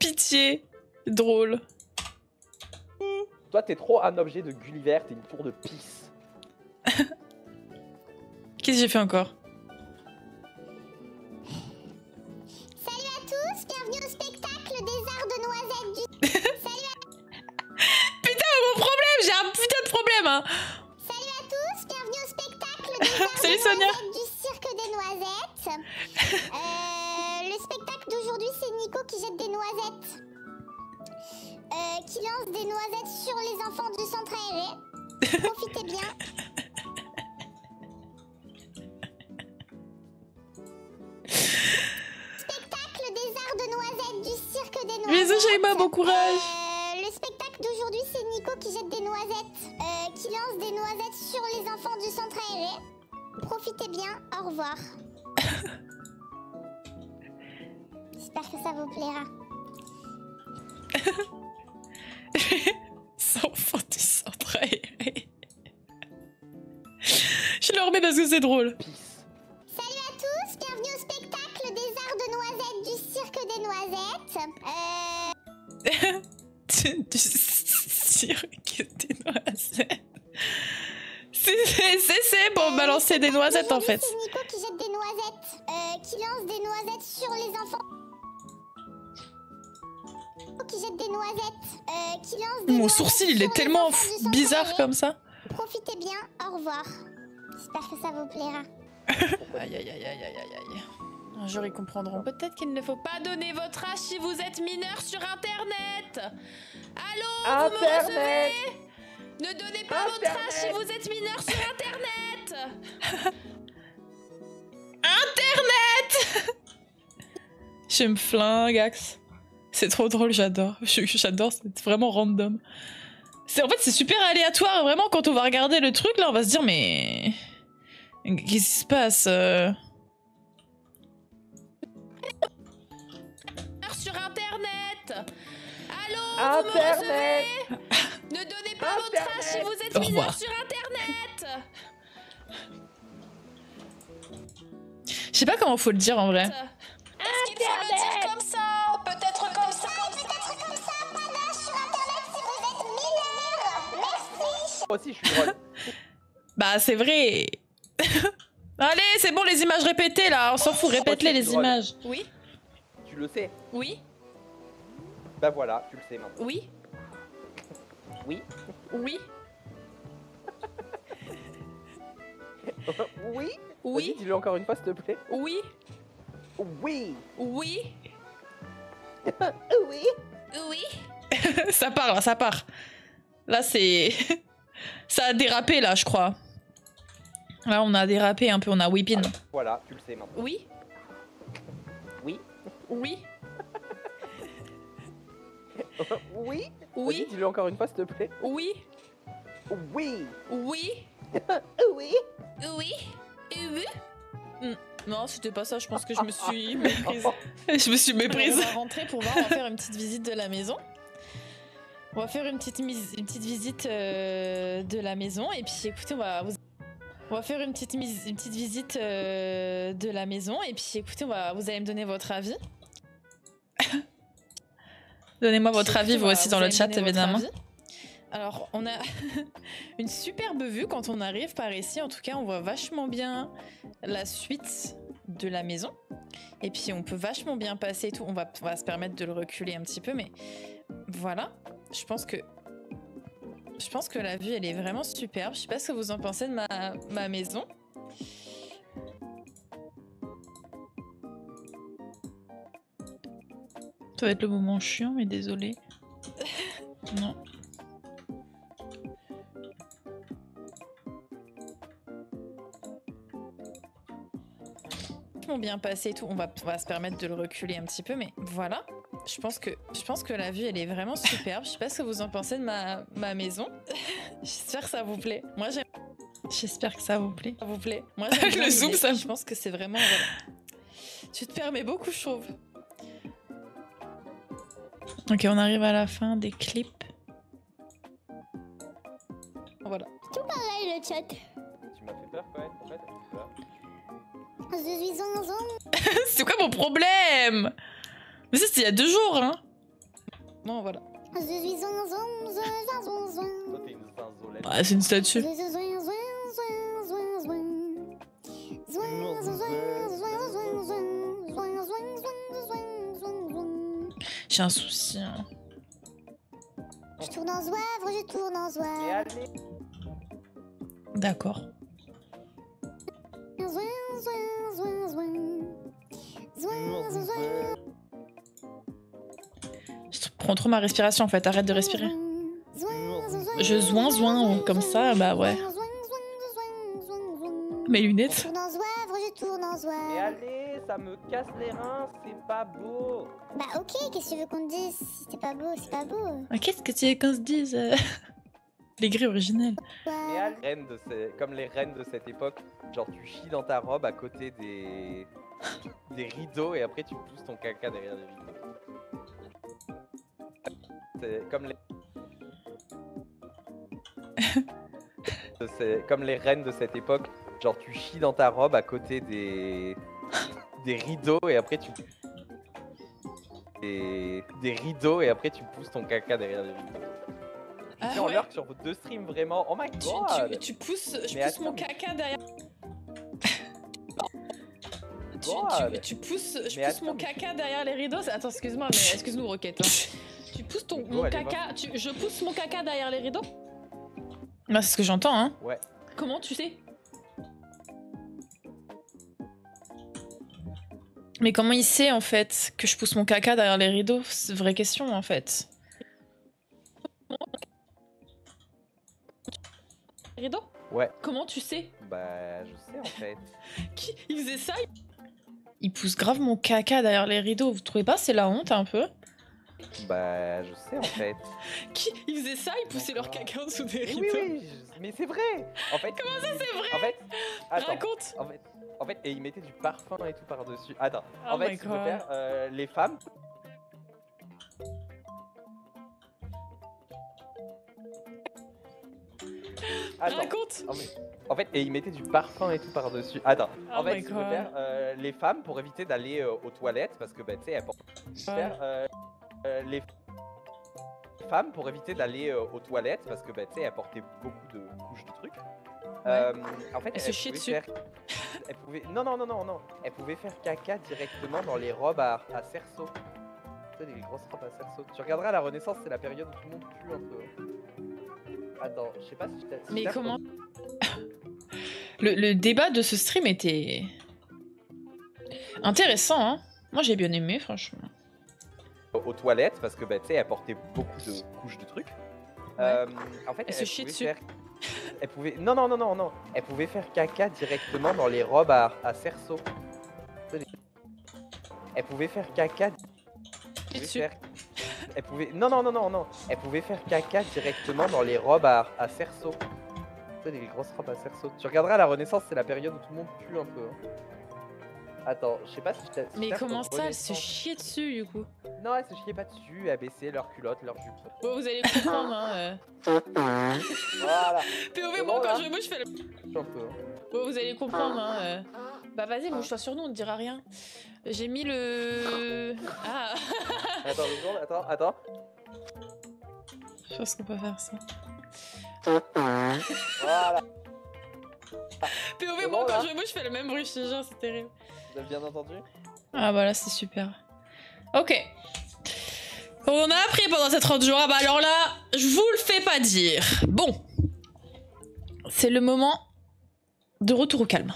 Pitié. Drôle. Toi, t'es trop un objet de Gulliver, t'es une tour de pisse. Qu'est-ce que j'ai fait encore? Salut à tous, bienvenue au spectacle des arts de noisettes du... Putain, mon problème J'ai un putain de problème, hein Salut à tous, bienvenue au spectacle des arts Salut, de Sonia. noisettes du cirque des noisettes. Euh, le spectacle d'aujourd'hui, c'est Nico qui jette des noisettes. Euh, qui lance des noisettes sur les enfants du centre aéré. Profitez bien. spectacle des arts de noisettes du cirque des noisettes. Bisous Shaima, bon courage. Euh, le spectacle d'aujourd'hui, c'est Nico qui jette des noisettes, euh, qui lance des noisettes sur les enfants du centre aéré. Profitez bien, au revoir. J'espère que ça vous plaira. Enfants du centre aéré. Je le remets parce que c'est drôle. Salut à tous, bienvenue au spectacle des arts de noisettes du cirque des noisettes. Euh, du cirque des noisettes. C'est- C'est c'est- c'est pour balancer des noisettes en fait. C'est Nico qui jette des noisettes, euh, qui lance des noisettes sur les enfants. Qui jette des noisettes, euh, qui lance des Mon sourcil il est tellement bizarre comme ça. Profitez bien, au revoir. J'espère que ça vous plaira. Aïe aïe aïe aïe aïe aïe. Un jour ils comprendront peut-être qu'il ne faut pas donner votre âge si vous êtes mineur sur internet. Allô, vous me Internet recevez? Ne donnez pas votre âge si Internet. vous êtes mineur sur internet. Je me flingue, Axe. C'est trop drôle, j'adore. J'adore, c'est vraiment random. C'est en fait c'est super aléatoire, vraiment quand on va regarder le truc là, on va se dire mais qu'est-ce qui se passe euh? Sur internet. Allô, vous me Internet recevez? Ne donnez pas votre âge si Internet. vous êtes Au mineur sur internet. Je sais pas comment faut le dire en vrai. Est-ce qu'il faut le dire comme ça Peut-être comme ça Peut-être comme ça, sur internet si vous êtes mineur. Merci. Moi aussi, je suis drôle. Bah c'est vrai. Allez, c'est bon les images répétées là, on s'en fout, répète-les les images. Oui, Tu le sais. oui, Bah voilà, tu le sais maintenant. oui, Oui. oui, oui oui, dis-le encore une fois, s'il te plaît. oui, Oui. oui, Oui. oui. ça part là, ça part. Là c'est... ça a dérapé là je crois. Là on a dérapé un peu, on a whippin. Voilà, tu le sais maintenant. Oui. Oui. Oui. Oui. Oui. Dis-le encore une fois, s'il te plaît. Oui. Oui. Oui. Oui. Oui. Oui. Hmm. Non, c'était pas ça. Je pense que je me suis méprise. Je me suis On méprise. va rentrer pour voir. On va faire une petite visite de la maison. On va faire une petite, mis- une petite visite euh, de la maison. Et puis, écoutez, on va, vous- on va faire une petite, une petite visite euh, de la maison. Et puis, écoutez, on va, vous allez me donner votre avis. Donnez-moi votre avis vous écoutez, aussi on dans le chat évidemment. avis. Alors, on a une superbe vue quand on arrive par ici. En tout cas, on voit vachement bien la suite de la maison. Et puis, on peut vachement bien passer et tout. On va, on va se permettre de le reculer un petit peu, mais voilà. Je pense que. Je pense que la vue, elle est vraiment superbe. Je sais pas ce que vous en pensez de ma, ma maison. Ça va être le moment chiant mais désolé. non. Vachement bien passé et tout. On va, on va se permettre de le reculer un petit peu, mais voilà. Je pense que, je pense que la vue, elle est vraiment superbe. Je sais pas ce que vous en pensez de ma, ma maison. J'espère que ça vous plaît. Moi, j'aime. J'espère que ça vous plaît. Ça vous plaît. Moi, Le bien zoom, ça me- Je pense que c'est vraiment. voilà. Tu te permets beaucoup, je trouve. Ok, on arrive à la fin des clips. Voilà. Tout pareil le chat. Tu m'as fait peur quand même, C'est quoi mon problème? Mais ça c'était il y a deux jours, hein Non, voilà. Ah, c'est une statue. J'ai un souci. hein. Je tourne en zouavre, je tourne en Et zouavre. allez. D'accord. Je prends trop ma respiration en fait, arrête de respirer. Je zoin zoin comme ça, bah ouais. Mes Je lunettes. tourne en zouavre, je tourne en Et zouavre. allez, ça me casse les reins, c'est pas beau. Bah ok, qu'est-ce que tu veux qu'on te dise? Si c'est pas beau, c'est pas beau. Ah, Qu'est-ce que tu veux qu'on se dise? euh Les grilles originales. Mais à- reines de ces- comme les reines de cette époque, genre tu chies dans ta robe à côté des des rideaux et après tu pousses ton caca derrière les rideaux. C'est comme les C'est comme les reines de cette époque, genre tu chies dans ta robe à côté des des rideaux et après tu des, des rideaux et après tu pousses ton caca derrière les rideaux. Ah en ouais. lurk sur vos deux streams vraiment. Oh my Tu, god. tu- tu pousses, je Mais pousse mon attends, caca derrière. Tu, tu- tu pousses, je Mais pousse mon attends, caca derrière les rideaux. Attends, excuse-moi, mais excuse-nous, Roquette. hein. Tu pousses ton, mon caca, tu- je pousse mon caca derrière les rideaux? Bah, c'est ce que j'entends, hein. Ouais. Comment tu sais? Mais comment il sait en fait que je pousse mon caca derrière les rideaux? C'est une vraie question en fait. Ouais. Comment tu sais? Bah, je sais en fait. Qui il faisait ça? Il pousse grave mon caca derrière les rideaux. Vous trouvez pas? C'est la honte un peu Bah, je sais en fait. Qui il faisait ça? Il poussait leur caca en dessous des Mais rideaux. oui, oui, je- mais c'est vrai. En fait. Comment ça c'est vrai? En fait, attends. Raconte En fait, en fait, et ils mettaient du parfum et tout par dessus. Attends. Oh en fait, my God. euh, les femmes. Attends. Raconte En fait, en fait, et ils mettaient du parfum et tout par dessus. Attends. Oh en fait, faire, euh, les femmes pour éviter d'aller euh, aux toilettes parce que bah, tu sais, elles portent. Faire, euh, les femmes pour éviter d'aller aux toilettes parce que bah, tu sais, elles portaient beaucoup de couches de trucs. En fait, Elles se pouvaient dessus. faire- Non, non, non, non, non. Elles pouvaient faire caca directement dans les robes à, à cerceau. Les grosses robes à cerceau. Tu regarderas à la Renaissance, c'est la période où tout le monde pue un peu. Attends, je sais pas si je t'ai. Mais comment le, le débat de ce stream était intéressant, hein Moi j'ai bien aimé, franchement. aux toilettes parce que bah, tu sais, elle portait beaucoup de couches de trucs. Euh, en fait, Elle se chie dessus. faire- Elle pouvait... Non, non, non, non, non. Elle pouvait faire caca directement dans les robes à, à cerceau. Elle pouvait faire caca. Elle pouvait faire- Elle pouvait... Non, non, non, non, non. Elle pouvait faire caca directement dans les robes à, à cerceau. Tu sais, les grosses robes à cerceau. Tu regarderas à la Renaissance, c'est la période où tout le monde pue un peu. hein. Attends, je sais pas si je Mais comment ça, elle se chiait dessus du coup Non, elles se chiaient pas dessus, elles baissaient leurs culottes, leurs jupes. Bon, vous allez comprendre, hein. Voilà. euh. POV, C'est moi bon, quand là je bouge, je fais le. Un peu. hein. Bon, vous allez comprendre, hein. euh. Bah vas-y, bouge-toi sur nous, on ne dira rien. J'ai mis le. Ah Attends, deux secondes, attends, attends. Je pense qu'on peut faire ça. Voilà. POV, moi bon, quand je bouge, je fais le même bruit, je te jure, c'est terrible. Vous avez bien entendu? Ah bah là c'est super. Ok. On a appris pendant ces 30 jours. Ah bah alors là, je vous le fais pas dire. Bon. C'est le moment de retour au calme.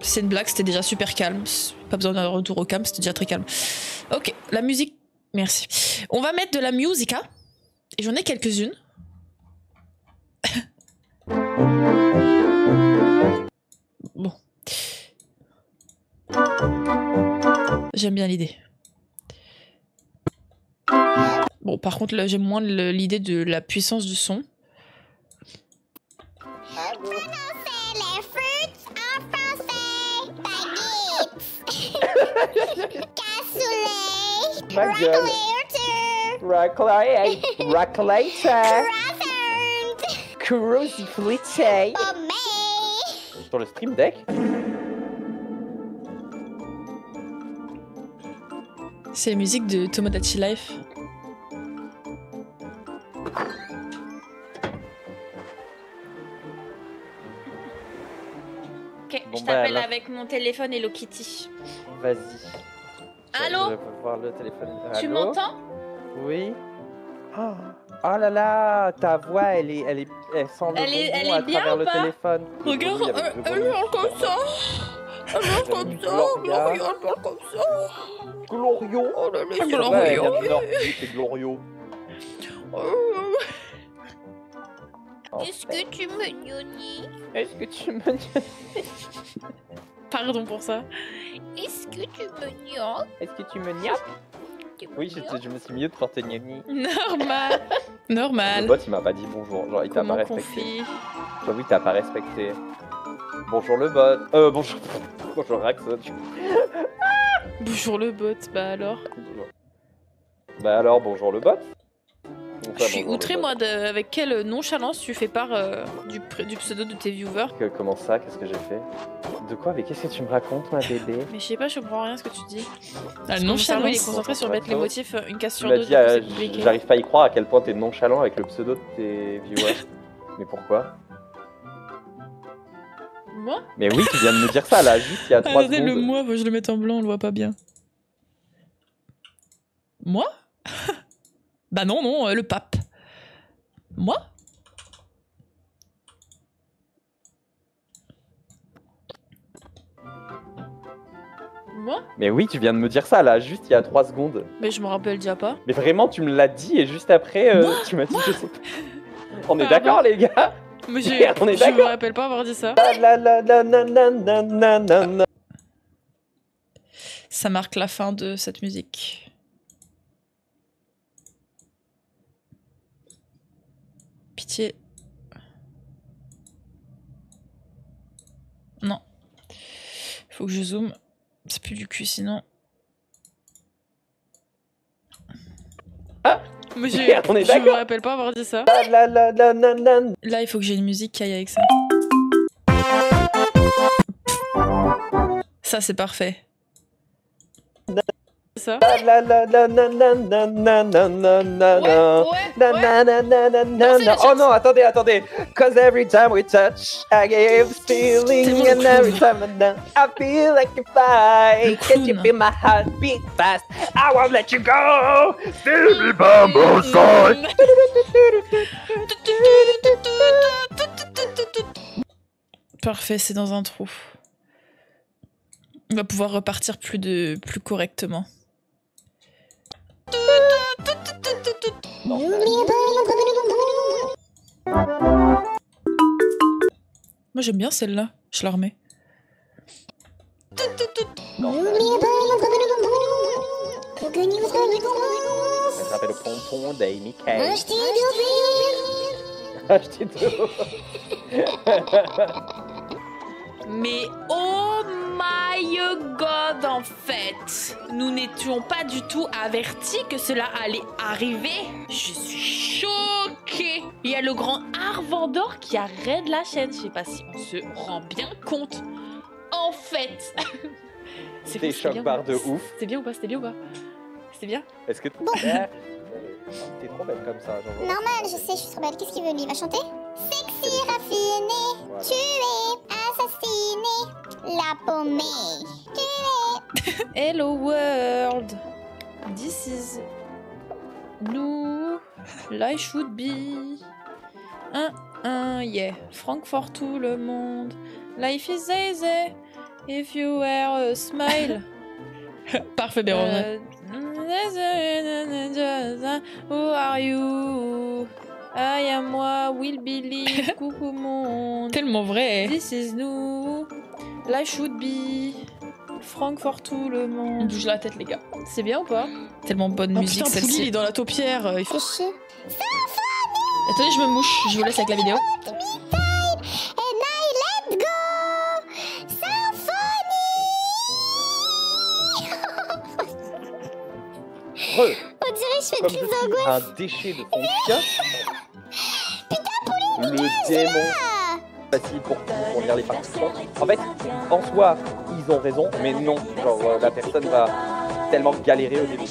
C'est une blague, c'était déjà super calme. Pas besoin d'un retour au calme, c'était déjà très calme. Ok, la musique. Merci. On va mettre de la musica. Et j'en ai quelques-unes. bon. J'aime bien l'idée. Bon, par contre, là, j'aime moins l'idée de la puissance du son. Ma gueule Cruciflité Pommée. Sur le stream deck C'est la musique de Tomodachi Life. Ok, Bon, je bah, t'appelle avec mon téléphone Hello Kitty. Vas-y. Allô Je vais voir le téléphone. Tu m'entends Oui. Oh. Oh là là, ta voix, elle est, elle est, elle sent le Elle est- elle est à bien travers le pas téléphone. Regarde, Oui, elle, le elle parle comme ça. Elle parle comme ça. Gloria. Gloria, elle parle comme ça. Glorio. Oh là là, oui, c'est Glorio. Est-ce que tu me gnonnis Est-ce que tu me Pardon pour ça. Est-ce que tu me gnonnes Est-ce que tu me me Oui, je, me suis mieux de porter gnoni. Normal. Le Normal. bot, il m'a pas dit bonjour. Genre, il t'a pas respecté. J'avoue que t'as pas respecté. Bonjour le bot. Euh, bonjour. Bonjour Raxon. Bonjour le bot, bah alors. Bah alors, bonjour le bot. Je suis bot moi de avec quelle nonchalance tu fais part euh, du, pr- du pseudo de tes viewers. Que- comment ça Qu'est-ce que j'ai fait? De quoi Mais qu'est-ce que tu me racontes, ma bébé? Mais je sais pas, je comprends rien à ce que tu dis. Ah, cerveau, il est concentré sur mettre les motifs une case Tu sur deux. euh, compliqué. j'arrive pas à y croire à quel point t'es nonchalant avec le pseudo de tes viewers. Mais pourquoi? Moi? Mais oui, tu viens de me dire ça là, juste il y a 3 Attendez, secondes. le moi, je le mette en blanc, on le voit pas bien. Moi? Bah non, non, euh, le pape. Moi? Moi? Mais oui, tu viens de me dire ça là, juste il y a 3 secondes. Mais je me rappelle déjà pas. Mais vraiment, tu me l'as dit et juste après, euh, tu m'as dit pas. On est Pardon d'accord, les gars? Mais je, Merde, on est je me rappelle pas avoir dit ça. Ça marque la fin de cette musique. Pitié. Non. Faut que je zoome. C'est plus du cul sinon. Ah Mais je, Merde, on est je me rappelle pas avoir dit ça. La la la la na na. Là, il faut que j'ai une musique qui aille avec ça. Ça, c'est parfait. Ça. La la la la la Oh non, attendez, attendez. Cause every time we touch, I feeling, and every time I feel like can you feel my heart beat fast. I won't let you go. Still be by my side. Parfait, c'est dans un trou. On va pouvoir repartir plus de plus correctement. Moi j'aime bien celle-là, je la remets. Ça s'appelle le pompon d'Amy Kay. De l'eau. Mais oh my god, en fait, nous n'étions pas du tout avertis que cela allait arriver. Je suis choquée. Il y a le grand Arvandor qui arrête la chaîne. Je sais pas si on se rend bien compte. En fait, c'est Des chocs barres de ouf. C'était bien ou pas C'était bien ou pas C'était bien Est-ce que. T'es trop belle comme ça, genre. Normal, je sais, je suis trop belle. Qu'est-ce qu'il veut lui? Il va chanter? Sexy, raffiné, Voilà. tu es assassiné, la paumée. Hello world, this is nous, life should be. Un, un, yeah. Francfort tout le monde. Life is easy if you wear a smile. Parfait, Béron. Euh, Who are you? I am moi, Will Billy, coucou monde. Tellement vrai. This is nous, life should be. Francfort tout le On monde. bouge la tête, les gars. C'est bien ou pas Tellement bonne Oh musique putain, Pouli, il est celle-ci. dans la taupière. euh, Il faut... Attendez, je me mouche. Je vous laisse avec la vidéo. On dirait que je fais comme de crise d'angoisse. un déchet de ton chien. Le démon. Facile pour, pour lire les participants. En fait, en soi, ils ont raison, mais non. Genre, euh, la personne va tellement galérer au début.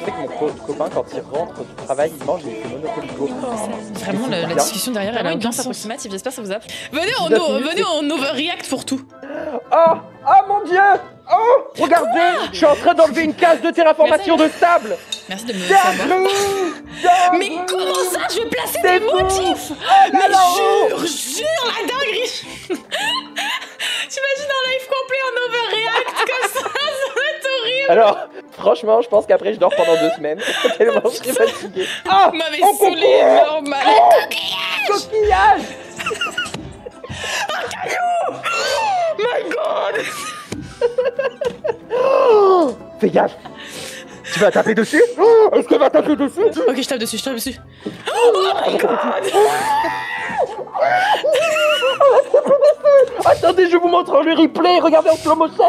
Je sais que mon co- copain, quand il rentre du travail, il mange et il fait Monopoly Go. Vraiment, la, bien. discussion derrière, elle a une aucun danse sens. approximative, j'espère que ça vous a plu. Venez, on, 19 o- minutes, venez, on overreact pour tout. Oh Oh mon dieu Oh Regardez Je suis en train d'enlever une case de terraformation de sable Merci de me faire voir. Diable Mais comment ça Je vais placer des motifs Oh là Mais là jure, jure la dinguerie T'imagines un live complet en overreact comme ça horrible Alors, franchement, je pense qu'après, je dors pendant deux semaines. Tellement je suis fatigué. Ah Vous m'avez Oh, saoulé, normal. Coquillage. My god. Oh Fais gaffe. Tu vas taper dessus. Oh, Est-ce qu'elle va taper dessus? Ok, je tape dessus, je tape dessus. Attendez, je vous montre le replay, regardez en slow motion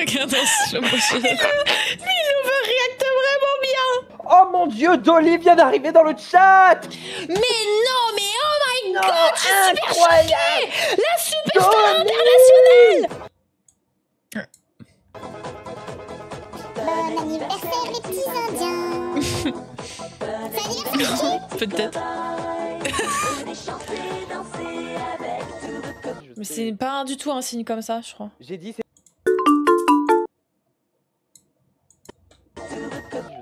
Regarde en slow motion. Mais il overreacte vraiment bien Oh mon dieu, Dolly vient d'arriver dans le chat Mais non, mais oh my Non, god, je suis super choquée La superstar Dolly internationale Bon anniversaire les petits indiens. Peut-être. Mais c'est pas du tout un signe comme ça, je crois. J'ai dit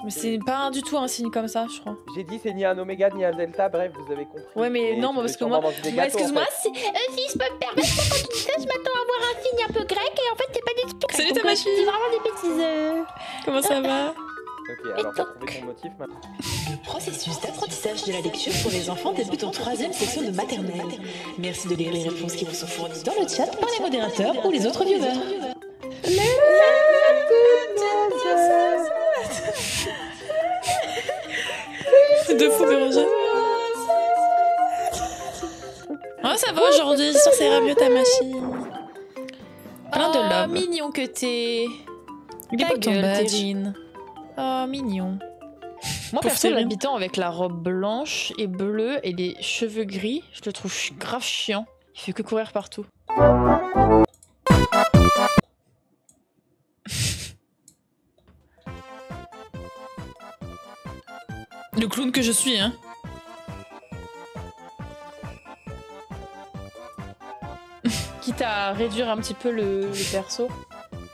Mais c'est pas du tout un signe comme ça, je crois. J'ai dit c'est ni un oméga ni un delta, bref, vous avez compris. Ouais, mais Et non, parce que moi- excuse-moi. Si, euh, si je peux me permettre, moi, quand tu dis ça, je m'attends à voir un signe un peu grec et en fait, t'es pas du tout. Salut, ta euh, machine. Tu dis vraiment des bêtises. euh. Comment ça va? Ok, alors t'as trouvé ton motif maintenant. Processus d'apprentissage de la lecture pour les enfants débutant en troisième section de maternelle. Merci de lire les réponses qui vous sont fournies dans le chat par les modérateurs ou les autres viewers. De fou Béranger. Oh, ça va aujourd'hui, ça ira mieux ta machine. Plein de Oh, love. mignon que t'es. Il Ta gueule. Terrine. Oh, mignon. Moi, perso, l'habitant avec la robe blanche et bleue et les cheveux gris, je le trouve grave chiant. Il fait que courir partout. Le clown que je suis, hein. Quitte à réduire un petit peu le, le perso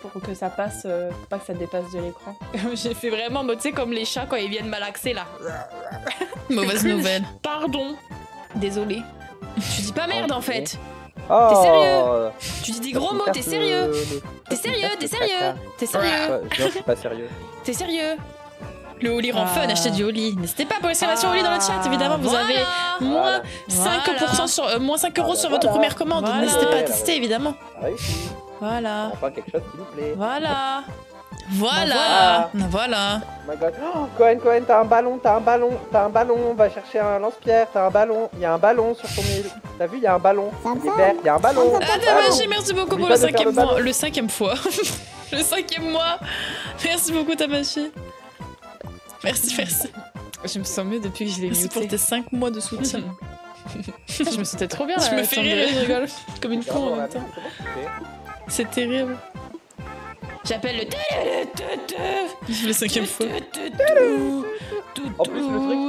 pour que ça passe, euh, pour pas que ça dépasse de l'écran. J'ai fait vraiment, en mode, tu sais, comme les chats quand ils viennent malaxer là. Mauvaise nouvelle. Pardon. Désolé. Tu dis pas merde en Ok. fait. Oh sérieux Tu dis des gros mots, t'es sérieux T'es sérieux, t'es sérieux. T'es sérieux je suis pas sérieux. T'es sérieux Le Oli rend fun, Ah. achetez du Oli. N'hésitez pas pour l'exclamation Oli dans le chat, Ah, évidemment, vous avez moins Voilà. 5%, sur, euh, moins 5 euros Voilà, sur votre voilà. première commande. Voilà. N'hésitez pas à Voilà. tester, évidemment. Réussi. Voilà. Enfin, quelque chose qui nous plaît. Voilà. Voilà. Ben Voilà. Oh my god. Oh, Cohen, Cohen, t'as un ballon, t'as un ballon, t'as un ballon. Va chercher un lance-pierre, t'as un ballon. Il y a un ballon sur ton île. T'as vu, il y a un ballon. Il est vert, il y a un ballon. Ah, Un ta ballon. magie, merci beaucoup pour le cinquième le. Le cinquième fois. le cinquième mois. Merci beaucoup, ta magie. Merci, merci. Je me sens mieux depuis que je l'ai Merci pour muté. tes 5 mois de soutien. Je me sentais trop bien. je là, me fais attends, rire je rigole comme une con en même temps. fais C'est terrible. J'appelle le Le cinquième fois. En plus, le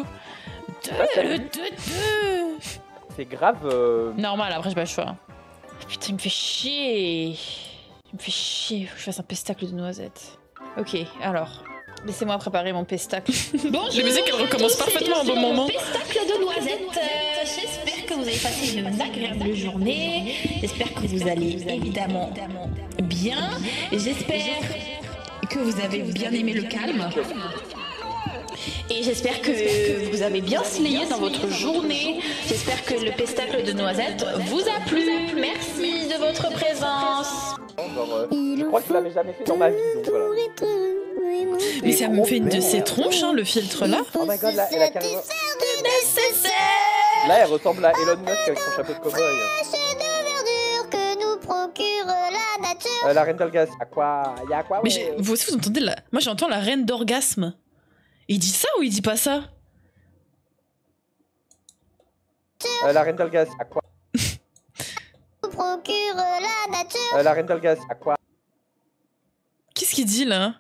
C'est grave. euh, Normal, après j'ai pas le choix. Putain, il me fait chier. Il me fait chier, faut que je fasse un pestacle de noisettes. Ok, alors. Laissez-moi préparer mon pestacle. Bonjour La musique, elle recommence à tous, parfaitement au bon moment. Pestacle de noisettes. Euh, J'espère que vous avez passé une agréable journée. J'espère que vous allez évidemment bien. J'espère que vous avez bien aimé le calme. Et j'espère que vous avez bien slayé dans votre journée. J'espère que le pestacle de noisettes vous a plu. Merci de votre présence. je crois que je l'avais jamais fait dans ma vie, donc voilà. Mais ça me fait une de ces tronches, hein, le filtre là. Oh my god, là, elle a carrément. Là, elle ressemble à Elon Musk avec son chapeau de cowboy. de verdure que nous procure la nature. Euh, la reine d'Olgas. À quoi? Y'a quoi Mais ouais? j'ai- vous aussi, vous entendez la... Moi, j'entends la reine d'orgasme. Il dit ça ou il dit pas ça? Euh, la reine d'Olgas. À quoi? Procure la nature. Euh, La reine d'Olgas. À quoi? Qu'est-ce qu'il dit là?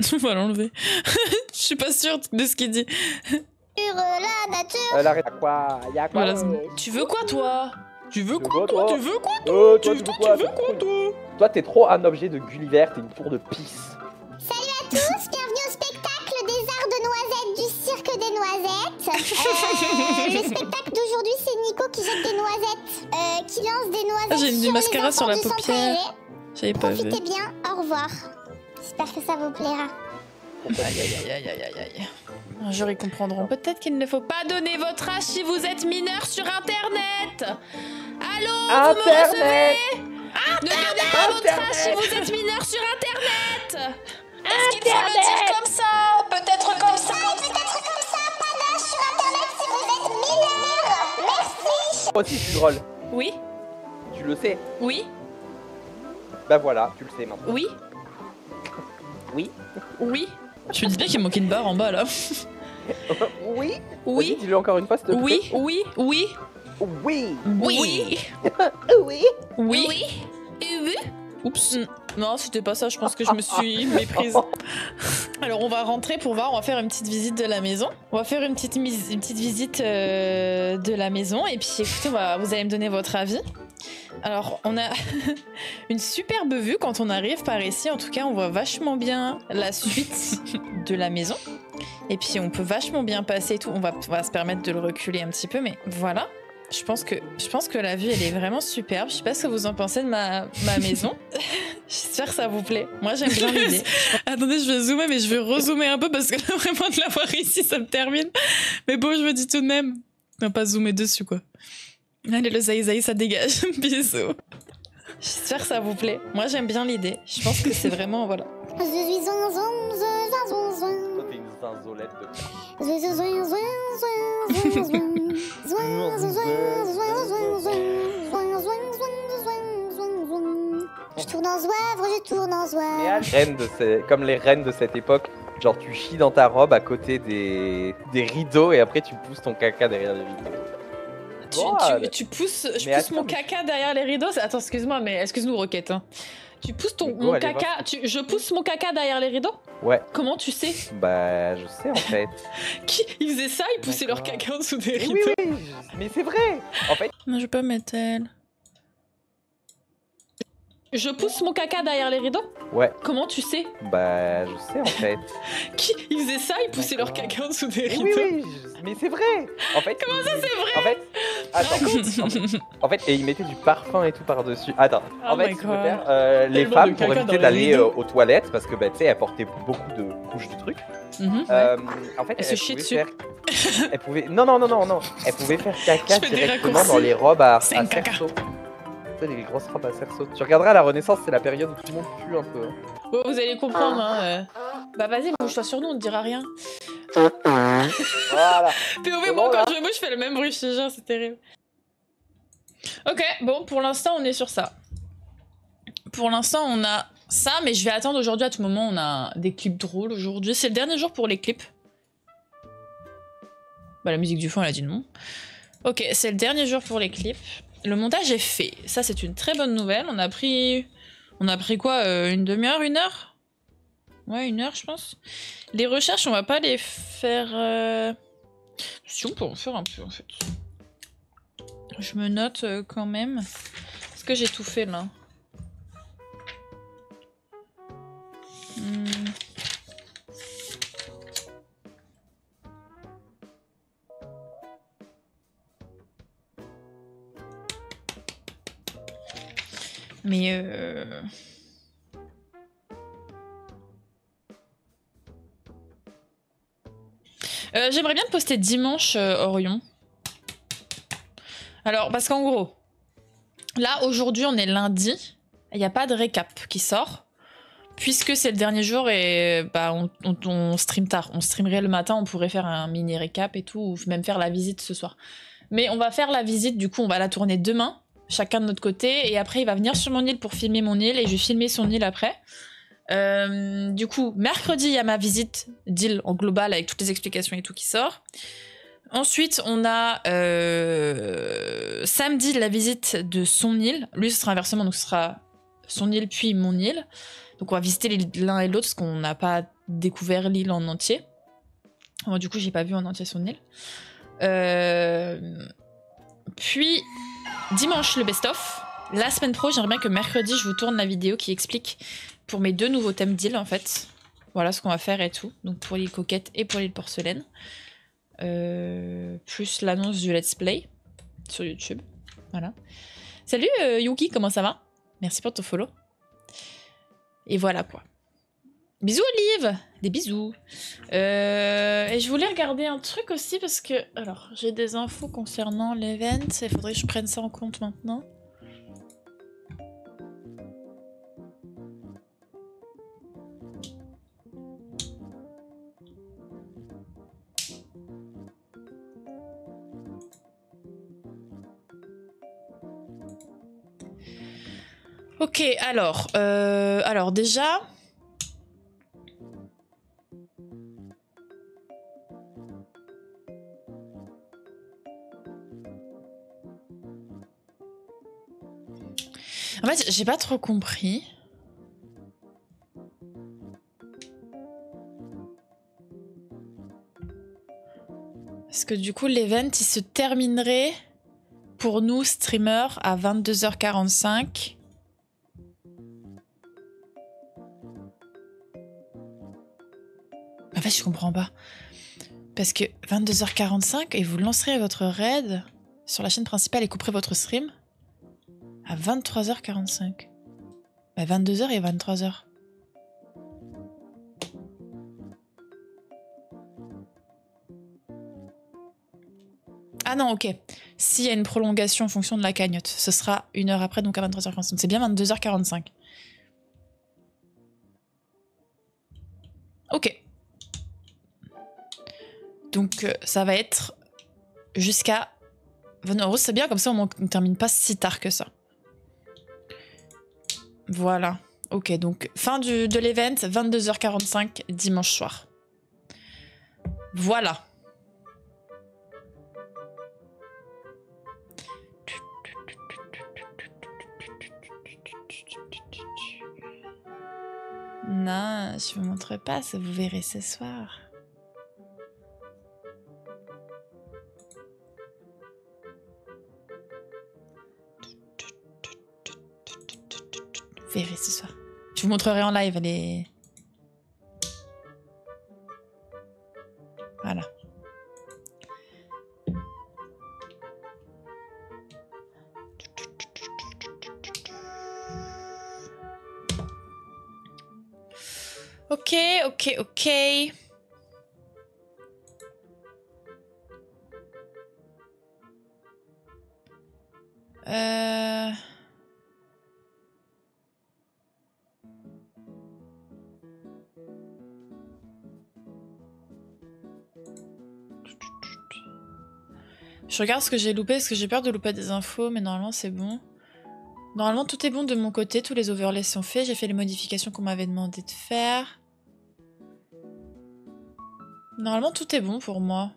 On va l'enlever. Je suis pas sûre de ce qu'il dit. la nature. euh, La reine. À quoi? Voilà. Tu veux quoi toi? Tu veux Tu quoi toi? toi Tu veux quoi Euh, toi, Tu tu veux toi, quoi? tu veux quoi toi? Toi, t'es trop un objet de Gulliver, t'es une tour de pisse. Salut à tous, bienvenue au spectacle des arts de noisettes du cirque des noisettes. Euh, le spectacle d'aujourd'hui, c'est Nico qui jette des noisettes euh, qui lance des noisettes Ah, j'ai du sur mascara sur la du paupière. J'avais pas vu. Profitez bien, au revoir. J'espère que ça vous plaira. Aïe aïe aïe aïe aïe aïe aïe. Un jour ils comprendront. Peut-être qu'il ne faut pas donner votre âge si vous êtes mineur sur internet. Allô Vous me recevez? Ne donnez pas votre âge si vous êtes mineur sur internet Est-ce qu'il faut le dire comme ça? Peut-être comme ça Peut-être comme ça, pas d'âge sur internet si vous êtes mineur. Merci. Moi aussi, je suis drôle. Oui Tu le sais. Oui Bah voilà, tu le sais maintenant. Oui Oui. Oui Je me dis bien qu'il manquait une barre en bas là. oui. Oui dis-le encore une fois, s'il te plaît. Oui Oui Oui Oui. Oui Oui. Oui Oui Oups. Non, c'était pas ça, je pense que je me suis méprise. Alors, on va rentrer pour voir, on va faire une petite visite de la maison. On va faire une petite, une petite visite euh, de la maison. Et puis, écoutez, on va- vous allez me donner votre avis. Alors, on a une superbe vue quand on arrive par ici. En tout cas, on voit vachement bien la suite de la maison. Et puis, on peut vachement bien passer et tout. On va, on va se permettre de le reculer un petit peu, mais voilà. Je pense que, je pense que la vue, elle est vraiment superbe. Je sais pas ce que vous en pensez de ma, ma maison. J'espère que ça vous plaît. Moi, j'aime bien l'idée. Attendez, je vais zoomer, mais je vais rezoomer un peu parce que là, vraiment de l'avoir ici, ça me termine. Mais bon, je me dis tout de même. On va pas zoomer dessus, quoi. Allez, le zaïzaï, ça dégage. Bisous. J'espère que ça vous plaît. Moi, j'aime bien l'idée. Je pense que c'est vraiment, voilà. Je suis. Toi, t'es une zinzolette de. Je tourne en zouavre, je tourne en Mais zouavre. à- reines de ces- comme les reines de cette époque, genre tu chies dans ta robe à côté des, des rideaux et après tu pousses ton caca derrière les rideaux. Tu, Voilà. tu- tu pousses, je Mais pousse attends, mon mais- caca derrière les rideaux. Attends, excuse-moi, mais excuse-nous, Roquette. hein. Tu pousses ton mon caca. Tu, je pousse mon caca derrière les rideaux? Ouais, Comment tu sais? Bah je sais en fait. Qui ils faisaient ça Ils poussaient leur caca en dessous des rideaux? oui, oui, mais c'est vrai. En fait, Non, je vais pas mettre elle. Je pousse mon caca derrière les rideaux ouais, Comment tu sais bah je sais en fait. Qui Ils faisaient ça Ils poussaient leur caca en dessous des rideaux. oui, oui, je- mais c'est vrai. En fait, comment ça c'est vrai En fait, attends. en, fait, en fait, et ils mettaient du parfum et tout par dessus. Attends. Oh en fait, my ce qu'il God. faut faire, euh, les Tellement femmes pour caca éviter dans les d'aller rideaux. euh, aux toilettes parce que bah tu sais elles portaient beaucoup de couches de trucs. Mhm. Euh, en fait, Elle se chie pouvaient dessus. faire- elles pouvaient. Non, non, non, non, non. Elles pouvaient faire caca Je fais des directement raccourcis. dans les robes à, à C'est un caca. cerceau. Les grosses robes à cerceau. Tu regarderas à la Renaissance, c'est la période où tout le monde pue un peu. hein. Bon, vous allez comprendre. Hein, euh. Bah vas-y, bouge-toi sur nous, on ne dira rien. Voilà. POV, bon, bon, quand là je bouge, je fais le même bruit, je te jure, c'est terrible. Ok, bon, pour l'instant, on est sur ça. Pour l'instant, on a ça, mais je vais attendre aujourd'hui. À tout moment, on a des clips drôles aujourd'hui. C'est le dernier jour pour les clips. Bah, la musique du fond, elle a dit non. Ok, c'est le dernier jour pour les clips. Le montage est fait. Ça, c'est une très bonne nouvelle. On a pris. On a pris quoi euh, Une demi-heure Une heure? Ouais, une heure, je pense. Les recherches, on va pas les faire. euh, Si, on peut en faire un peu, en fait. Je me note euh, quand même. Est-ce que j'ai tout fait là? Hmm. Mais euh... Euh, J'aimerais bien te poster dimanche, euh, Orion. Alors, parce qu'en gros, là, aujourd'hui, on est lundi. Il n'y a pas de récap qui sort. Puisque c'est le dernier jour et bah, on, on- on stream tard. On streamerait le matin, on pourrait faire un mini récap et tout, ou même faire la visite ce soir. Mais on va faire la visite, du coup, on va la tourner demain, chacun de notre côté. Et après, il va venir sur mon île pour filmer mon île et je vais filmer son île après. Euh, du coup, mercredi, il y a ma visite d'île en global avec toutes les explications et tout qui sort. Ensuite, on a euh, samedi la visite de son île. Lui, ce sera inversement, donc ce sera son île puis mon île. Donc on va visiter l'un et l'autre parce qu'on n'a pas découvert l'île en entier. Moi, du coup, j'ai pas vu en entier son île. Euh, Puis dimanche le best-of. La semaine pro, j'aimerais bien que mercredi, je vous tourne la vidéo qui explique pour mes deux nouveaux thèmes d'île en fait. Voilà ce qu'on va faire et tout. Donc pour l'île coquette et pour l'île porcelaine. Euh, plus l'annonce du let's play sur YouTube. Voilà. Salut euh, Yuki, comment ça va? Merci pour ton follow. Et voilà quoi. Bisous Olive Des bisous. Euh, et je voulais regarder un truc aussi parce que... Alors, j'ai des infos concernant l'event. Il faudrait que je prenne ça en compte maintenant. Ok, alors, euh, alors déjà, en fait, j'ai pas trop compris. Parce que du coup, l'event, il se terminerait pour nous, streamers, à 22h45. En fait, je comprends pas. Parce que 22h45 et vous lancerez votre raid sur la chaîne principale et couperez votre stream à 23h45. Bah 22h et 23h. Ah non, ok. S'il y a une prolongation en fonction de la cagnotte, ce sera une heure après, donc à 23h45. C'est bien 22h45. Ok. Donc euh, ça va être jusqu'à 20 euros. C'est bien, comme ça on ne termine pas si tard que ça. Voilà. Ok, donc fin du, de l'event, 22h45 dimanche soir. Voilà. Non, je vous montre pas, ça vous verrez ce soir. Verrez ce soir. Je vous montrerai en live les. Voilà. Ok, ok, ok. Euh... Je regarde ce que j'ai loupé parce que j'ai peur de louper des infos, mais normalement c'est bon. Normalement tout est bon de mon côté, tous les overlays sont faits, j'ai fait les modifications qu'on m'avait demandé de faire. Normalement tout est bon pour moi.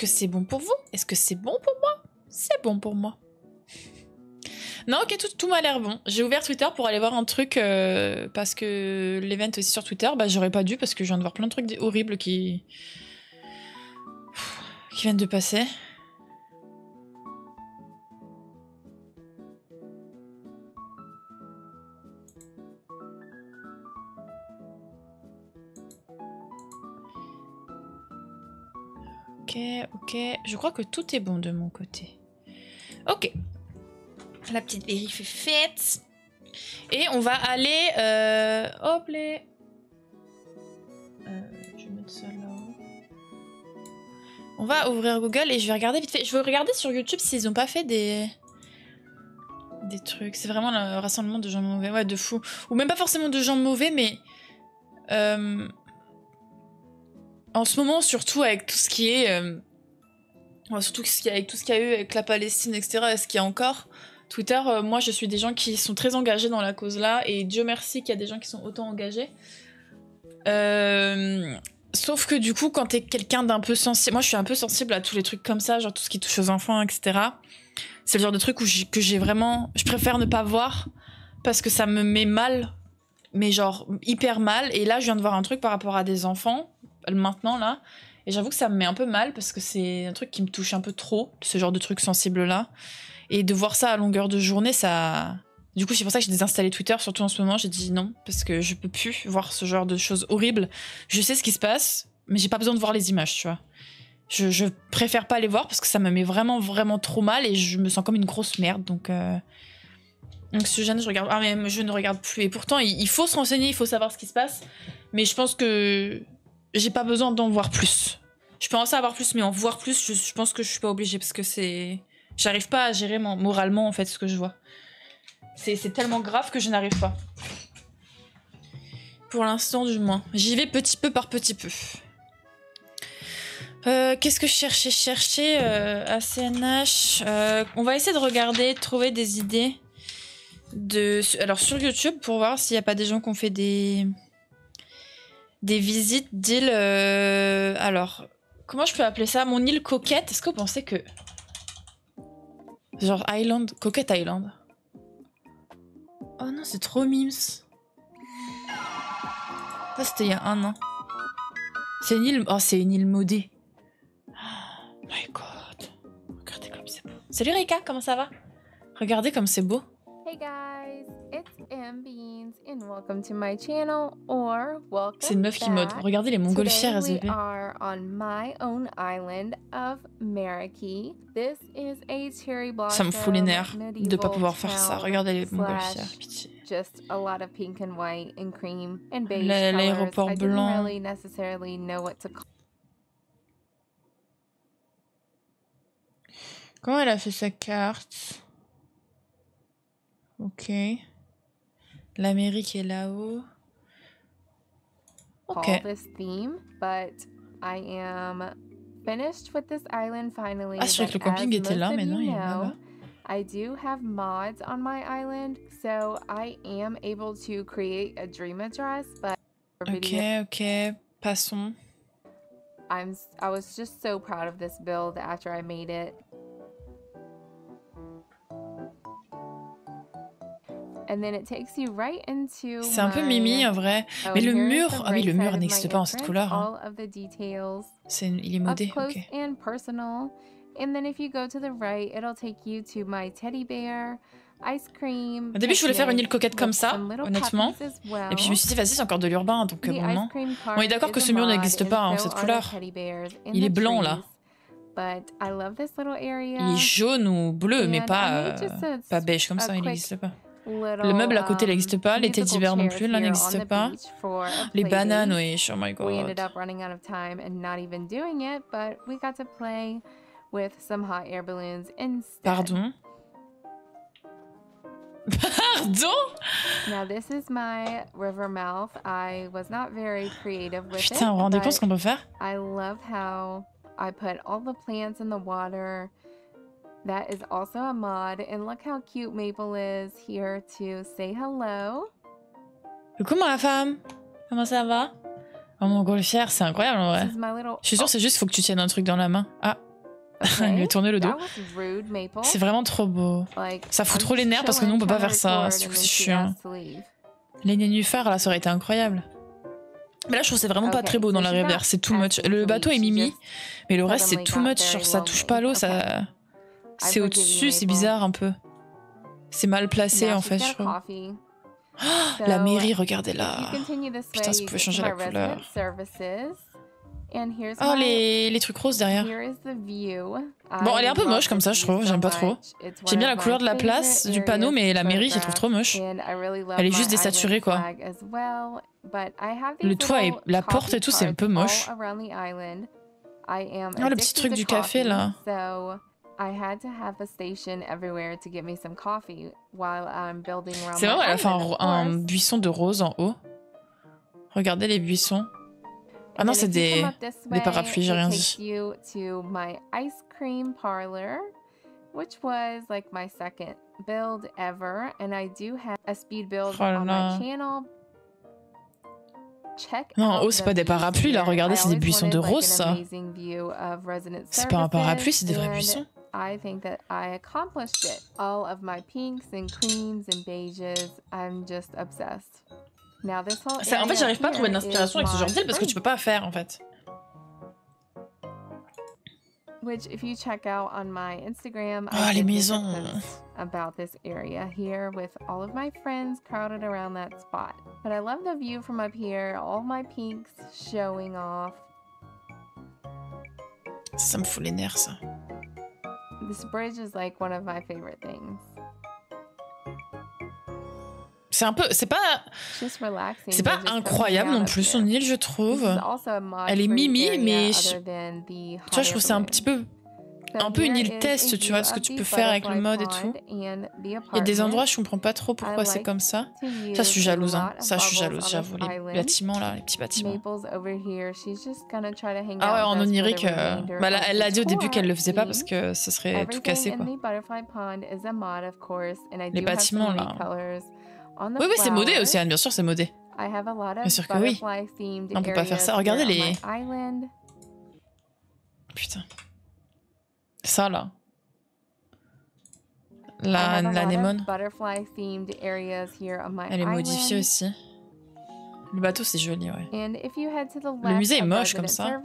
Que c'est bon pour vous? Est-ce que c'est bon pour moi? C'est bon pour moi. Non, ok, tout, tout m'a l'air bon. J'ai ouvert Twitter pour aller voir un truc euh, parce que l'event aussi sur Twitter, bah j'aurais pas dû parce que je viens de voir plein de trucs horribles qui qui viennent de passer. Ok. Je crois que tout est bon de mon côté. Ok. La petite vérif est faite. Et on va aller... Euh... Hop les... Euh, je vais mettre ça là. On va ouvrir Google et je vais regarder vite fait. Je vais regarder sur YouTube s'ils ont pas fait des... Des trucs. C'est vraiment le rassemblement de gens mauvais. Ouais, de fou. Ou même pas forcément de gens mauvais, mais... Euh, en ce moment, surtout avec tout ce qui est. surtout avec tout ce qu'il y a eu avec la Palestine, etc., et ce qu'il y a encore, Twitter, euh, moi, je suis des gens qui sont très engagés dans la cause là, et Dieu merci qu'il y a des gens qui sont autant engagés. Euh, sauf que du coup, quand t'es quelqu'un d'un peu sensible, moi, je suis un peu sensible à tous les trucs comme ça, genre tout ce qui touche aux enfants, etc. C'est le genre de truc où que j'ai vraiment, je préfère ne pas voir parce que ça me met mal, mais genre hyper mal. Et là, je viens de voir un truc par rapport à des enfants maintenant là. Et j'avoue que ça me met un peu mal parce que c'est un truc qui me touche un peu trop, ce genre de truc sensible là. Et de voir ça à longueur de journée, ça. Du coup, c'est pour ça que j'ai désinstallé Twitter, surtout en ce moment. J'ai dit non, parce que je peux plus voir ce genre de choses horribles. Je sais ce qui se passe, mais j'ai pas besoin de voir les images, tu vois. Je, je préfère pas les voir parce que ça me met vraiment, vraiment trop mal et je me sens comme une grosse merde. Donc, euh... donc ce jeune, je regarde. Ah, mais je ne regarde plus. Et pourtant, il, il faut se renseigner, il faut savoir ce qui se passe. Mais je pense que j'ai pas besoin d'en voir plus. Je peux en savoir plus, mais en voir plus, je, pense que je suis pas obligée parce que c'est. J'arrive pas à gérer moralement en fait ce que je vois. C'est tellement grave que je n'arrive pas. Pour l'instant, du moins. J'y vais petit peu par petit peu. Euh, Qu'est-ce que je cherchais? Je cherchais euh, ACNH. Euh, on va essayer de regarder, de trouver des idées. De... Alors sur YouTube pour voir s'il n'y a pas des gens qui ont fait des des visites d'îles. euh, Alors, comment je peux appeler ça? Mon île coquette. Est-ce que vous pensez que. Genre Island. Coquette Island? Oh non, c'est trop mimes. Ça, c'était il y a un an. C'est une île. Oh, c'est une île modée. Oh my god. Regardez comme c'est beau. Salut Rika, comment ça va? Regardez comme c'est beau. Hey guys, it's M Beans and welcome to my channel or welcome C'est une meuf qui mode. Regardez les montgolfières Today we are on my own island of. This is a cherry blossom Ça me fout les nerfs de pas pouvoir faire ça. Regardez les montgolfières, pitié. Just a lot of pink and white and cream and beige l'aéroport I blanc. really necessarily know what to call Comment elle a fait sa carte? Ok. L'Amérique est là-haut. Ok. this theme, but I am finished with this island finally. Ah, vrai que le camping était là, of maintenant il est là-bas. I do have mods on my island, so I am able to create a dream address, but for Ok, video, ok. Passons. I'm I was just so proud of this build after I made it. C'est un peu mimi en vrai. Oh, Mais le mur. Ah oui, le right mur n'existe pas en cette couleur. hein. Il est modé. close Ok. and personal. And then if you go to the right, it'll take you to my teddy bear, ice cream. Au début, je voulais faire une île coquette comme ça, honnêtement. Et puis je me suis dit, vas-y, c'est encore de l'urbain, donc euh, The bon, non. On est d'accord que ce mur n'existe pas en so cette couleur. Il est blanc, là. Il est jaune ou bleu, mais pas, euh, pas beige comme ça, il n'existe pas. Le meuble à côté, um, n'existe pas. Les teddy bears non plus, là, n'existe pas. Les bananes, oui, oh my god. Pardon? Pardon? Now this is my river mouth. I was not very creative with it. Putain, vous vous rendez compte ce qu'on peut faire? I love how I put all the plants in the water. That is also a mod, and look how cute Maple is here to say hello. Coucou ma femme Comment ça va? Oh mon golfière, c'est incroyable en vrai. Little. Je suis sûre, c'est juste, faut que tu tiennes un truc dans la main. Ah, il lui a tourné le dos. C'est vraiment trop beau. Like, Ça fout I'm trop les nerfs parce que nous, on peut pas faire ça. Du coup, c'est chiant. Les nénuphars, là, ça aurait été incroyable. Mais là, je trouve que c'est vraiment pas Okay, très beau dans so la she's not rivière. C'est too much. Le bateau est mimi, mais le reste, c'est too much. Genre, ça touche pas l'eau, ça. C'est au-dessus, c'est bizarre un peu. C'est mal placé en fait, je a trouve. coffee. La mairie, continue this Putain, ça pouvait changer la couleur. Oh, les, les trucs roses derrière. Bon, elle est un peu moche comme ça, je trouve. J'aime pas trop. J'aime bien la couleur de la place, du panneau, mais la mairie, je trouve trop moche. Elle est juste désaturée, quoi. Le toit et la porte et tout, c'est un peu moche. Oh, le petit truc du café, là. So I had to have a station everywhere to get me some coffee while I'm building around C'est vrai, elle a fait un, buisson de roses en haut. Regardez les buissons. Ah non, c'est des, des parapluies, j'ai rien it dit. you to my ice cream parlor, which was like my second build ever, and I do have a speed build Oh on my channel. Check Non, oh, c'est pas des parapluies, là, regardez, c'est des buissons de roses, ça. C'est pas un parapluie, c'est des vrais buissons. I think that I accomplished it. All of my pinks and creams and beiges, I'm just obsessed. Now this whole Ça- En fait, area j'arrive pas à trouver de l'inspiration avec ce genre my d'île parce que tu peux pas faire en fait. Which, if you check out on my Instagram, Oh, I ah, les did make a maisons. about this area here with all of my friends crowded around that spot. But I love the view from up here, all my pinks showing off. Ça me fout les nerfs ça. This bridge is like one of my favorite things. C'est un peu, c'est pas, It's just relaxing. c'est pas incroyable non plus son île je trouve. Elle est mimi mais je- tu vois je trouve c'est un petit peu un peu une île test tu vois ce que tu peux faire avec le mode et tout. Il y a des endroits je comprends pas trop pourquoi c'est comme ça. Ça je suis jalouse hein. Ça je suis jalouse j'avoue les bâtiments là, les petits bâtiments. Ah ouais en onirique, euh, bah, elle l'a dit au début qu'elle le faisait pas parce que ce serait tout cassé quoi. Les bâtiments, là. Oui oui c'est modé. Océane bien sûr c'est modé. Bien sûr que oui. On peut pas faire ça. Regardez les-. Putain. Ça là. La, a l'anémone. Elle est modifiée aussi. Le bateau c'est joli ouais. And if you head to the Le musée est moche comme ça.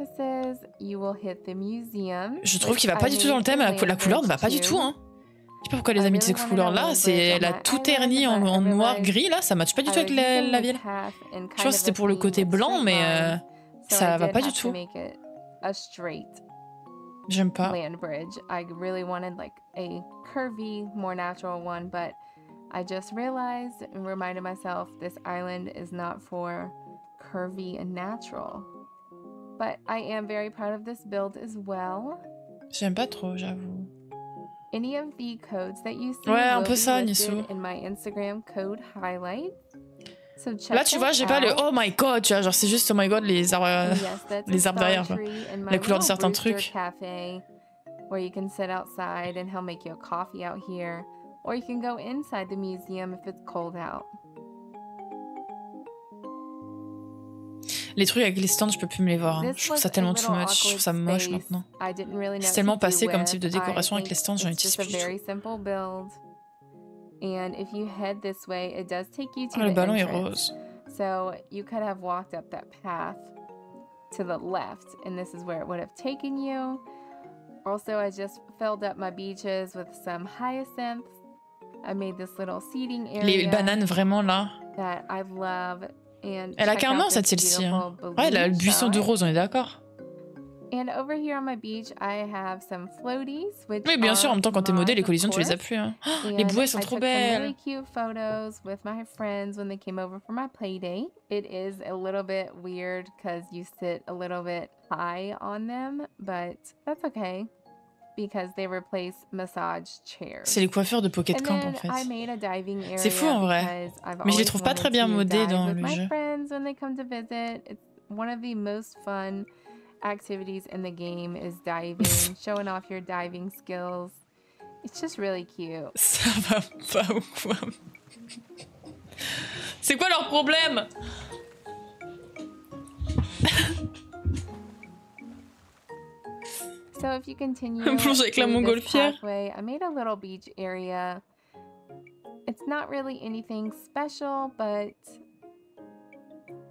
Je trouve qu'il va pas du tout dans le thème. La, couleur ne va pas du tout hein. Je sais pas pourquoi les I a mis de cette couleur a là. C'est on my tout ternie en, noir gris là. Ça matche pas du tout avec la, ville. Je pense que c'était a pour le côté blanc mais euh, ça va pas du tout. J'aime pas. land bridge. I really wanted like a curvy, more natural one, but I just realized and reminded myself this island is not for curvy and natural. But I am very proud of this build as well. J'aime pas trop j'avoue. Any of the codes that you see Ouais, un will peu be ça, listed in my Instagram code highlight. Là tu vois j'ai pas le oh my god tu vois genre c'est juste oh my god les arbres. A les arbres derrière, quoi. La couleur de certains trucs. Cafe, where you can sit outside and he'll make you a coffee out here, or you can go inside the museum if it's cold out. Les trucs avec les stands je peux plus me les voir. hein. Je trouve ça a tellement too much. Je trouve ça moche maintenant. C'est tellement passé comme type de décoration avec les stands, j'en utilise plus du tout. Very simple build. And if you head this way, it does take you to the entrance. So you could have walked up that path to the left, and this is where it would have taken you. Also, I just filled up my beaches with some hyacinths. I made this little seating area Les bananes vraiment là. that I love. And Elle a qu'un an cette celle-ci. Hein. Ouais, elle a le buisson de rose on est d'accord. And over here on my beach, I have some floaties, which Oui bien sûr en même temps quand t'es mods, les collisions tu les as plus. Hein. Oh, les bouées sont I trop belles. really cute photos with my friends when they came over for my play date. It is a little bit weird because you sit a little bit high on them, but that's okay because they replace massage chairs. C'est les coiffeurs de Pocket Camp en fait. I made a diving area C'est fou, en vrai. Mais je les trouve pas très bien modés dans le my jeu. friends when they come to visit. It's one of the most fun activities in the game is diving, showing off your diving skills. It's just really cute. Ça va pas ou quoi C'est quoi leur problème So if you continue Plonge avec la montgolfière. pathway, I made a little beach area. It's not really anything special, but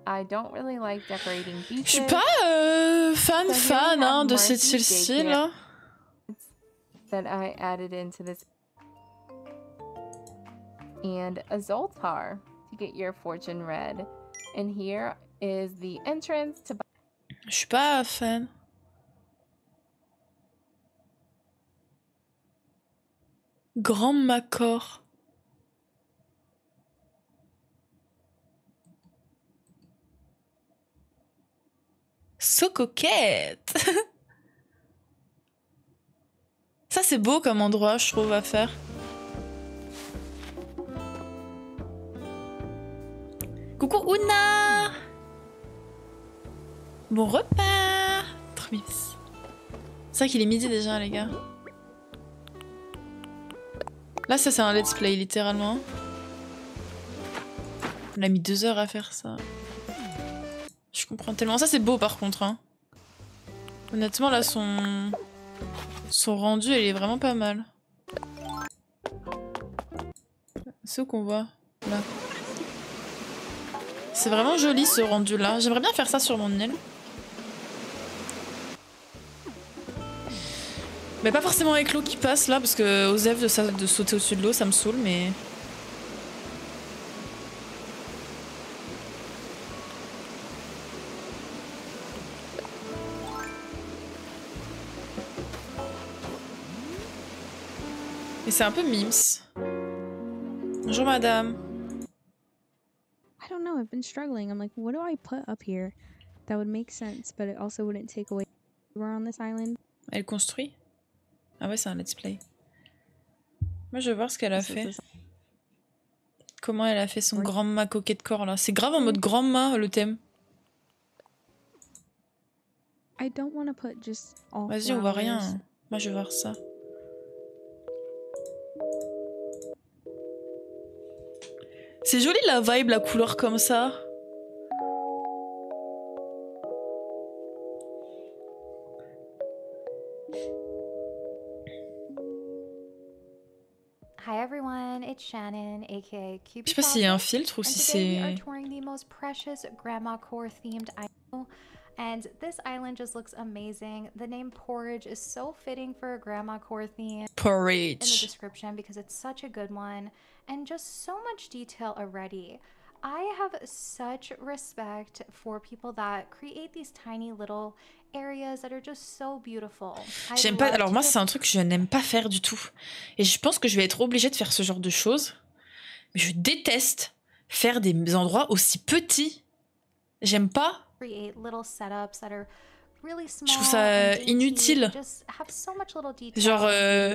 I don't really like decorating Je beaches. suis pas euh, fan So fan hein, de cette celle-ci là. that I added into this. And a Zoltar to get your fortune read. And here is the entrance to Je suis pas fan. Grand Macor. So Ça c'est beau comme endroit je trouve à faire. Coucou Ouna Bon repas Trop mignon. C'est vrai qu'il est midi déjà les gars. Là, ça, c'est un let's play, littéralement. On a mis deux heures à faire ça. Je comprends tellement. Ça, c'est beau, par contre. Hein. Honnêtement, là, son... Son rendu, il est vraiment pas mal. C'est où qu'on voit? Là. C'est vraiment joli, ce rendu-là. J'aimerais bien faire ça sur mon île. Mais pas forcément avec l'eau qui passe là, parce que sa- de sauter au-dessus de l'eau, ça me saoule, mais. C'est un peu mims. Bonjour madame. I don't know. I've been struggling. I'm like, what do I put up here that would make sense, but it also wouldn't take away. We're on this island? Elle construit? Ah ouais, c'est un let's play. Moi, je veux voir ce qu'elle a fait. Comment elle a fait son grand mât coquet de corps là. C'est grave en mode grand mât le thème. I don't want to put just all. Vas-y, on voit rien. Moi, je veux voir ça. C'est joli la vibe, la couleur comme ça. Hi everyone, it's Shannon, aka Je Cupid. sais pas s'il y a un filtre ou si c'est. Touring the most precious grandma core themed island. And this island just looks amazing. The name Porridge is so fitting for a grandma core theme Porridge. in the description because it's such a good one and just so much detail already. I have such respect for people that create these tiny little areas that are just so beautiful. I J'aime pas. Alors moi, c'est un truc que je n'aime pas faire du tout. Et je pense que je vais être obligée de faire ce genre de choses. Mais je déteste faire des endroits aussi petits. J'aime pas. Je trouve ça inutile. Genre, euh,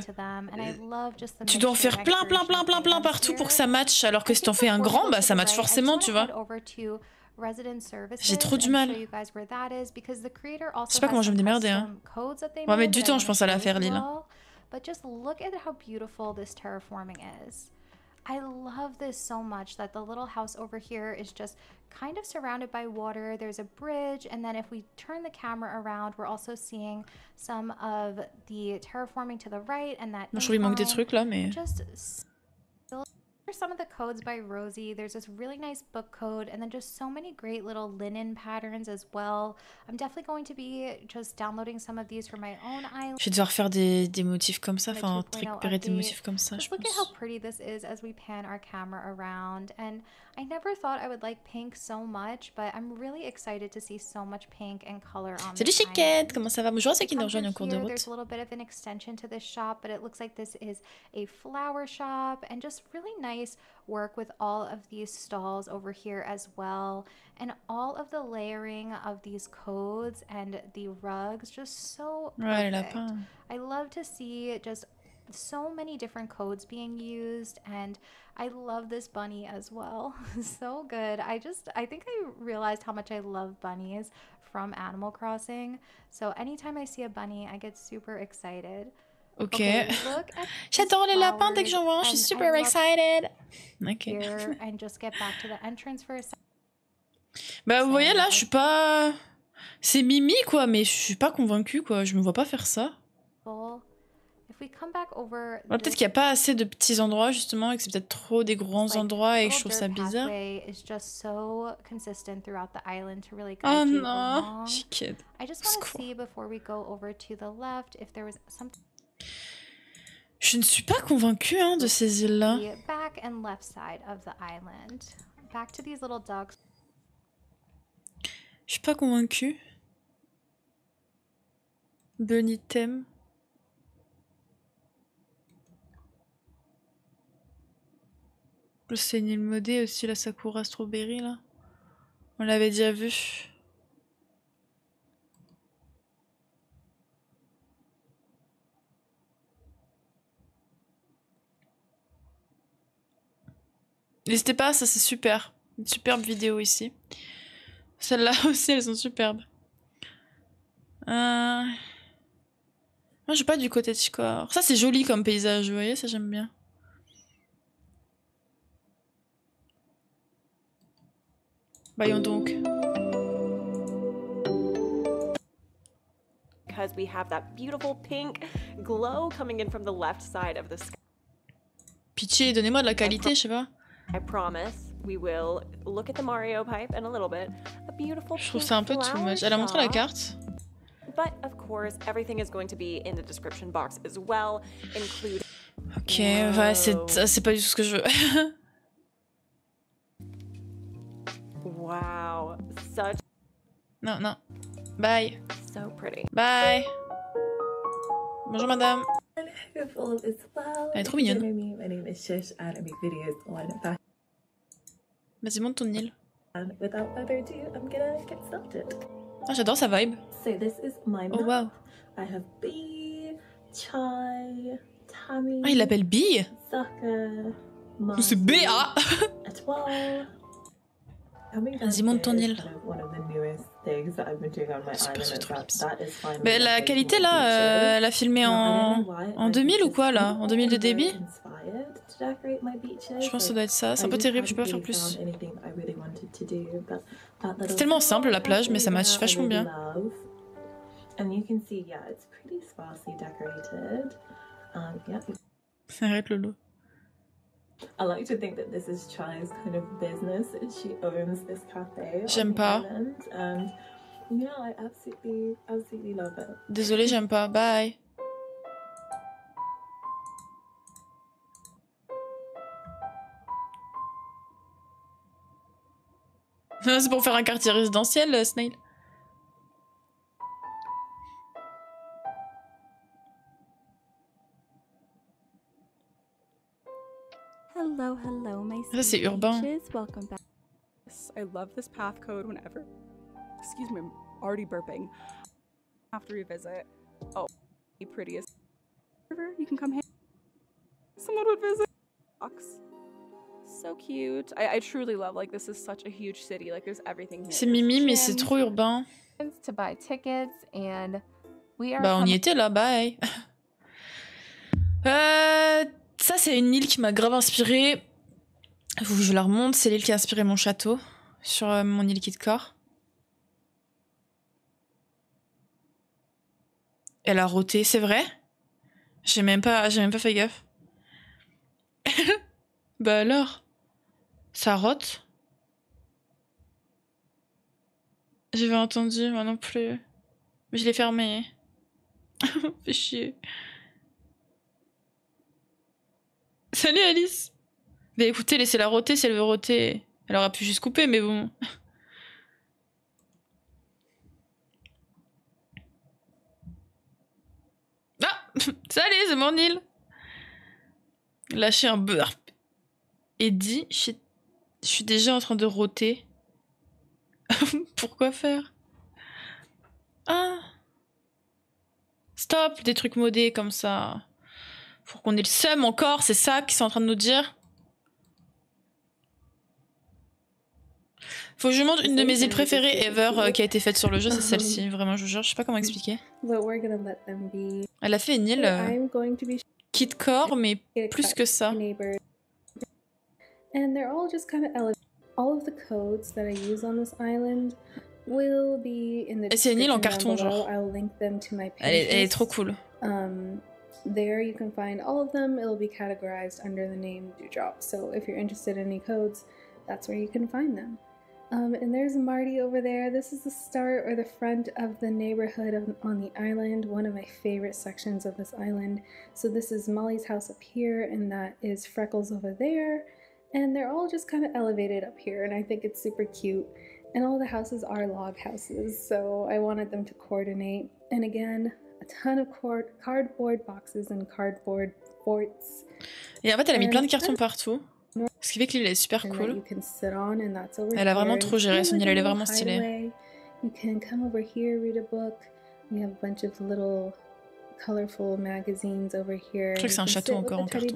tu dois en faire plein, plein, plein, plein, plein partout pour que ça matche. Alors que si t'en fais un grand, bah ça match forcément, tu vois. J'ai trop du mal. Je Je sais pas comment je vais me démerder. Hein. On va mettre du temps, je pense, à la faire, l'île. I love this so much that the little house over here is just kind of surrounded by water. There's a bridge, and then if we turn the camera around, we're also seeing some of the terraforming to the right and that. Moi, je trouve qu'il manque des trucs là, mais. Just Here's some of the codes by Rosie. There's this really nice book code, and then just so many great little linen patterns as well. I'm definitely going to be just downloading some of these for my own island. Je vais devoir faire des, des motifs comme ça, enfin 2.0 récupérer des motifs comme ça, je Just look at how pretty this is as we pan our camera around. And I never thought I would like pink so much, but I'm really excited to see so much pink and color on Salut Chiquette, comment ça va Bonjour à ceux qui nous Come rejoignent en cours de route. There's a little bit of an extension to this shop, but it looks like this is a flower shop and just really nice work with all of these stalls over here as well. And all of the layering of these codes and the rugs, just so Ouais, les perfect. lapins. I love to see just so many different codes being used and I love this bunny as well. so good. I just I think I realized how much I love bunnies from Animal Crossing. So anytime I see a bunny, I get super excited. Ok. Okay, J'adore les lapins dès que j'en vois je suis super excited. Ok. Bah vous voyez là, je suis pas... C'est Mimi quoi, mais je suis pas convaincue quoi, je me vois pas faire ça. Ouais, peut-être qu'il y a pas assez de petits endroits justement et que c'est peut-être trop des grands endroits et que je trouve ça bizarre. pathway is just so Je ne suis pas convaincue hein, de ces îles-là. Je suis pas convaincue. Bunny thème. C'est une île modée aussi, la Sakura Strawberry là. On l'avait déjà vu. N'hésitez pas, ça c'est super. Une superbe vidéo ici. Celles-là aussi, elles sont superbes. Euh, moi, je pas du côté de Chicor. Ça, c'est joli comme paysage, vous voyez, ça j'aime bien. Voyons donc. Because we have that beautiful pink glow coming in from the left side of the sky. Pitié, donnez-moi de la qualité, je sais pas. I promise we will look at the Mario pipe in a little bit. A beautiful Je trouve ça un peu too much. Elle a montré la carte. But of course, everything is going to be in the description box as well, including. Ok, ouais, c'est c'est pas du tout ce que je veux. Wow, such non, non. Bye. so pretty. Bye. Bonjour madame. Elle est trop mignonne. Vas-y, monte ton île. Ah, j'adore sa vibe. So this is my Oh wow. I have Bee, Chai, Tammy, Ah, il l'appelle Zucker, C'est B.A. Etoile. Coming Vas-y, monte ton île. downstairs, kind of one of the newest things that I've been doing on my Super, island. super and that, that is finally Mais la qualité the là, euh, elle a filmé en, en my 2000 ou quoi là? En 2000 de débit? Je pense que ça doit être ça. C'est un peu terrible, je peux pas faire plus. found anything that I really wanted to do, but that C'est tellement simple la plage, mais ça I vachement bien. love. And you can see, yeah, it's pretty sparsely decorated. Um, Arrête Lolo. I J'aime pas. island, And yeah, I absolutely, absolutely love it. Désolée, j'aime pas. Bye. C'est pour faire un quartier résidentiel, euh, Snail. Hello, hello, my Ça, c'est urbain. Welcome back. I love this path code whenever. Excuse me, I'm already burping. Have to revisit. Oh, the prettiest river. You can come here. Someone would visit. So cute. I, I truly love like this is such a huge city. Like there's everything here. C'est Mimi, mais c'est trop urbain. to buy tickets and we are Bah, on y était là, bye. Euh, ça, c'est une île qui m'a grave inspirée. Que je la remonte. C'est l'île qui a inspiré mon château sur euh, mon île Kidcore. Elle a roté, c'est vrai? J'ai même pas, même pas fait gaffe. bah alors, ça rote J'avais entendu, moi non plus. Mais je l'ai fermé. Fais chier. Alice Mais écoutez, laissez-la roter si elle veut roter. Elle aurait pu juste couper, mais bon. Ah Salut, c'est mon île Lâcher un burp. Et je suis déjà en train de roter. Pourquoi faire? Ah Stop, des trucs modés comme ça. Pour qu'on ait le seum encore, c'est ça qu'ils sont en train de nous dire Faut que je montre une de mes îles préférées ever euh, qui a été faite sur le jeu, c'est celle-ci. Vraiment, je vous jure, je sais pas comment expliquer. Elle a fait une île euh, I'm going to be Kidcore, mais plus que ça. neighbors. And they're all just kind of elevated. All of the codes that I use on this island will be in the Et c'est une île en carton, genre. Elle est, elle est Pinterest. trop cool. Um, there you can find all of them. It'll be categorized under the name Dewdrop. So if you're interested in any codes, that's where you can find them. Um, and there's Marty over there. This is the start or the front of the neighborhood of, on the island, one of my favorite sections of this island. So this is Molly's house up here, and that is Freckles over there. And they're all just kind of elevated up here, and I think it's super cute. And all the houses are log houses, so I wanted them to coordinate. And again, a ton of cord- cardboard boxes and cardboard forts. Et en fait, elle a mis plein de cartons partout. Ce qui fait que l'île est super cool. Elle a vraiment trop géré son île, elle est vraiment stylée. You can come over here, read a book. We have a bunch of little colorful magazines over here. Je crois que c'est un château encore en carton,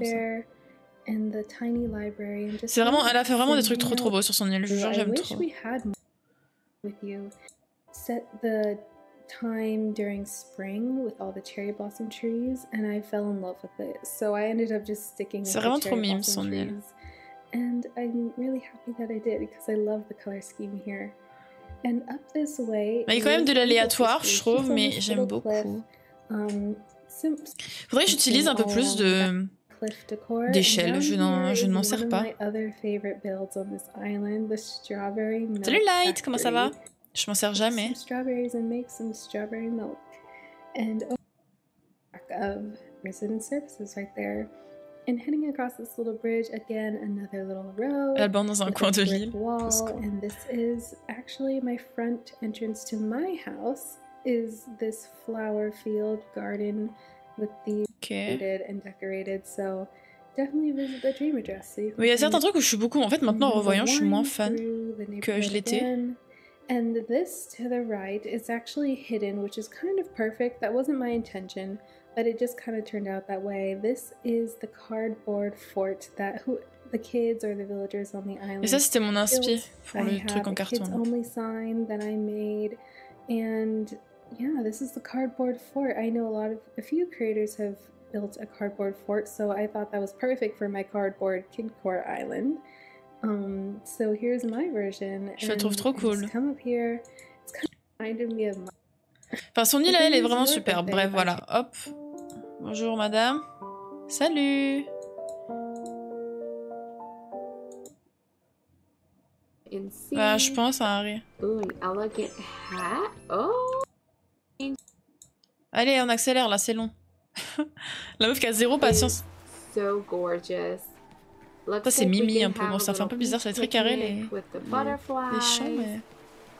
C'est vraiment, elle a fait vraiment des trucs trop beaux sur son île, je jure, j'aime trop. Set the time during spring with all the cherry blossom trees, and I fell in love with it. So I ended up just sticking C'est vraiment trop mime, son île. and I'm really happy that I did because I love the color scheme here. And up this way, Mais il y a quand même de l'aléatoire, je trouve, mais j'aime beaucoup. um, Faudrait que j'utilise un peu plus de d'échelle. Je n'en ne m'en sers pas. Salut Light, comment ça va? Je m'en sers jamais. Strawberries and make some strawberry milk. And oh, of resident services right there. And heading across this little bridge, again, another little road. Alban dans un coin de l'île. And this is actually my front entrance to my house. Is this flower field garden with these Ok. painted and decorated? So definitely visit the Dream Address. So you can Oui, il y a certains trucs où je suis beaucoup. En fait, maintenant, en revoyant, je suis moins fan the que je l'étais. And this to the right is actually hidden, which is kind of perfect. That wasn't my intention, but it just kind of turned out that way. This is the cardboard fort that who the kids or the villagers on the island. Et ça, c'était mon inspi pour I le truc en carton. kids only sign that I made, and yeah, this is the cardboard fort. I know a lot of a few creators have built a cardboard fort, so I thought that was perfect for my cardboard kidcore island. Um, so here's my version. Je la trouve trop cool. Enfin, son île, elle est vraiment birthday Bref, voilà. Hop. Bonjour, madame. Salut. Bah, je pense à Harry. Oh. Allez, on accélère là, c'est long. La meuf qui a zéro patience. So gorgeous. Ça, c'est Mimi can un peu. Bon, ça fait un peu bizarre, ça fait très carré les, les, champs, mais.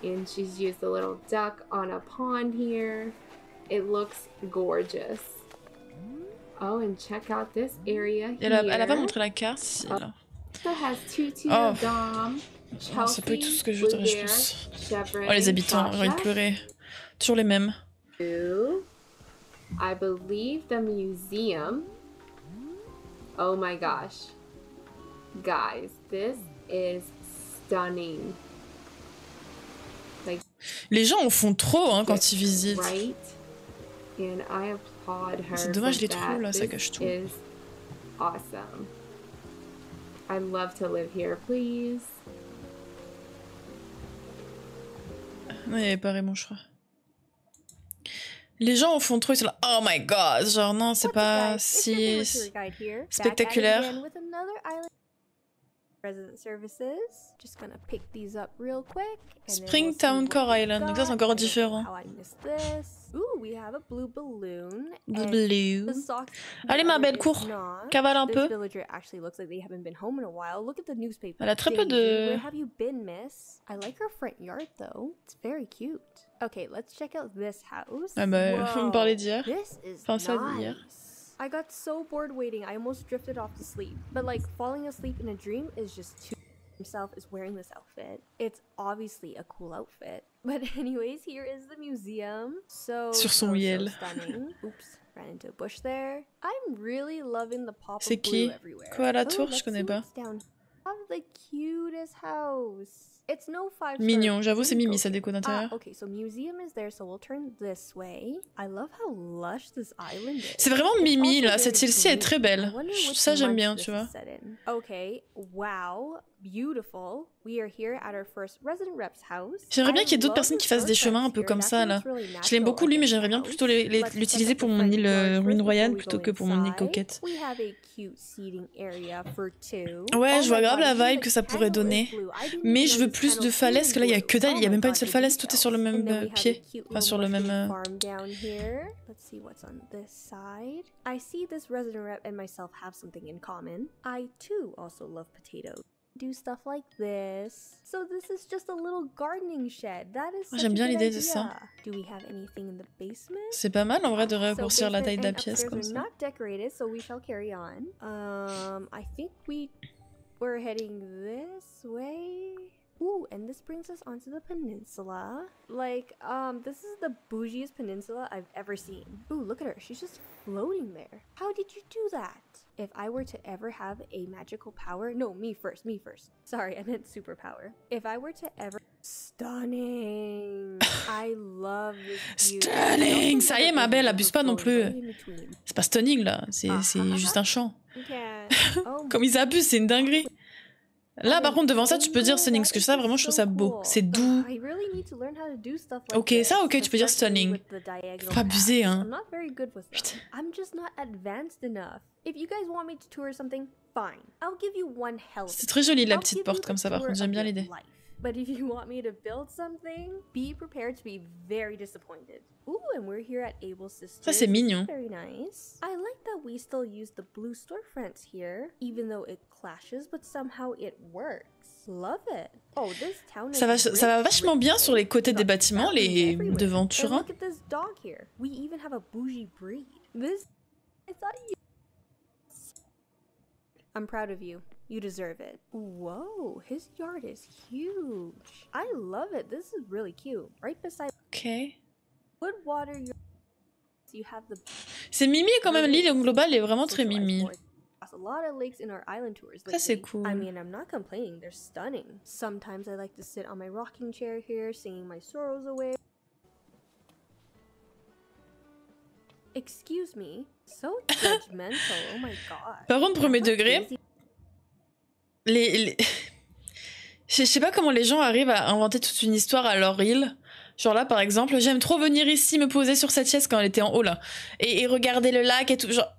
And she's used a little duck on a pond here. It looks gorgeous. Oh, and check out this area Et Elle a, elle a pas here. montré la carte Tutu, Oh. Dom, Oh, c'est pas du tout ce que je voudrais, je pense. Oh, les habitants, j'ai envie de pleurer. Toujours les mêmes. I believe, the museum. Oh my gosh. Guys, this is stunning. Like, Les gens en font trop hein, quand ils visitent. right? And I applaud her. C'est dommage, for les trous, that. là, ça This cache tout. is awesome. I'd love to live here, please. Non, il avait pas Raymond, je crois. Les gens en font trop, ils sont là, oh my god, genre non, c'est pas si spectaculaire. Springtown what Core we Island, donc ça c'est got. encore I don't know différent. How I missed this. Ooh, we have a blue balloon. Blue blue. the socks- Allez, ma belle, cours. Cavale un peu. villager actually looks like they haven't been home in a while. Look at the newspaper. Elle a très peu de- Where have you been, miss? I like her front yard though. It's very cute. Okay, let's check out this house. Ah bah, me Whoa, parlez d'hier. This is Enfin, ça d'hier. I got so bored waiting, I almost drifted off to sleep. But like falling asleep in a dream is just too. Himself is wearing this outfit. It's obviously a cool outfit. But anyways, here is the museum. So Sur son so, so stunning. Oops, ran into a bush there. I'm really loving the pop of blue qui everywhere. Quoi à la Oh, tour Je connais pas. down. Have the cutest house. It's no five Mignon, j'avoue, c'est Mimi sa okay. déco d'intérieur. Ah, okay, so museum is there, so we'll turn this way. I love how lush this island is. C'est vraiment It's Mimi là, cette île-ci est très belle. Ça j'aime bien, tu is vois. Set in. Okay, wow, beautiful. We are here at our first resident rep's house. J'aimerais bien qu'il y ait d'autres personnes qui fassent des chemins un peu comme ça là. Je l'aime beaucoup lui, mais j'aimerais bien plutôt l'utiliser pour mon île euh, ruine royale plutôt que pour mon île coquette. Ouais, Oh je vois grave la vibe que ça pourrait donner. Mais je veux plus de falaises que là il y a que dalle, Oh il y a même pas une seule falaise, tout est sur le même euh, pied. Enfin sur le même. euh, farm down here. Let's see what's on this side. I see this resident rep and myself have something in common. I too also love potatoes. Do stuff like this. So this is just a little gardening shed. That is j'aime a bien good l'idée de idea. ça. Do we have anything in the basement? C'est pas mal en vrai de So raccourcir la basement taille de la pièce comme ça. not decorated, so we shall carry on. Um, I think we we're heading this way. Ooh, and this brings us onto the peninsula. Like, um, this is the bougiest peninsula I've ever seen. Ooh, look at her. She's just floating there. How did you do that? If I were to ever have a magical power, no, me first, me first. Sorry, I meant superpower. If I were to ever stunning, I love this. Stunning Ça y est ma belle, abuse pas non plus. Right in between. C'est pas stunning là, c'est c'est juste un chant. Yeah. Oh Comme ils abusent, c'est une dinguerie. Là, par contre, devant ça, tu peux dire stunning, parce que ça, vraiment, je trouve ça beau. C'est doux. Ok, ça, ok, tu peux dire stunning. Faut pas abuser, hein. Of C'est très joli, la petite porte comme ça, par contre, j'aime bien l'idée. Life. But if you want me to build something, be prepared to be very disappointed. Ooh, and we're here at Able Sisters. Ça, c'est mignon. Very nice. I like that we still use the blue storefronts here, even though it clashes, but somehow it works. Love it. Oh, this town Ça va, ça va vachement bien sur les côtés des bâtiments, les everywhere. devantures. Look at this dog here. We even have a bougie breed. This, I thought you. I'm proud of you. You deserve it. Whoa, his yard is huge. I love it. This is really cute. Right beside. Ok. Would water your. You have the. C'est mimi quand même, l'île au global est vraiment très mimi. a lot of lakes in our island tours. Ça, c'est cool. I mean, I'm not complaining. They're stunning. Sometimes I like to sit on my rocking chair here, singing my sorrows away. Excuse me. So judgmental. oh my god. Par contre, premier degré. Les, les- je sais pas comment les gens arrivent à inventer toute une histoire à leur île. Genre là, par exemple, j'aime trop venir ici me poser sur cette chaise quand elle était en haut là. Et, et regarder le lac et tout. Genre.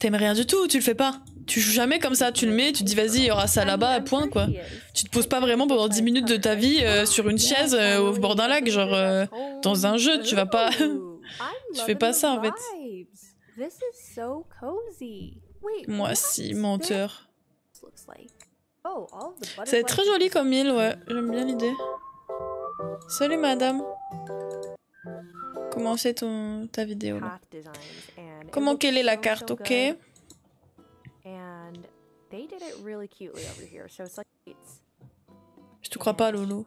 T'aimes rien du tout, tu le fais pas. Tu joues jamais comme ça, tu le mets, tu te dis vas-y, il y aura ça là-bas, point quoi. Tu te poses pas vraiment pendant 10 minutes de ta vie euh, sur une chaise euh, au bord d'un lac, genre euh, dans un jeu, tu vas pas. tu fais pas ça en fait. Vibes. This is so cozy. Moi si, menteur. Oh, C'est très joli comme île, ouais. J'aime bien l'idée. Salut madame. Comment c'est ton ta vidéo là? Comment quelle est la carte, ok? good. And they did it really cutely over here. So it's like it's Je te crois pas Lolo.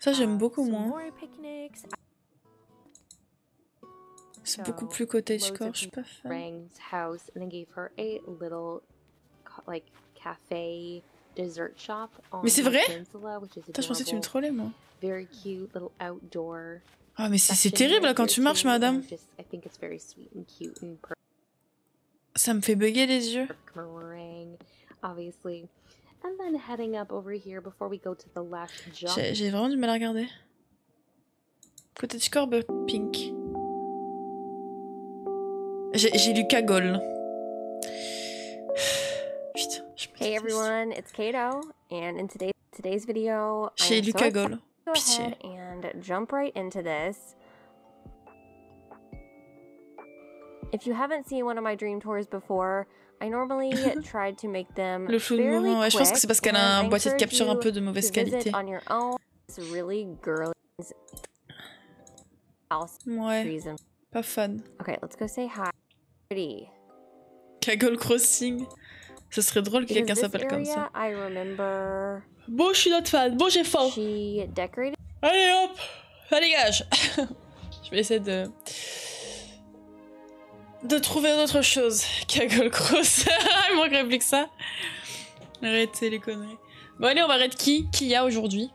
Ça j'aime beaucoup some moins. C'est beaucoup plus cottagecore, je suis pas fan. House and they gave her a little like cafe dessert shop on Mais c'est vrai? Putain, je pensais que tu me trollais moi. Very cute little outdoor. Ah mais c'est terrible là quand tu marches madame. just- I think it's very sweet and cute and Ça me fait bugger les yeux. perfect meringue, obviously. And then heading up over here before we go to the last jump. J'ai vraiment du mal à regarder. Cottagecore but pink. J'ai lu Cagole. Putain. Hey everyone, it's Kato, and in today's today's video, J'ai lu Cagole. Pitié. and jump right into this. If you haven't seen one of my dream tours before, I normally tried to make them Le flou de fairly mouvement, ouais, je pense que c'est parce qu'elle a and un I boîtier de capture un peu de mauvaise qualité. On your own, it's really girly house Ouais. reason. Pas fan. Okay, let's go say hi. Cagole Crossing. Ce serait drôle que quelqu'un s'appelle comme ça. Bon, je suis notre fan. Bon, j'ai faim. Allez hop Ça dégage Je vais essayer de... De trouver autre chose. Cagole Cross. Il manquerait plus que ça. Arrêtez les conneries. Bon allez, on va arrêter qui Qui y a aujourd'hui?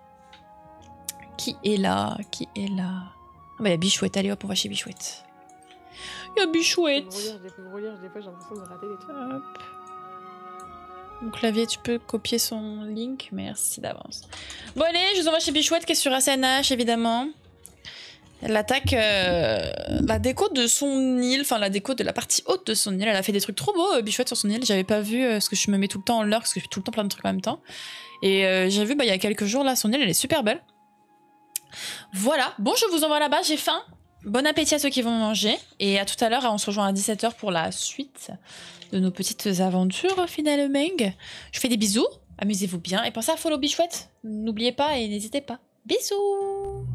Qui est là? Qui est là? Ah bah y a Bichouette. Allez hop, on va chez Bichouette. Y a Bichouette. J'ai pu relire, des fois j'ai l'impression de rater des trucs. Hop. Mon clavier, tu peux copier son link Merci d'avance. Bon allez, je vous envoie chez Bichouette qui est sur SNH évidemment. Elle attaque euh, la déco de son île, enfin la déco de la partie haute de son île. Elle a fait des trucs trop beaux, euh, Bichouette, sur son île. J'avais pas vu, euh, parce que je me mets tout le temps en l'heure, parce que je fais tout le temps plein de trucs en même temps. Et euh, j'ai vu, bah, il y a quelques jours, là, son île, elle est super belle. Voilà, bon, je vous envoie là-bas, j'ai faim. Bon appétit à ceux qui vont manger. Et à tout à l'heure, on se rejoint à 17h pour la suite de nos petites aventures, finalement. Je fais des bisous, amusez-vous bien. Et pensez à follow Bichouette. N'oubliez pas et n'hésitez pas. Bisous